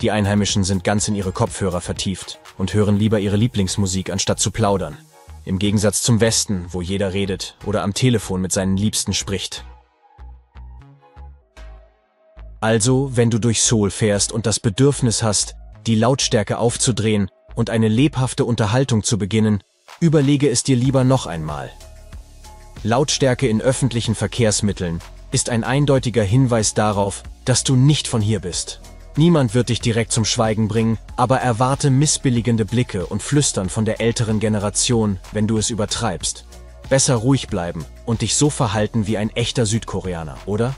Die Einheimischen sind ganz in ihre Kopfhörer vertieft und hören lieber ihre Lieblingsmusik, anstatt zu plaudern. Im Gegensatz zum Westen, wo jeder redet oder am Telefon mit seinen Liebsten spricht. Also, wenn du durch Seoul fährst und das Bedürfnis hast, die Lautstärke aufzudrehen und eine lebhafte Unterhaltung zu beginnen, überlege es dir lieber noch einmal. Lautstärke in öffentlichen Verkehrsmitteln ist ein eindeutiger Hinweis darauf, dass du nicht von hier bist. Niemand wird dich direkt zum Schweigen bringen, aber erwarte missbilligende Blicke und Flüstern von der älteren Generation, wenn du es übertreibst. Besser ruhig bleiben und dich so verhalten wie ein echter Südkoreaner, oder?